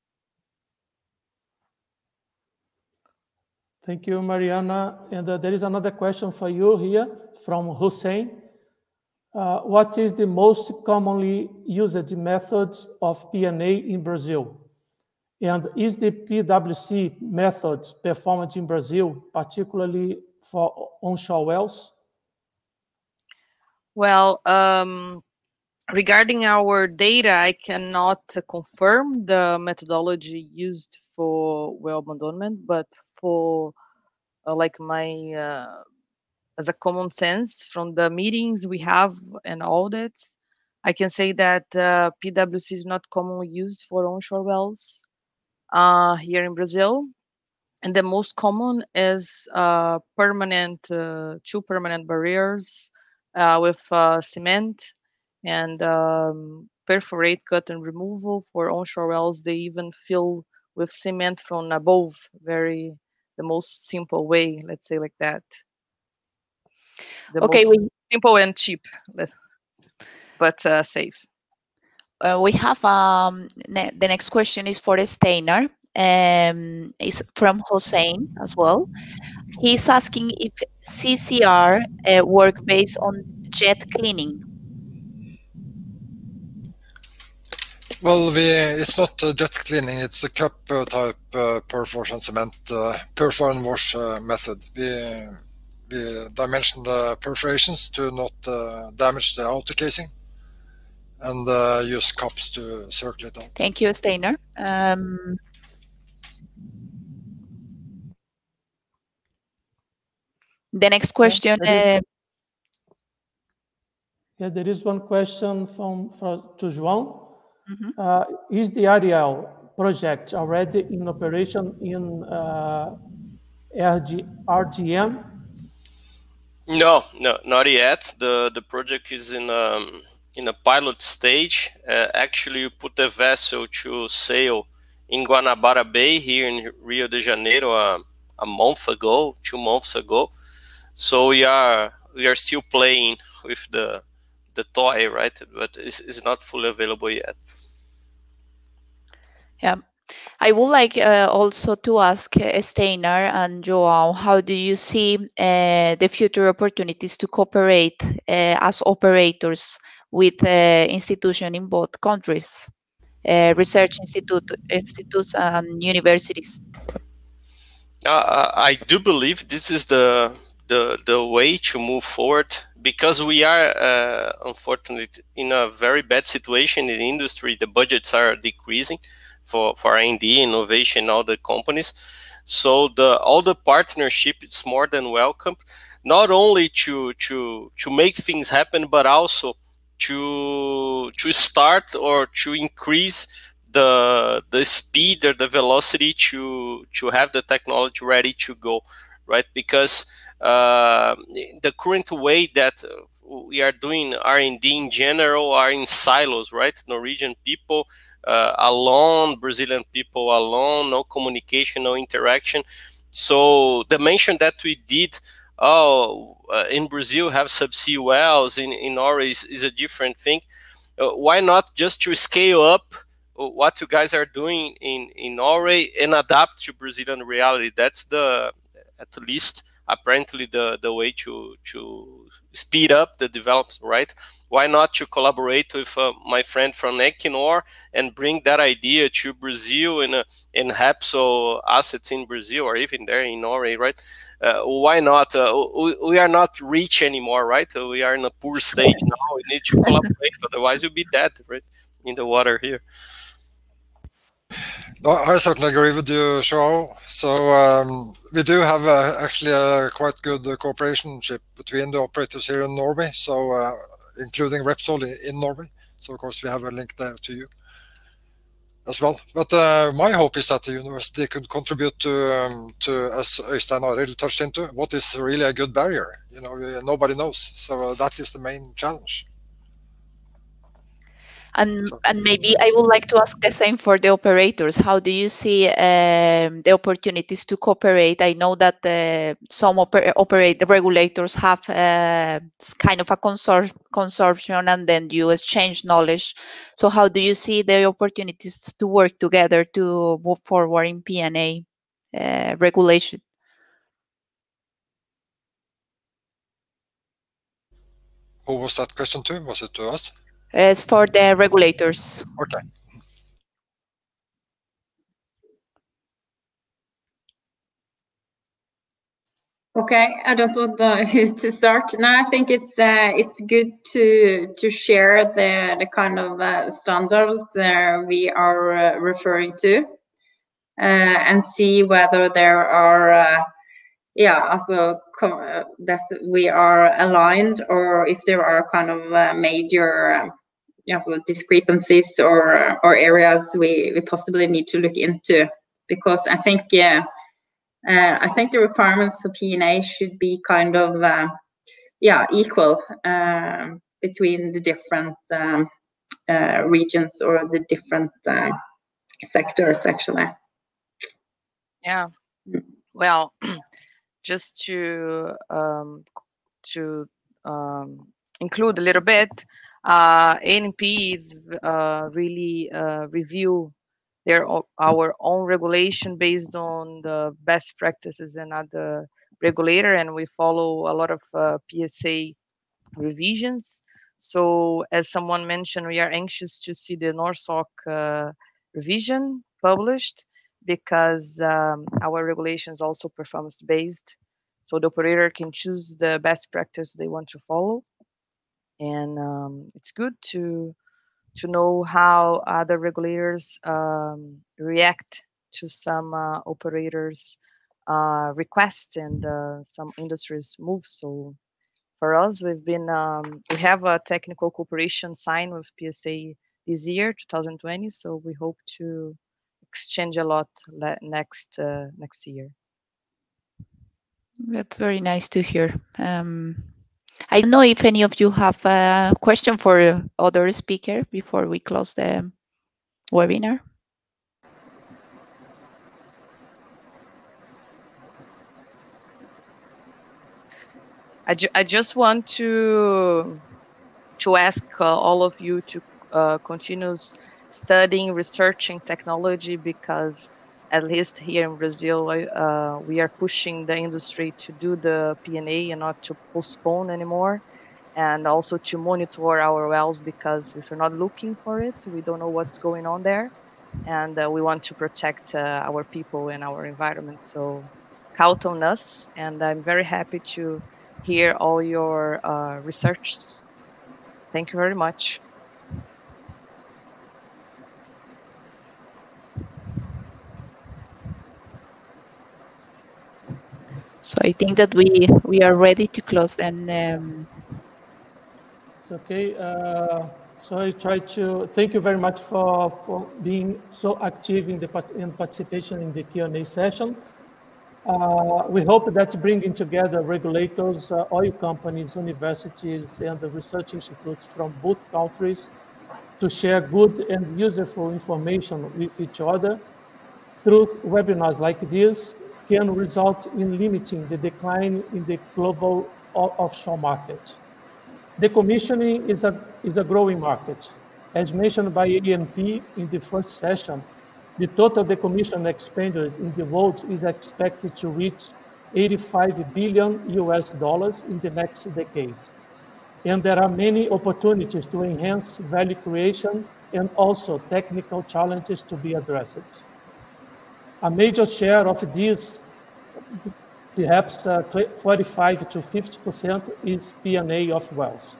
Thank you, Mariana. And uh, there is another question for you here from Hussein. Uh, what is the most commonly used method of P&A in Brazil? And is the PWC method performed in Brazil, particularly for onshore wells? Well, um, regarding our data, I cannot confirm the methodology used for well abandonment, but for uh, like my uh, as a common sense from the meetings we have and audits, I can say that uh, PWC is not commonly used for onshore wells uh, here in Brazil. And the most common is uh, permanent, uh, two permanent barriers with uh, cement and um, perforate cut and removal for onshore wells. They even fill with cement from above, very the most simple way, let's say like that. The okay, we simple and cheap, but uh, safe. Uh, we have um, ne the next question is for Steinar. Um, is from Hossein as well. He's asking if CCR uh, work based on jet cleaning. Well, we, it's not uh, jet cleaning, it's a cup uh, type uh, perforation cement, uh, perfor and wash uh, method. We, we dimension the perforations to not uh, damage the outer casing and uh, use cups to circulate out. Thank you, Steinar. Um, the next question. Yeah, yeah, there is one question from, from to João. Mm -hmm. uh, is the Ariel project already in operation in uh, RG, RGM? No, no, not yet. The the project is in um, in a pilot stage. Uh, actually, you put the vessel to sail in Guanabara Bay here in Rio de Janeiro uh, a month ago, two months ago. So we are we are still playing with the the toy, right? But it's, it's not fully available yet. Yeah. I would like uh, also to ask uh, Steinar and Joao, how do you see uh, the future opportunities to cooperate uh, as operators with uh, institutions in both countries, uh, research institute, institutes and universities? I do believe this is the the the way to move forward because we are uh, unfortunately in a very bad situation in the industry the budgets are decreasing for for R&D innovation all the companies. So the all the partnership is more than welcome not only to to to make things happen but also to to start or to increase the the speed or the velocity to to have the technology ready to go right? Because the current way that we are doing r&d in general are in silos right? Norwegian people uh, alone brazilian people alone no communication no interaction. So the mention that we did oh uh, in brazil have subsea wells in, in norway is, is a different thing. Uh, why not just to scale up what you guys are doing in in Norway and adapt to Brazilian reality. That's the at least apparently the the way to to speed up the development, right? Why not to collaborate with uh, my friend from Equinor and bring that idea to Brazil and uh, and Repsol assets in Brazil or even there in Norway, right? Uh, why not? Uh, we, we, are not rich anymore, right? we are in a poor stage now. We need to collaborate, otherwise we'll be dead, right? In the water here. I certainly agree with you, Joao. So um, we do have uh, actually a quite good uh, cooperation between the operators here in Norway, so uh, including Repsol in Norway. So of course we have a link there to you as well. But uh, my hope is that the university could contribute to, um, to as Øystein already touched into, what is really a good barrier. You know, nobody knows. So that is the main challenge. And, and maybe I would like to ask the same for the operators. How do you see um, the opportunities to cooperate? I know that uh, some oper operate regulators have uh, kind of a consor consortium and then you exchange knowledge. So how do you see the opportunities to work together to move forward in P&A uh, regulation? Who was that question to? Was it to us? Is for the regulators. Okay. Okay, I don't want uh, to start. No, I think it's uh, it's good to to share the the kind of uh, standards that we are uh, referring to, uh, and see whether there are uh, yeah, also that we are aligned, or if there are kind of major um, yeah, so discrepancies or or areas we, we possibly need to look into because I think yeah uh, I think the requirements for P&A should be kind of uh, yeah equal uh, between the different um, uh, regions or the different uh, sectors actually. Yeah. Mm. Well, just to um, to um, include a little bit, uh, ANPs uh, really uh, review their our own regulation based on the best practices and other regulator, and we follow a lot of uh, PSA revisions. So, as someone mentioned, we are anxious to see the NORSOK uh, revision published because um, our regulation is also performance based. So the operator can choose the best practice they want to follow and um, it's good to to know how other regulators um, react to some uh, operators uh, request and uh, some industries move. So for us we've been um, we have a technical cooperation signed with psa this year 2020 so we hope to exchange a lot next uh, next year. That's very nice to hear. Um, I don't know if any of you have a question for other speaker before we close the webinar. I, ju I just want to to ask uh, all of you to uh, continue studying, researching technology because at least here in Brazil, uh, we are pushing the industry to do the P&A and not to postpone anymore. And also to monitor our wells because if we're not looking for it, we don't know what's going on there. And uh, we want to protect uh, our people and our environment. So count on us. And I'm very happy to hear all your uh, research. Thank you very much. So I think that we we are ready to close and um, Okay. Uh, so I try to thank you very much for, for being so active in the in participation in the Q&A session. Uh, we hope that bringing together regulators, uh, oil companies, universities, and the research institutes from both countries to share good and useful information with each other through webinars like this can result in limiting the decline in the global offshore market. Decommissioning is a, is a growing market. As mentioned by ENP in the first session, the total decommission expenditure in the world is expected to reach 85 billion US dollars in the next decade. And there are many opportunities to enhance value creation and also technical challenges to be addressed. A major share of these, perhaps uh, 45 to 50%, is P&A of wells.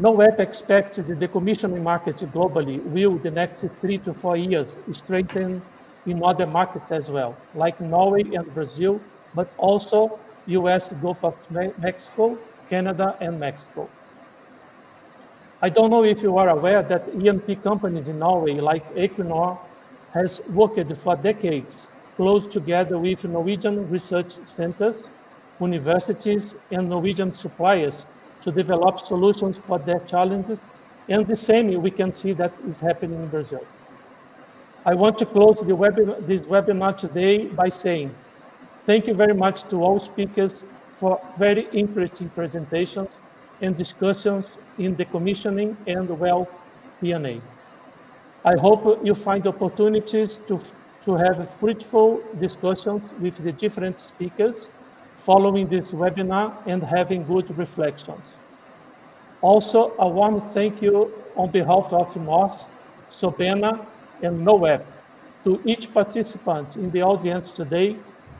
NORWEP expects the decommissioning market globally will, the next three to four years, strengthen in other markets as well, like Norway and Brazil, but also US, Gulf of Mexico, Canada, and Mexico. I don't know if you are aware that E&P companies in Norway, like Equinor, has worked for decades close together with Norwegian research centers, universities, and Norwegian suppliers to develop solutions for their challenges. And the same we can see that is happening in Brazil. I want to close webinar, this webinar today by saying thank you very much to all speakers for very interesting presentations and discussions in the commissioning and well P&A. I hope you find opportunities to, to have fruitful discussions with the different speakers following this webinar and having good reflections. Also, I want to thank you on behalf of MOSS, SOBENA, and NORWEP to each participant in the audience today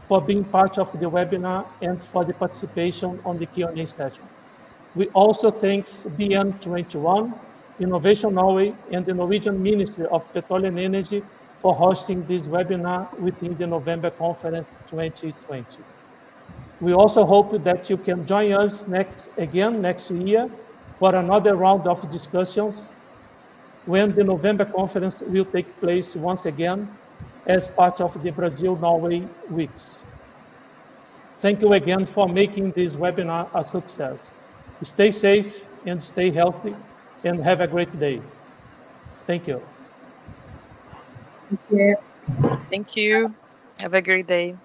for being part of the webinar and for the participation on the Q&A session. We also thank BN21 Innovation Norway, and the Norwegian Ministry of Petroleum Energy for hosting this webinar within the November Conference 2020. We also hope that you can join us next again next year for another round of discussions when the November conference will take place once again as part of the Brazil-Norway weeks. Thank you again for making this webinar a success. Stay safe and stay healthy and have a great day. Thank you. Thank you. Thank you. Have a great day.